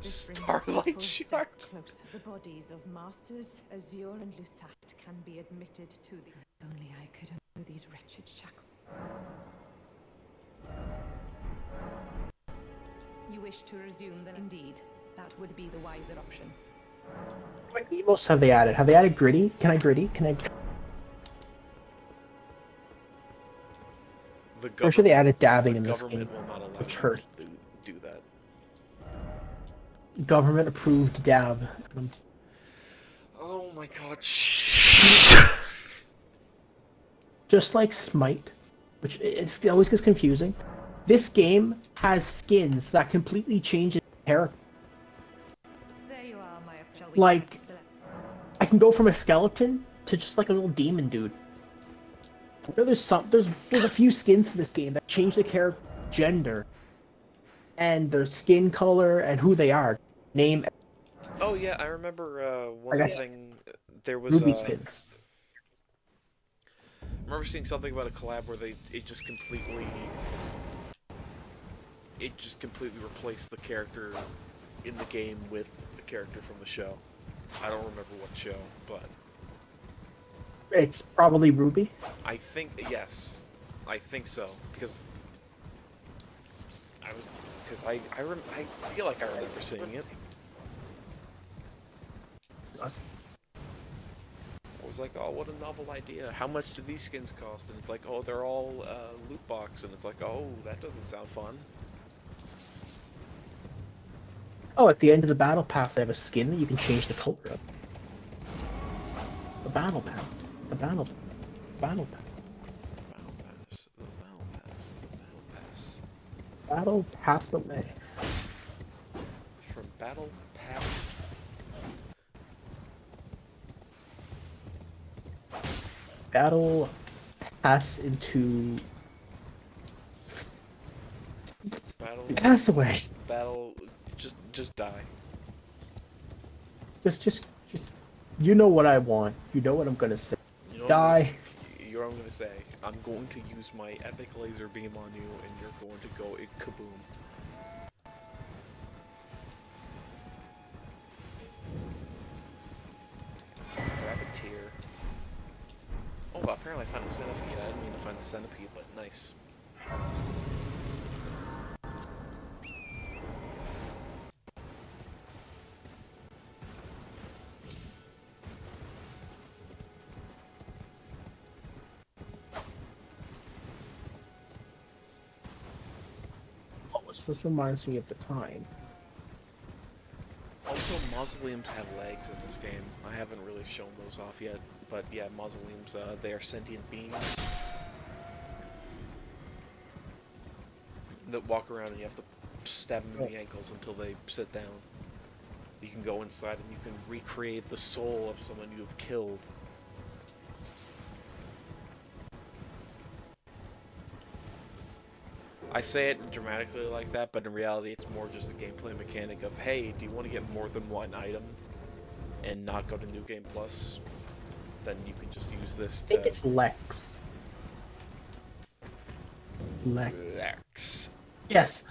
This brings us Starlight Shark. Closer. The bodies of Masters Azur and Lusat can be admitted to the. Only I could undo these wretched shackles. You wish to resume the indeed. That would be the wiser option. What emos have they added? Have they added griddy? Can I griddy? Can I? The I'm sure they added dabbing the in this game, will not allow which hurt. do, that. Government approved dab. Oh my god. just like Smite, which it always gets confusing. This game has skins that completely change its character. Like- commence the le- I can go from a skeleton to just like a little demon dude. I know there's some there's there's a few skins for this game that change the character gender and their skin color and who they are. Name Oh yeah, I remember uh, one I of got- thing there was Ruby uh, skins. I remember seeing something about a collab where they it just completely it just completely replaced the character in the game with the character from the show. I don't remember what show, but It's probably Ruby. I think yes, I think so because I was because I I, rem- I feel like I remember seeing it. I was like, oh, what a novel idea! How much do these skins cost? And it's like, oh, they're all uh, loot box, and it's like, oh, that doesn't sound fun. Oh, at the end of the battle pass, they have a skin that you can change the color of. The battle pass. The battle. Battle pass. Battle pass, the battle pass, the battle pass. Battle pass away. From battle pass. Battle pass into Battle. pass away. Battle. Just, die. Just, just, just. You know what I want. You know what I'm gonna say. You know gonna Die. You know what I'm gonna say? I'm going to use my epic laser beam on you, and you're going to go it kaboom. Grab a tear. Oh, apparently I found a centipede. I didn't mean to find the centipede, but nice. This reminds me of the time. Also, mausoleums have legs in this game. I haven't really shown those off yet, but yeah, mausoleums, uh, they are sentient beings that walk around and you have to stab them in the ankles until they sit down. You can go inside and you can recreate the soul of someone you have killed. I say it dramatically like that, but in reality, it's more just a gameplay mechanic of, hey, do you want to get more than one item and not go to New Game Plus? Then you can just use this I think to it's Lex. Lex. Lex. Yes.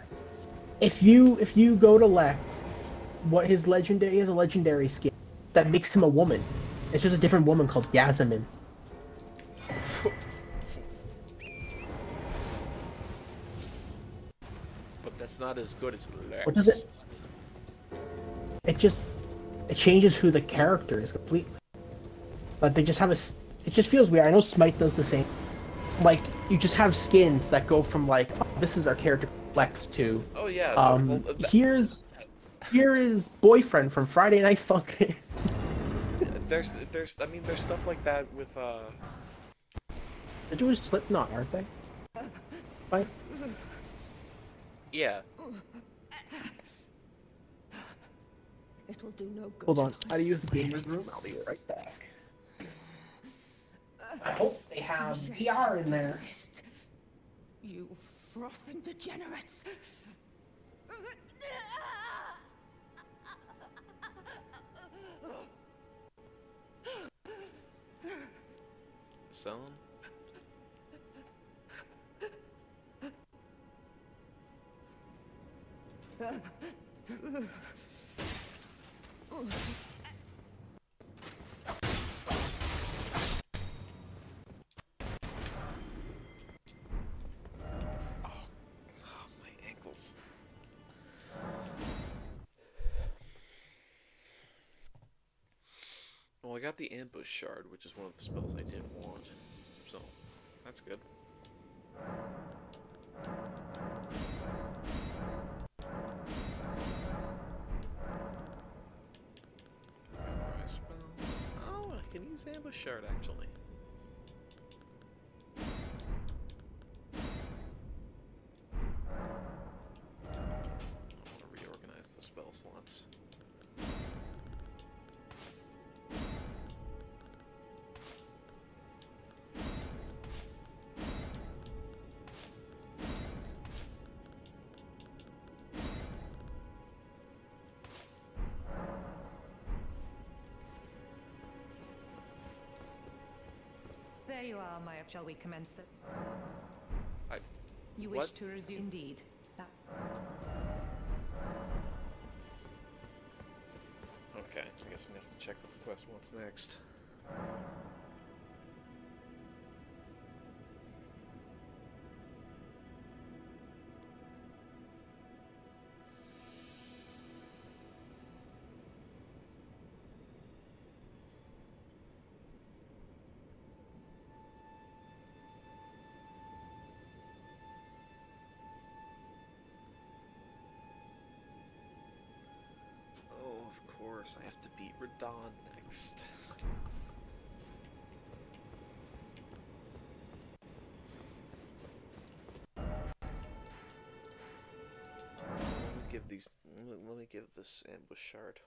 If you if you go to Lex, what his legendary is a legendary skin that makes him a woman. It's just a different woman called Yasmin. But not as good as Lex. What does it? It just it changes who the character is completely. But they just have a. It just feels weird. I know Smite does the same. Like you just have skins that go from like oh, this is our character Lex to Oh yeah. um well, th- here's here is boyfriend from Friday Night Funkin'. there's there's I mean there's stuff like that with uh They're doing Slipknot, aren't they? Right? yeah. It will do no good. Hold on. How do you use the gamers room? I'll be right back. I hope they have VR in there. Resist, You frothing degenerates! Selling. Oh, well, I got the ambush shard, which is one of the spells I didn't want, so that's good. Can ambush shard actually. Shall we commence the... I- You wish what? to resume? Indeed. That... Okay, I guess I'm gonna have to check with the quest what's next. Course, I have to beat Radahn next. Let me give these. Let me, give this ambush shard.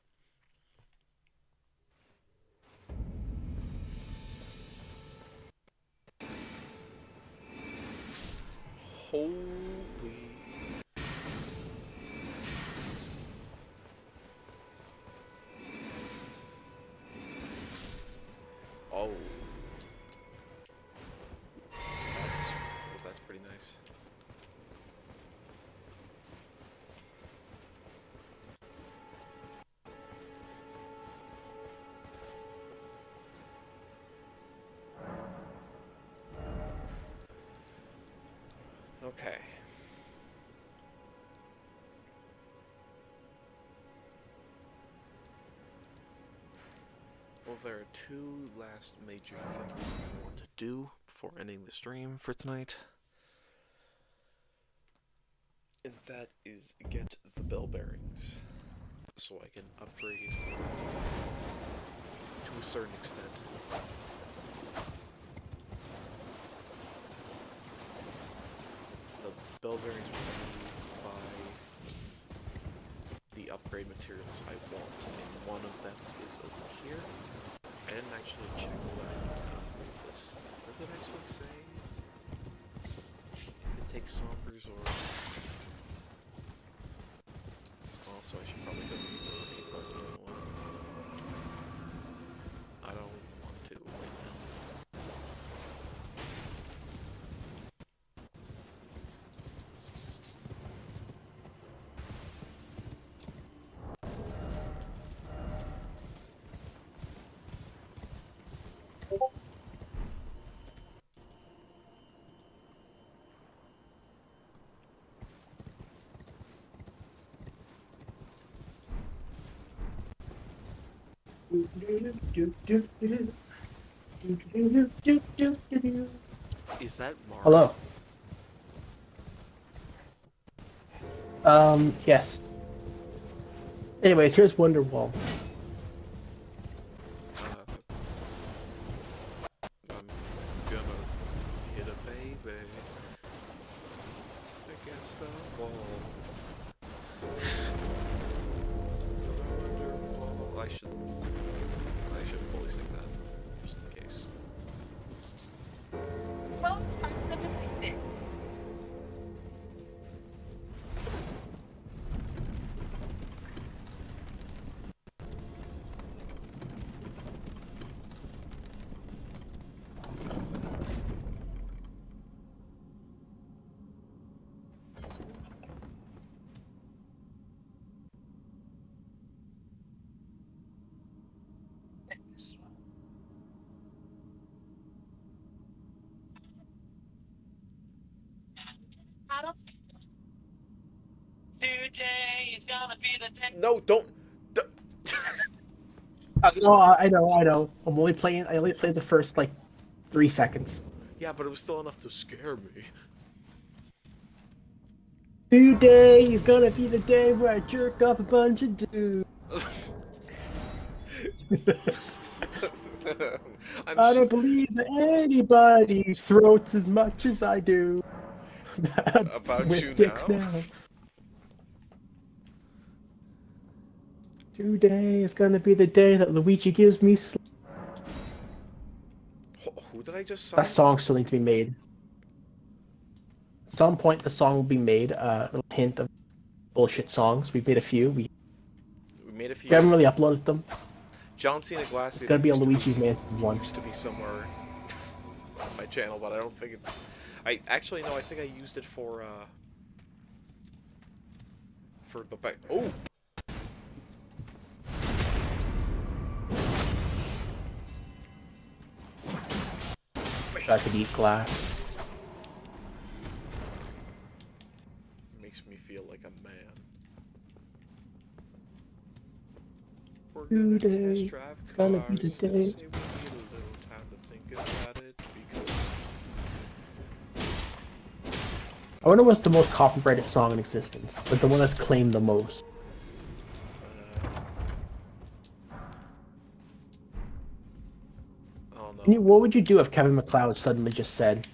Well, there are two last major things I want to do before ending the stream for tonight. And that is get the bell bearings so I can upgrade to a certain extent. The bell bearings will be by the upgrade materials I want, and one of them is over here. I didn't actually check what I this. Does it actually say if it takes Sombers or Is that Mark? Hello. Um, yes. Anyways, here's Wonderwall. I should fully sing that, just in case. Today is gonna be the day. No, don't. d- Uh, no, I know, I know. I'm only playing. I only played the first like three seconds. yeah, but it was still enough to scare me. Today is gonna be the day where I jerk off a bunch of dudes. I don't believe that anybody throats as much as I do. About you now? now. Today is gonna be the day that Luigi gives me. Who did I just sign? that song still needs to be made. At some point, the song will be made. Uh, a little hint of bullshit songs. We've made a few. We We made a few. haven't really uploaded them. John Cena Glassy. It's gonna be to Luigi's Mansion one. Used to be somewhere on my channel, but I don't think it. I actually no. I think I used it for uh. For the back. Oh. Wish I could eat glass. Makes me feel like a man. We're Today, test drive gonna be the cars and day. say we need a time to think about it because I wonder what's the most copyrighted song in existence, but the one that's claimed the most. You, what would you do if Kevin MacLeod suddenly just said,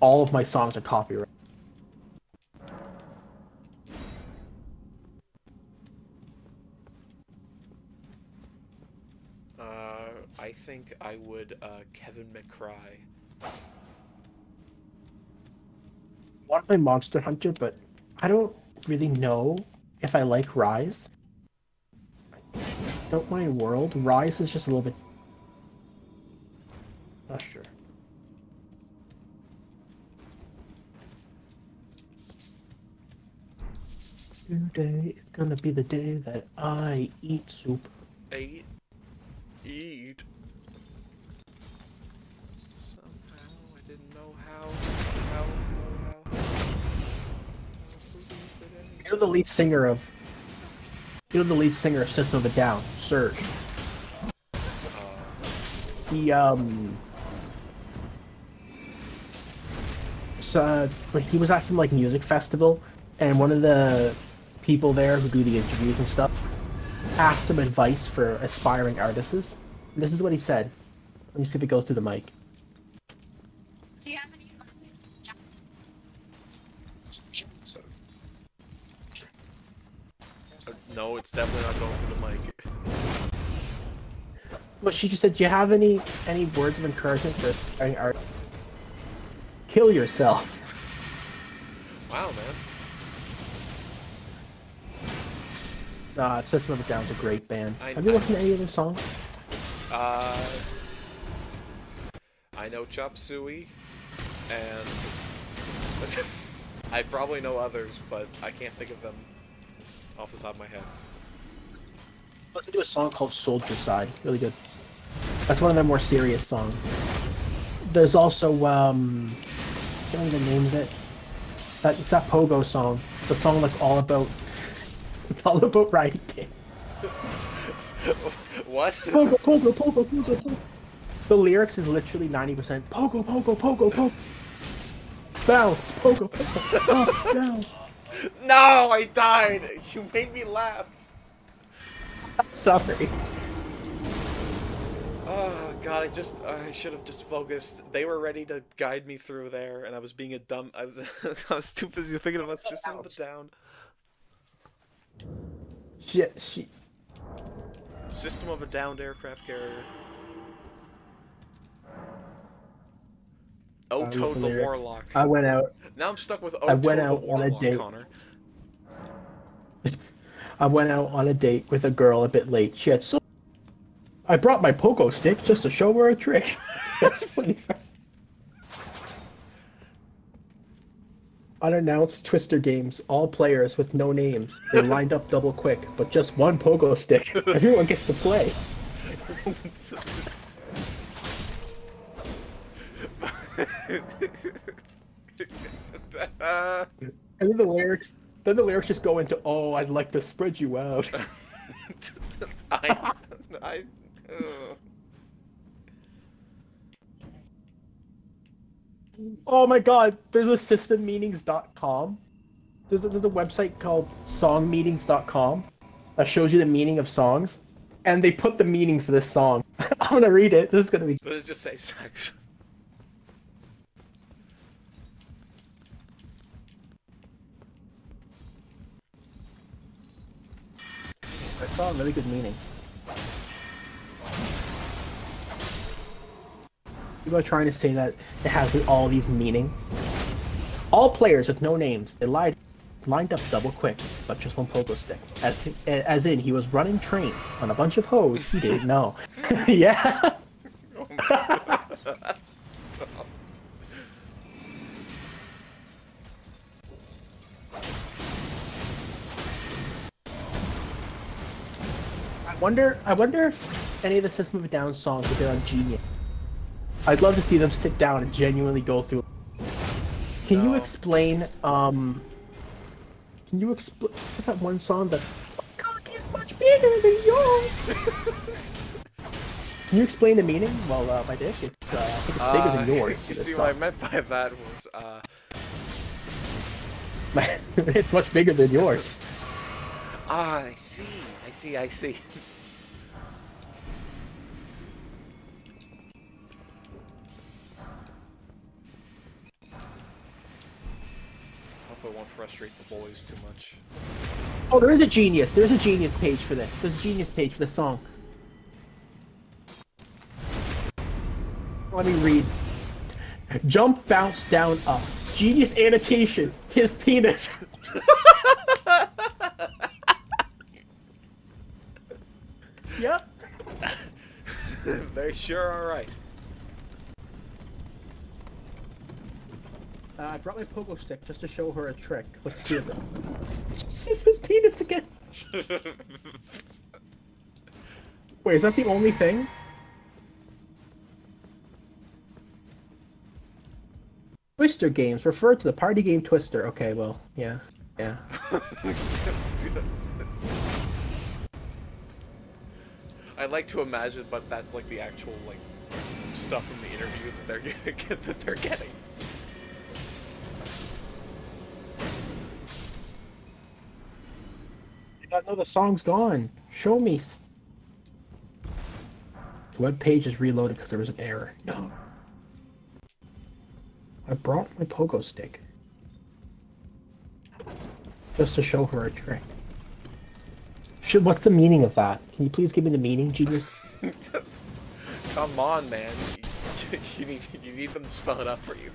"All of my songs are copyright"? Uh, I think I would uh, Kevin McCry. want to play Monster Hunter, but I don't really know if I like Rise. Don't mind World. Rise is just a little bit. Not sure. Today is gonna be the day that I eat soup. Eat. Eat. Somehow I didn't know how. How. How. How. You're the lead singer of. You're the lead singer of System of a Down, Serj. Uh, He um. Uh, like he was at some like music festival, and one of the people there who do the interviews and stuff asked him advice for aspiring artists. And this is what he said. Let me see if it goes through the mic. Do you have any advice? uh, no, it's definitely not going through the mic. Well, she just said, "Do you have any any words of encouragement for aspiring artists? Kill yourself." Wow, man. Nah, System of a Down's a great band. I- Have you I- listened to any of their songs? Uh, I know Chop Suey, and I probably know others, but I can't think of them off the top of my head. Listen to a song called Soldier Side. Really good. That's one of their more serious songs. There's also um can't the name of it. That it's that Pogo song. The song like all about it's all about Riot King. what? Pogo, pogo, pogo, pogo, pogo. The lyrics is literally 90% pogo, pogo, pogo, pogo. Bounce, pogo, pogo, up, down. No, I died. You made me laugh. Sorry. Oh god, I just I should have just focused. They were ready to guide me through there, and I was being a dumb. I was I was too busy thinking about System of the Down. Shit, she. System of a Downed aircraft carrier. Oh, I Toad the lyrics. Warlock. I went out. Now I'm stuck with Oh, I Toad went the out on a date. Connor. I went out on a date with a girl a bit late. She had so. I brought my pogo stick just to show her a trick. Unannounced Twister games, all players with no names. They lined up double quick, but just one pogo stick. Everyone gets to play. And then the lyrics, then the lyrics just go into, "Oh, I'd like to spread you out." I, Oh my god, there's a systemmeanings.com. There's a, there's a website called songmeanings.com that shows you the meaning of songs. And they put the meaning for this song. I'm gonna read it. This is gonna be. Let's just say sex. I saw a really good meaning. People are trying to say that it has all these meanings. All players with no names, they lied, lined up double quick, but just one pogo stick. As as in, he was running train on a bunch of hoes he didn't know. yeah. I wonder. I wonder if any of the System of a Down songs been on Genius. I'd love to see them sit down and genuinely go through. Can you explain? Um. Can you explain? What's that one song that? "My cock is much bigger than yours. Can you explain the meaning? Well, uh, my dick, it's uh, I think it's bigger than Uh, yours. You see, song. what I meant by that was, uh, it's much bigger than yours. ah, I see, I see, I see. Frustrate the boys too much. Oh, there is a genius. There's a genius page for this. There's a genius page for this song. Let me read. Jump, bounce, down, up. Genius annotation. His penis. yep. they sure are right. Uh, I brought my pogo stick just to show her a trick. Let's see it. This his penis again. Wait, is that the only thing? Twister games refer to the party game Twister. Okay, well, yeah, yeah. I like to imagine, but that's like the actual like stuff from the interview that they're get- that they're getting. I know the song's gone. Show me. The web page is reloaded because there was an error. No. I brought my pogo stick. Just to show her a trick. Should, what's the meaning of that? Can you please give me the meaning, genius? Come on, man. You need you need them to spell it out for you.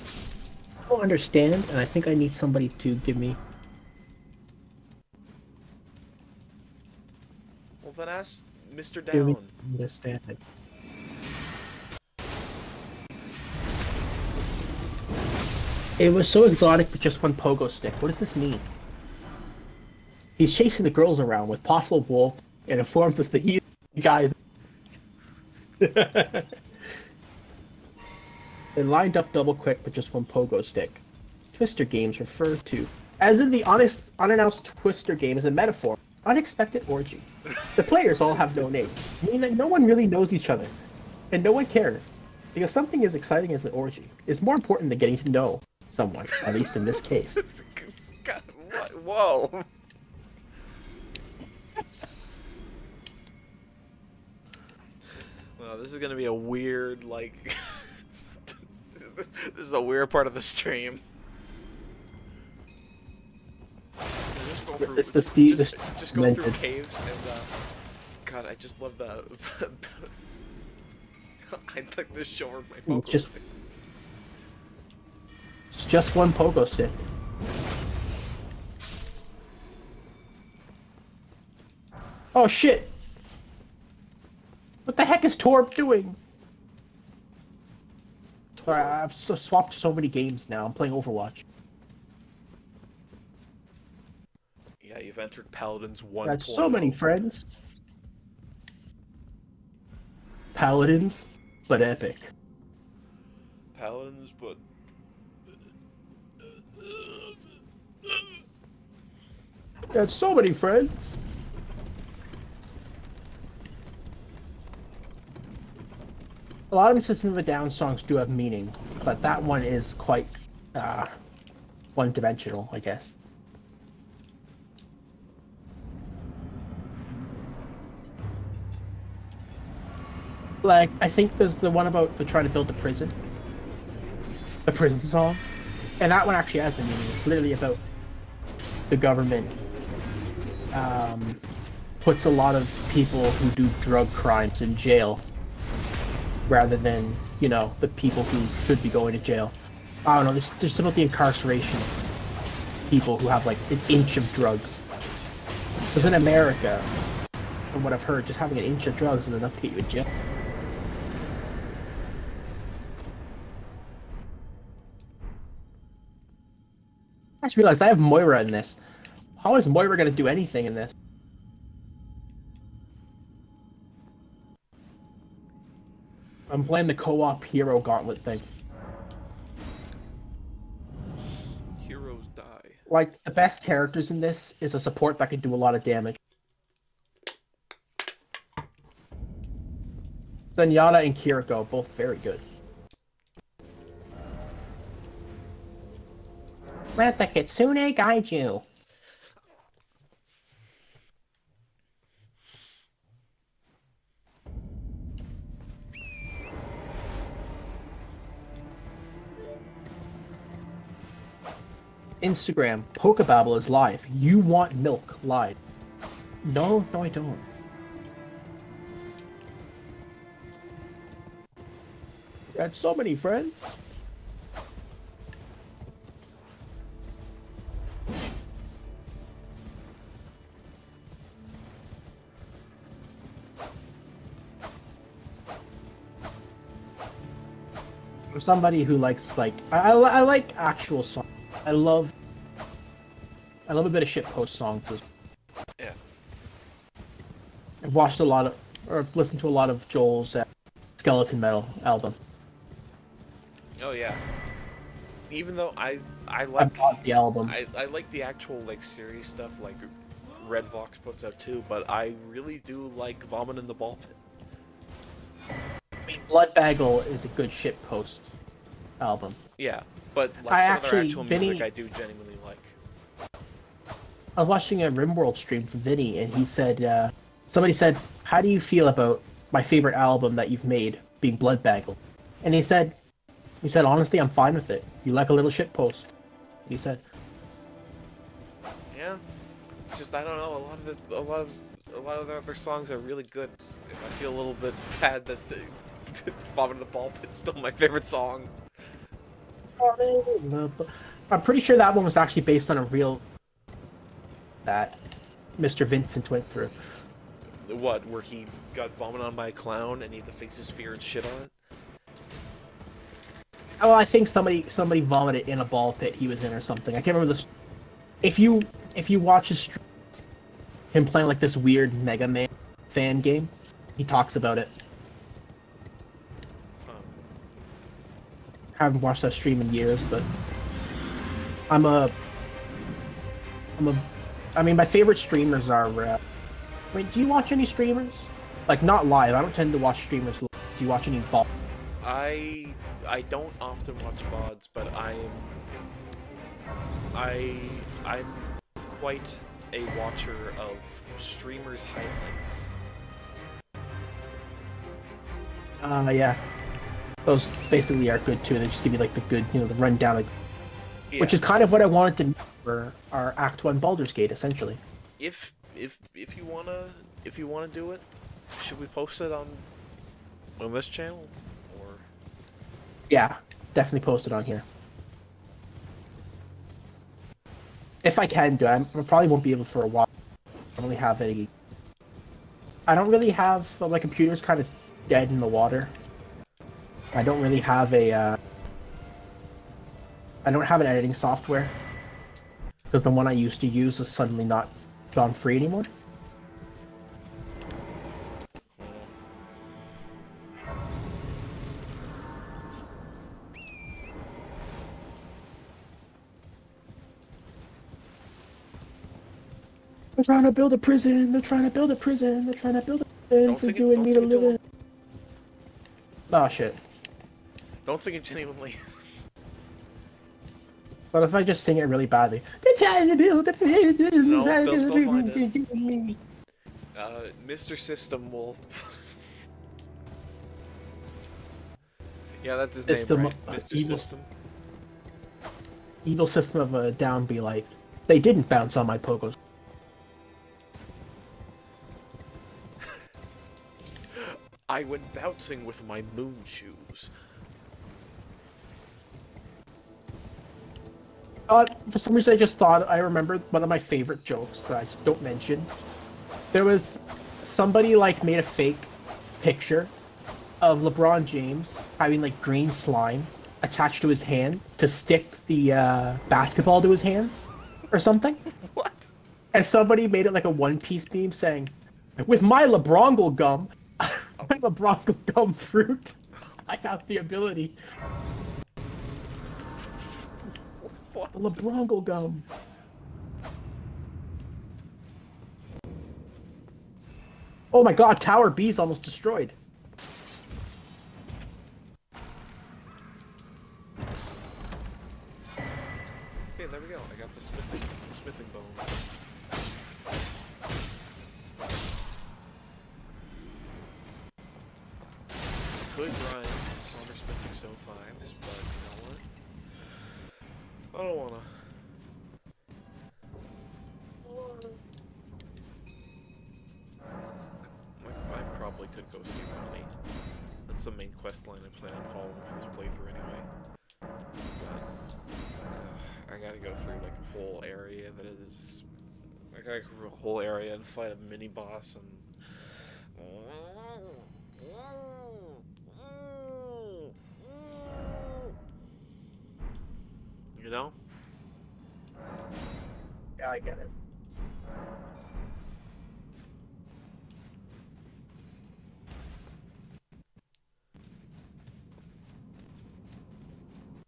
I don't understand, and I think I need somebody to give me. Then ask Mr. Down. understanding. It It was so exotic with just one pogo stick. What does this mean? He's chasing the girls around with possible wolf and informs us that he's the guy. they lined up double quick with just one pogo stick. Twister games refer to, as in the honest, unannounced Twister game is a metaphor unexpected orgy. The players all have no names, meaning that no one really knows each other, and no one cares. Because something as exciting as an orgy is more important than getting to know someone, at least in this case. God, what? Whoa. Well, this is gonna be a weird, like. this is a weird part of the stream. Just go through, It's the Steve. just, Just, go through caves and, uh. God, I just love the. I'd like to show her my pogo just- stick. It's just one pogo stick. Oh shit! What the heck is Torb doing? Sorry, I've so swapped so many games now. I'm playing Overwatch. Yeah, you've entered Paladin's one. Got so many friends. Paladins, but epic. Paladins, but. Got so many friends. A lot of System of a Down songs do have meaning, but that one is quite uh, one-dimensional, I guess. Like, I think there's the one about the trying to build the prison. The prison song. And that one actually has a meaning. It's literally about the government um, puts a lot of people who do drug crimes in jail rather than, you know, the people who should be going to jail. I don't know, there's, there's about the incarceration people who have like an inch of drugs. Because in America, from what I've heard, just having an inch of drugs is enough to get you in jail. I just realized I have Moira in this. How is Moira gonna do anything in this? I'm playing the co-op hero gauntlet thing. Heroes die. Like the best characters in this is a support that can do a lot of damage. Zenyatta and Kiriko, both very good. Let the Kitsune guide you. Instagram, Pokebabble is live. You want milk live. No, no, I don't. Got so many friends. Somebody who likes like I, I, I like actual songs. I love I love a bit of shitpost songs. As well. Yeah. I've watched a lot of or listened to a lot of Joel's uh, Skeleton Metal album. Oh yeah. Even though I I I like bought the album. I, I like the actual like serious stuff like Red Fox puts out too, but I really do like Vomit in the Ball Pit. I mean, Blood Bagel is a good shitpost album. Yeah, but like I some actually- of their actual music I do genuinely like. I was watching a RimWorld stream from Vinny, and he said, uh, somebody said, "How do you feel about my favorite album that you've made being Blood Bagel?" And he said, he said, honestly, I'm fine with it. You like a little shitpost. He said, Yeah, just I don't know. A lot of the, a lot of a lot of their other songs are really good. I feel a little bit bad that the, Vomit in the Ball Pit's still my favorite song. I'm pretty sure that one was actually based on a real that Mr. Vincent went through. What? Where he got vomited on by a clown and he had to face his fear and shit on it. Oh, I think somebody somebody vomited in a ball pit he was in or something. I can't remember this. If you if you watch his him playing like this weird Mega Man fan game, he talks about it. Haven't watched that stream in years, but I'm a I'm a I mean, my favorite streamers are. Uh, wait, do you watch any streamers? Like not live. I don't tend to watch streamers. Live. Do you watch any ball? I I don't often watch VODs, but I am I I'm quite a watcher of streamers' highlights. Uh, yeah. Those basically are good too. They just give you like the good, you know, the rundown, like, which is kind of what I wanted to do for our Act One Baldur's Gate, essentially. if if if you wanna if you wanna do it, should we post it on on this channel or Yeah, definitely post it on here. If I can do it, I'm- I probably won't be able for a while. I don't really have any. I don't really have. Well, my computer's kind of dead in the water. I don't really have a. Uh, I don't have an editing software because the one I used to use is suddenly not gone free anymore. They're trying to build a prison. They're trying to build a prison. They're trying to build a prison Don't for doing me to sing it too live in. Oh shit. Don't sing it genuinely. But if I just sing it really badly, they're trying to build a prison. No, trying they'll still find a. Uh, Mr. System will. yeah, that's his System name, of- right? Mr. evil- System. Evil system of a down be like, they didn't bounce on my pogos. I went bouncing with my moon shoes. Uh, for some reason, I just thought I remembered one of my favorite jokes that I just don't mention. There was somebody like made a fake picture of LeBron James having like green slime attached to his hand to stick the uh, basketball to his hands or something. What? And somebody made it like a one piece meme saying, "With my LeBrongle gum, my LeBrongle gum fruit, I have the ability." What? LeBrongle gum. Oh my god, Tower B is almost destroyed. Fight a mini boss and. You know? Yeah, I get it.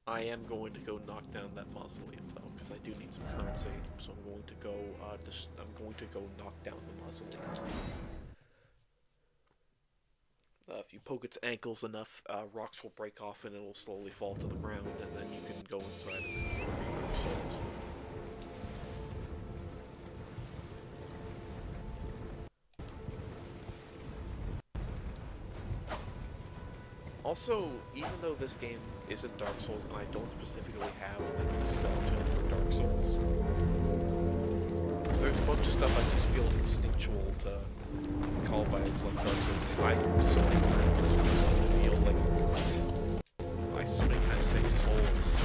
I am going to go knock down that mausoleum though, because I do need some currency. So I'm going to go. Uh, I'm going to go knock down the mausoleum. Uh, if you poke its ankles enough, uh, rocks will break off and it'll slowly fall to the ground, and then you can go inside and remove souls. Also, even though this game isn't Dark Souls, and I don't specifically have the nostalgia for Dark Souls, there's a bunch of stuff I just feel instinctual to call by as like Dark Souls. I so many times feel like I so many times say souls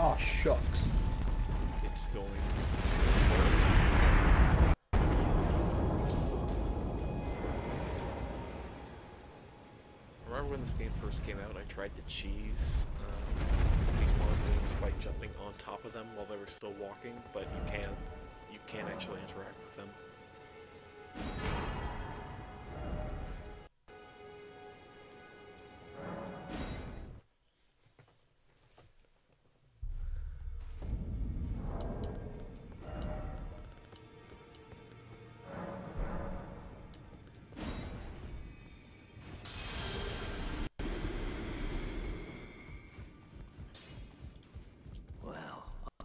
oh shucks. It's going. Remember when this game first came out? I tried to cheese um, these mausoleums by jumping on top of them while they were still walking, but you can't. You can't actually interact with them.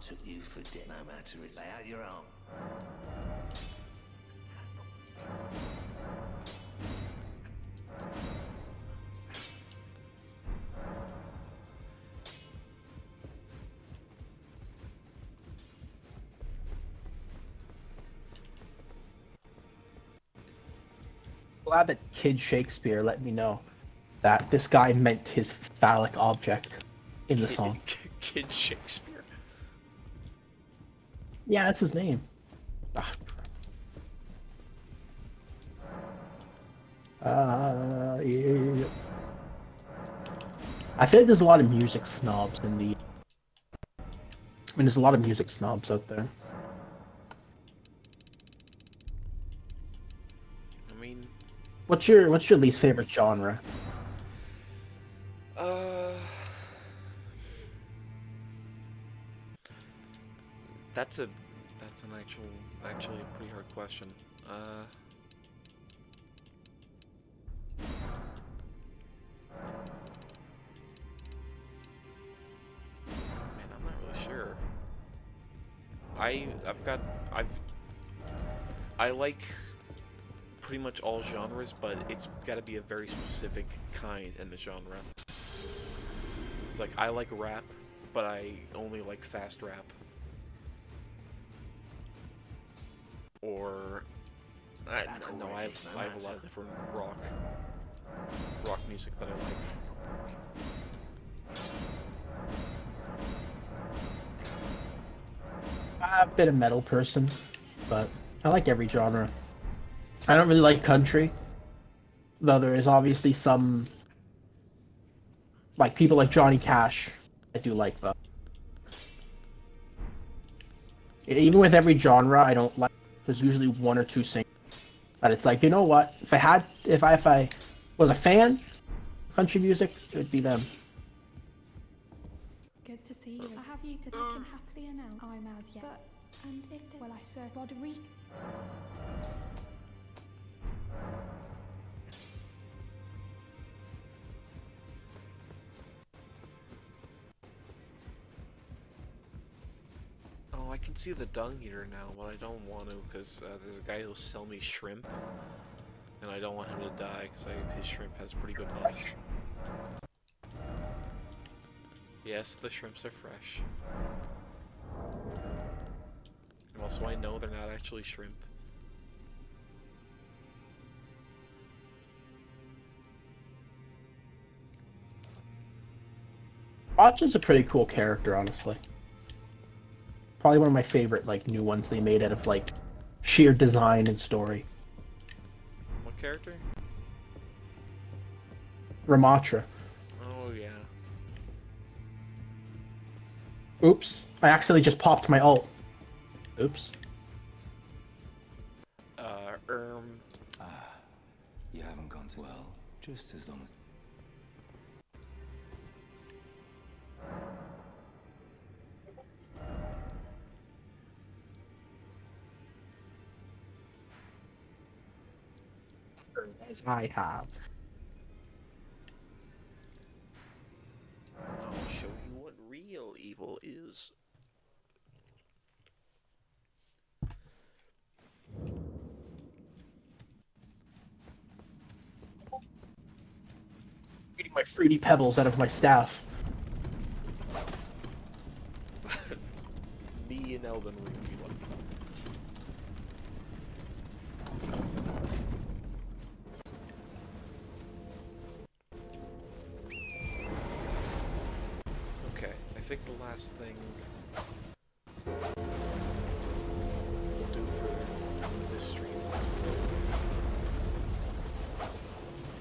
Took you for dead. No matter it. Lay out your arm. Glad that Kid Shakespeare let me know that this guy meant his phallic object in the song. Kid Shakespeare. Yeah, that's his name. Ah. Uh, yeah. I feel like there's a lot of music snobs in the. I mean, there's a lot of music snobs out there. I mean, What's your What's your least favorite genre? Actual actually a pretty hard question. Uh. Man, I'm not really sure. I I've got I've I like pretty much all genres, but it's got to be a very specific kind in the genre. It's like I like rap, but I only like fast rap. I Back no, I have I have a lot of different rock rock music that I like. I'm a bit of metal person, but I like every genre. I don't really like country, though there is obviously some like people like Johnny Cash. I do like though. Even with every genre, I don't like. There's usually one or two singers that it's like, you know what? If I had, if I, if I was a fan, of country music, it would be them. Good to see you. I have you to thinking happier now. I'm as yet. But, and if well, I sir Roderick. Oh, I can see the dung eater now, but I don't want to because uh, there's a guy who'll sell me shrimp, and I don't want him to die because his shrimp has pretty good buffs. Yes, the shrimps are fresh. And also, I know they're not actually shrimp. Is a pretty cool character, honestly. Probably one of my favorite like new ones they made out of like sheer design and story. What character? Ramatra. Oh yeah. Oops. I accidentally just popped my ult. Oops. Uh, erm. Ah, you haven't gone to well. Just as long as. As I have. I'll show you what real evil is. Eating my fruity pebbles out of my staff. Me and Elden Ring think the last thing we'll do for this stream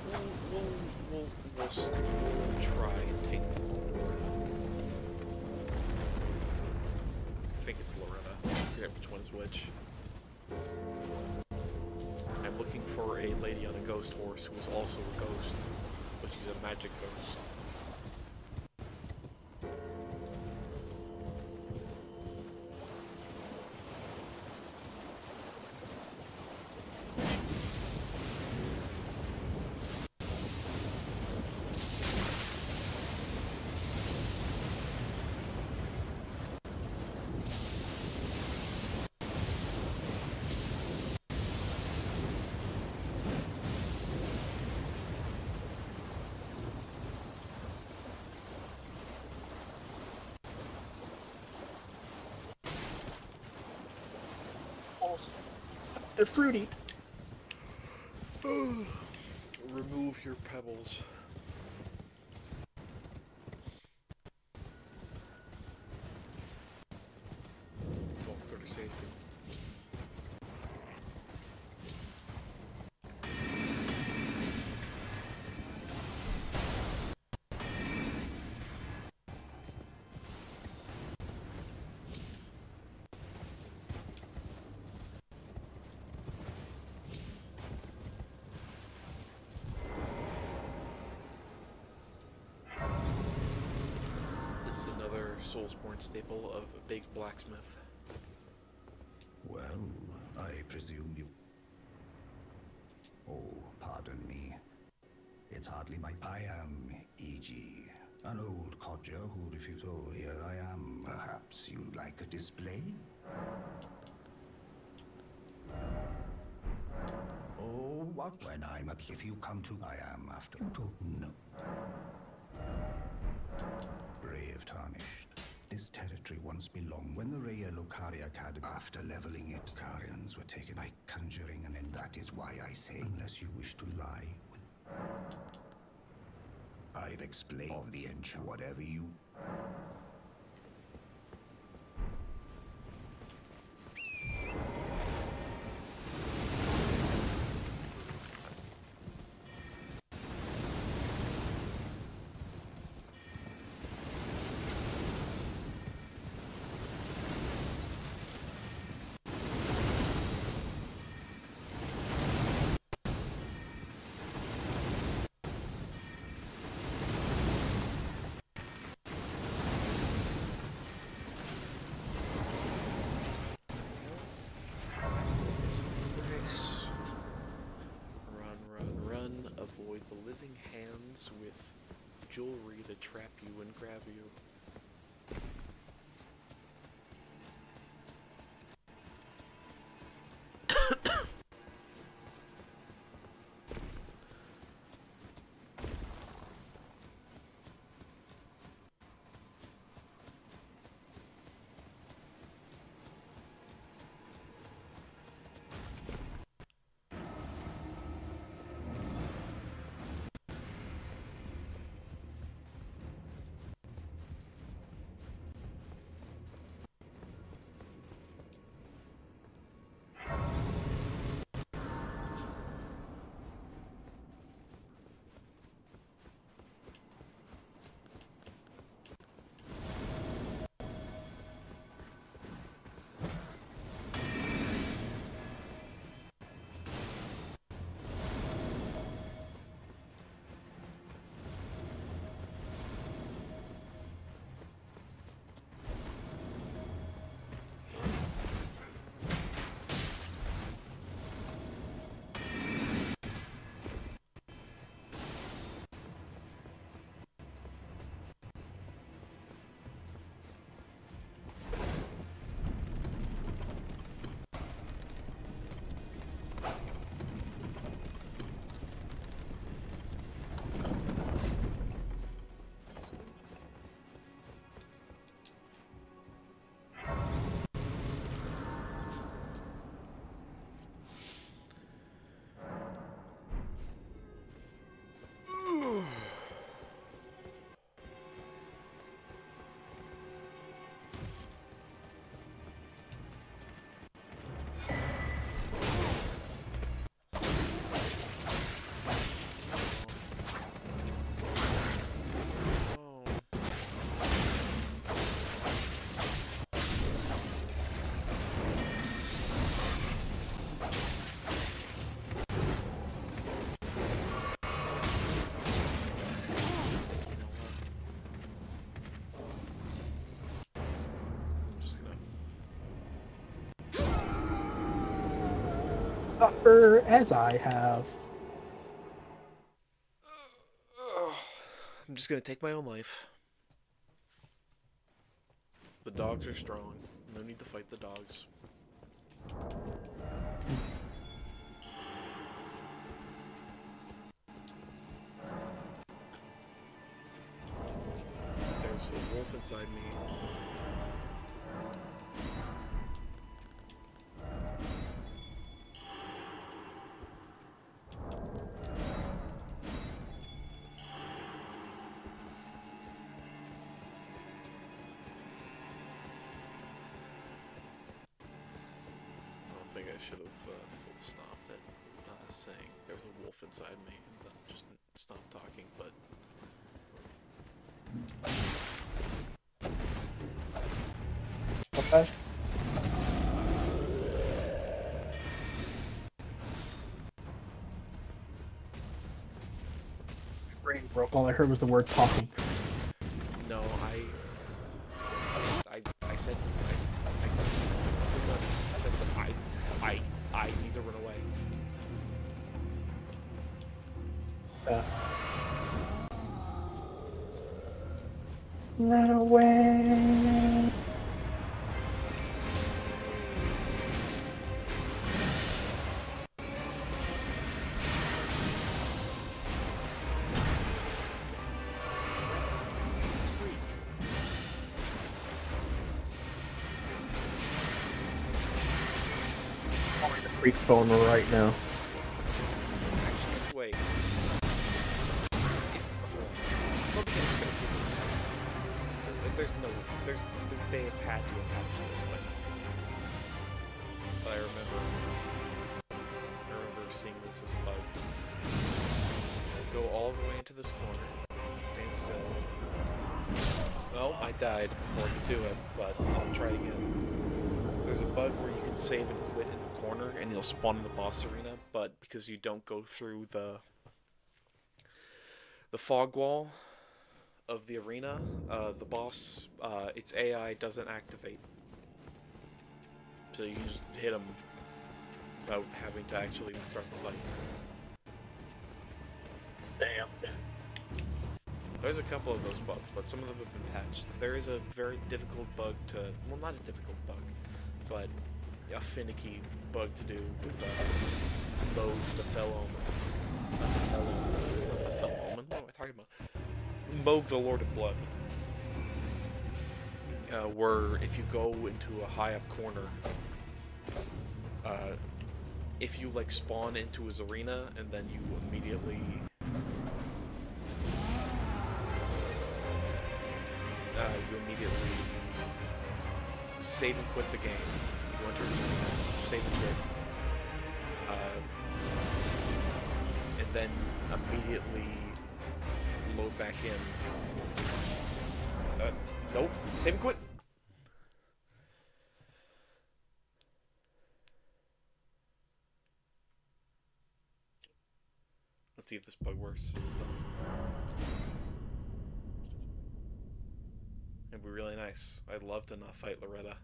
we'll, we'll, we'll, we'll, we'll try and take Loretta. I think it's Loretta. I forget which one is which. I'm looking for a lady on a ghost horse who is also a ghost, but she's a magic ghost. Fruity. Remove your pebbles. Soulsborne staple of a big blacksmith. Well, I presume you. Oh, pardon me. It's hardly my. I am Iji, an old codger who refused. Oh, here I am. Perhaps you'd like a display? Oh, what? When I'm ups, if you come to, I am after. To no. Brave tarnished. This territory once belonged when the Raya Lucaria Academy. After leveling it, Carians were taken by conjuring, and then that is why I say, unless you wish to lie with. I've explained of the enchant, whatever you. Jewelry that trap you and grab you. Creeper as I have. I'm just gonna take my own life. The dogs are strong. No need to fight the dogs. There's a wolf inside me. Think I should have uh, full stopped at uh, saying there was a wolf inside me and then just stopped talking, but Okay. Brain broke. All I heard was the word talking. Phone right now. Because you don't go through the the fog wall of the arena, uh, the boss, uh, its AI doesn't activate. So you just hit him without having to actually start the fight. Damn. There's a couple of those bugs, but some of them have been patched. There is a very difficult bug to, well, not a difficult bug, but a finicky bug to do with uh, it's not the What am I talking about? Mohg the Lord of Blood. Uh, where if you go into a high up corner, uh, if you like spawn into his arena and then you immediately uh, you immediately save and quit the game. Arena, save and quit, uh, and then immediately load back in. Uh, nope, save and quit. Let's see if this bug works. It'd be really nice. I'd love to not fight Loretta.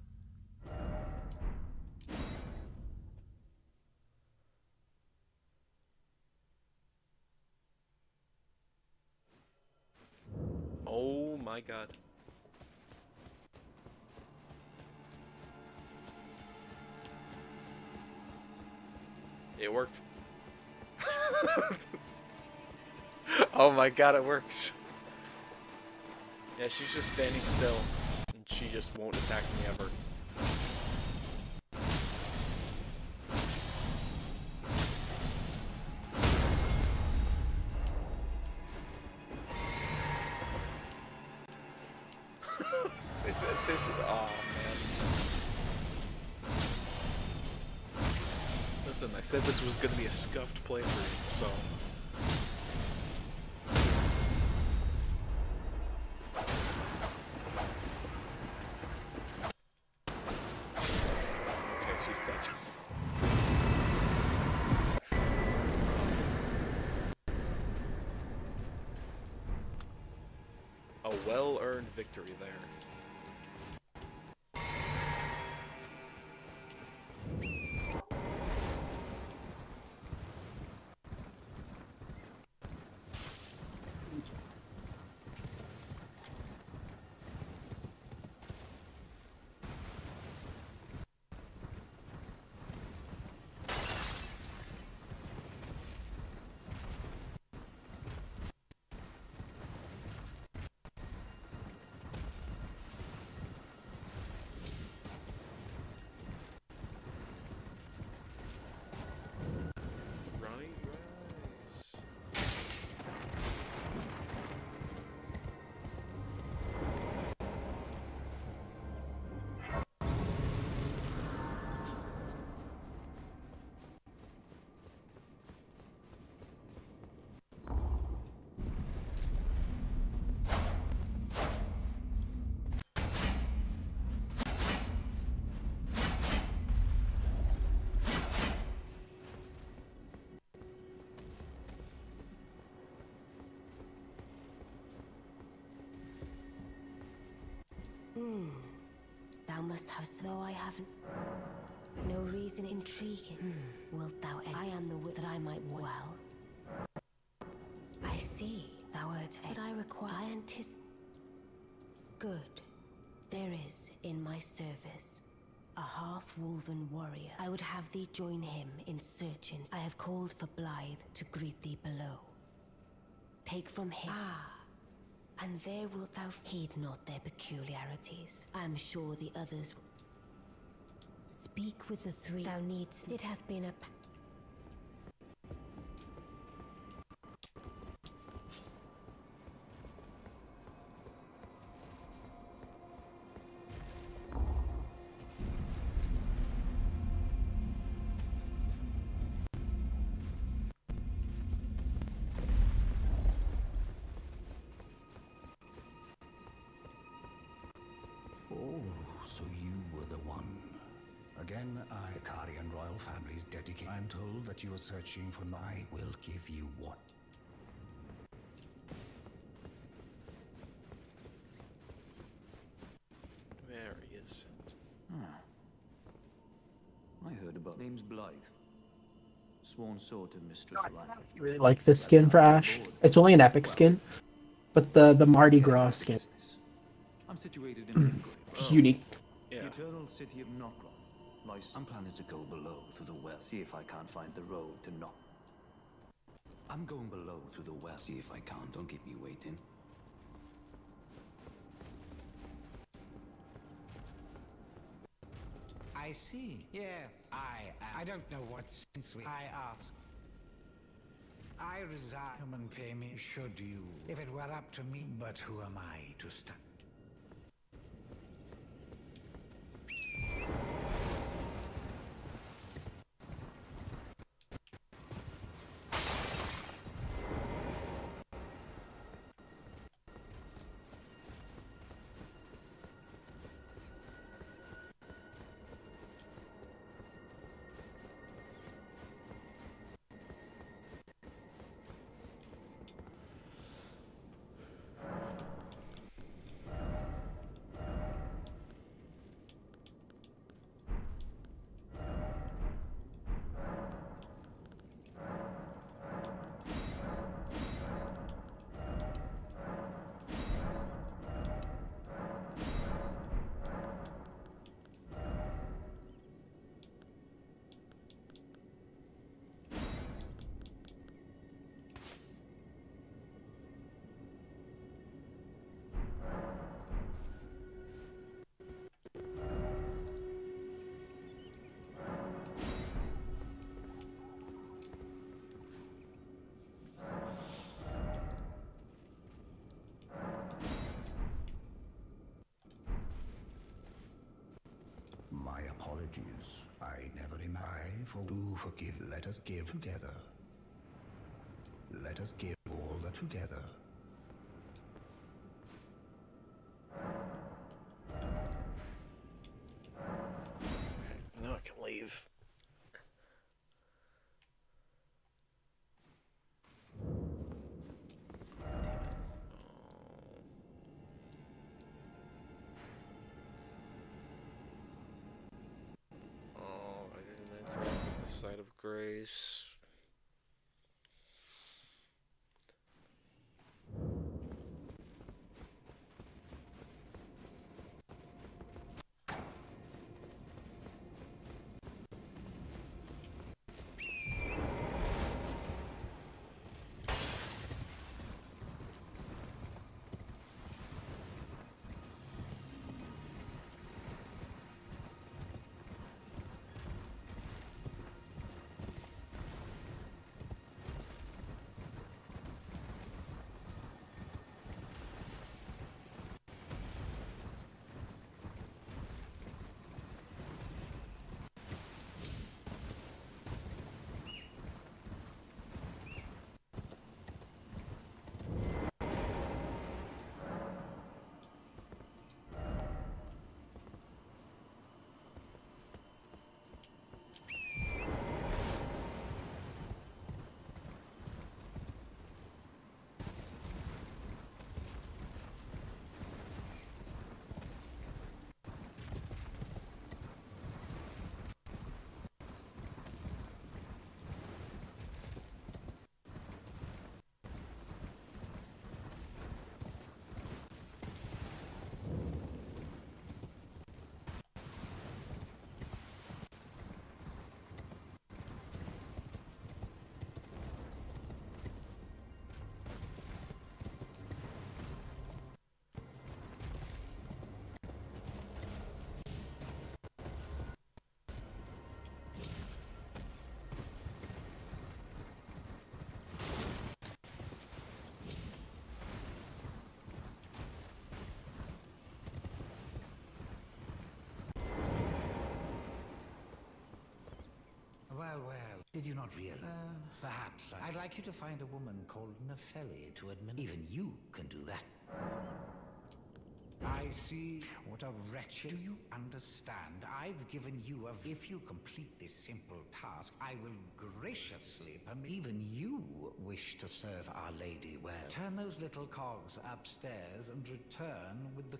My god. It worked. oh my god, it works. Yeah, she's just standing still, and she just won't attack me ever. Said this was gonna be a scuffed playthrough, so. Thou must have, though I haven't. No reason intriguing. Wilt thou? en- I am the wit that I might well. I see. Thou art, but I require. I anticipate. Good. There is in my service a half-woven warrior. I would have thee join him in searching. I have called for Blaidd to greet thee below. Take from him. Ah. And there wilt thou heed not their peculiarities. I am sure the others. Speak with the three. Thou needst. It hath been a. give you what? There he is. Hmm. I heard about name's Blaidd. Sworn sword to Mistress I Ryan. really like this skin for Ash. It's only an epic skin, but the the Mardi Gras skin I'm situated in Limgrave. unique. The eternal city of Nokron. I'm planning to go below through the well, see if I can't find the road to Nok. I'm going below through the well, see if I can. Don't keep me waiting. I see. Yes. I I don't know what since we I ask. I resign. Come and pay me should you. If it were up to me, but who am I to stop? I never am I for do forgive. Let us give together. Let us give all that together. Not realize. Uh, perhaps I'd like you to find a woman called Nepheli to admit. Even you can do that. I see. What a wretched. Do you understand? I've given you a. If you complete this simple task, I will graciously permit. Even you wish to serve Our Lady well. Turn those little cogs upstairs and return with the.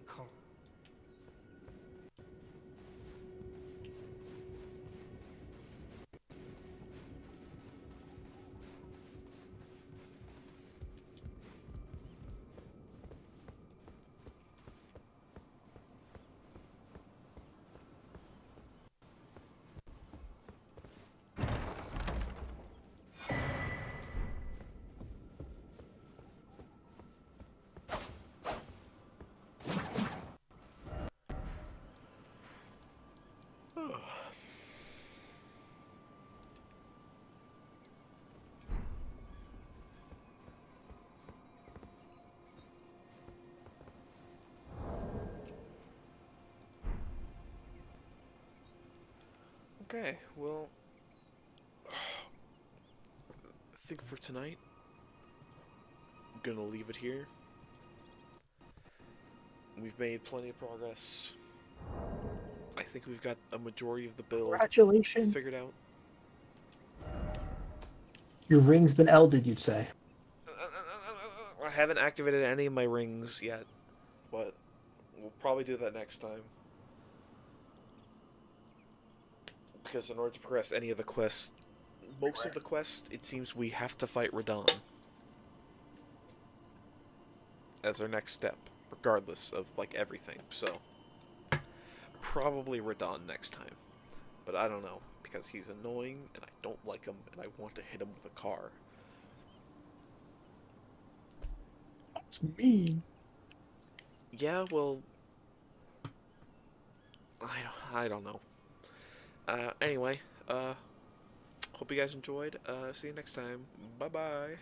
Okay, well, I think for tonight, I'm gonna leave it here. We've made plenty of progress. I think we've got a majority of the build Congratulations. figured out. Your ring's been elded, you'd say. I haven't activated any of my rings yet, but we'll probably do that next time. Because in order to progress any of the quests, most of the quests, it seems we have to fight Radahn. As our next step, regardless of, like, everything, so... Probably Radahn next time. But I don't know, because he's annoying, and I don't like him, and I want to hit him with a car. That's mean. Yeah, well, I don't, I don't know. Uh, anyway, uh, hope you guys enjoyed. Uh, see you next time. Bye bye.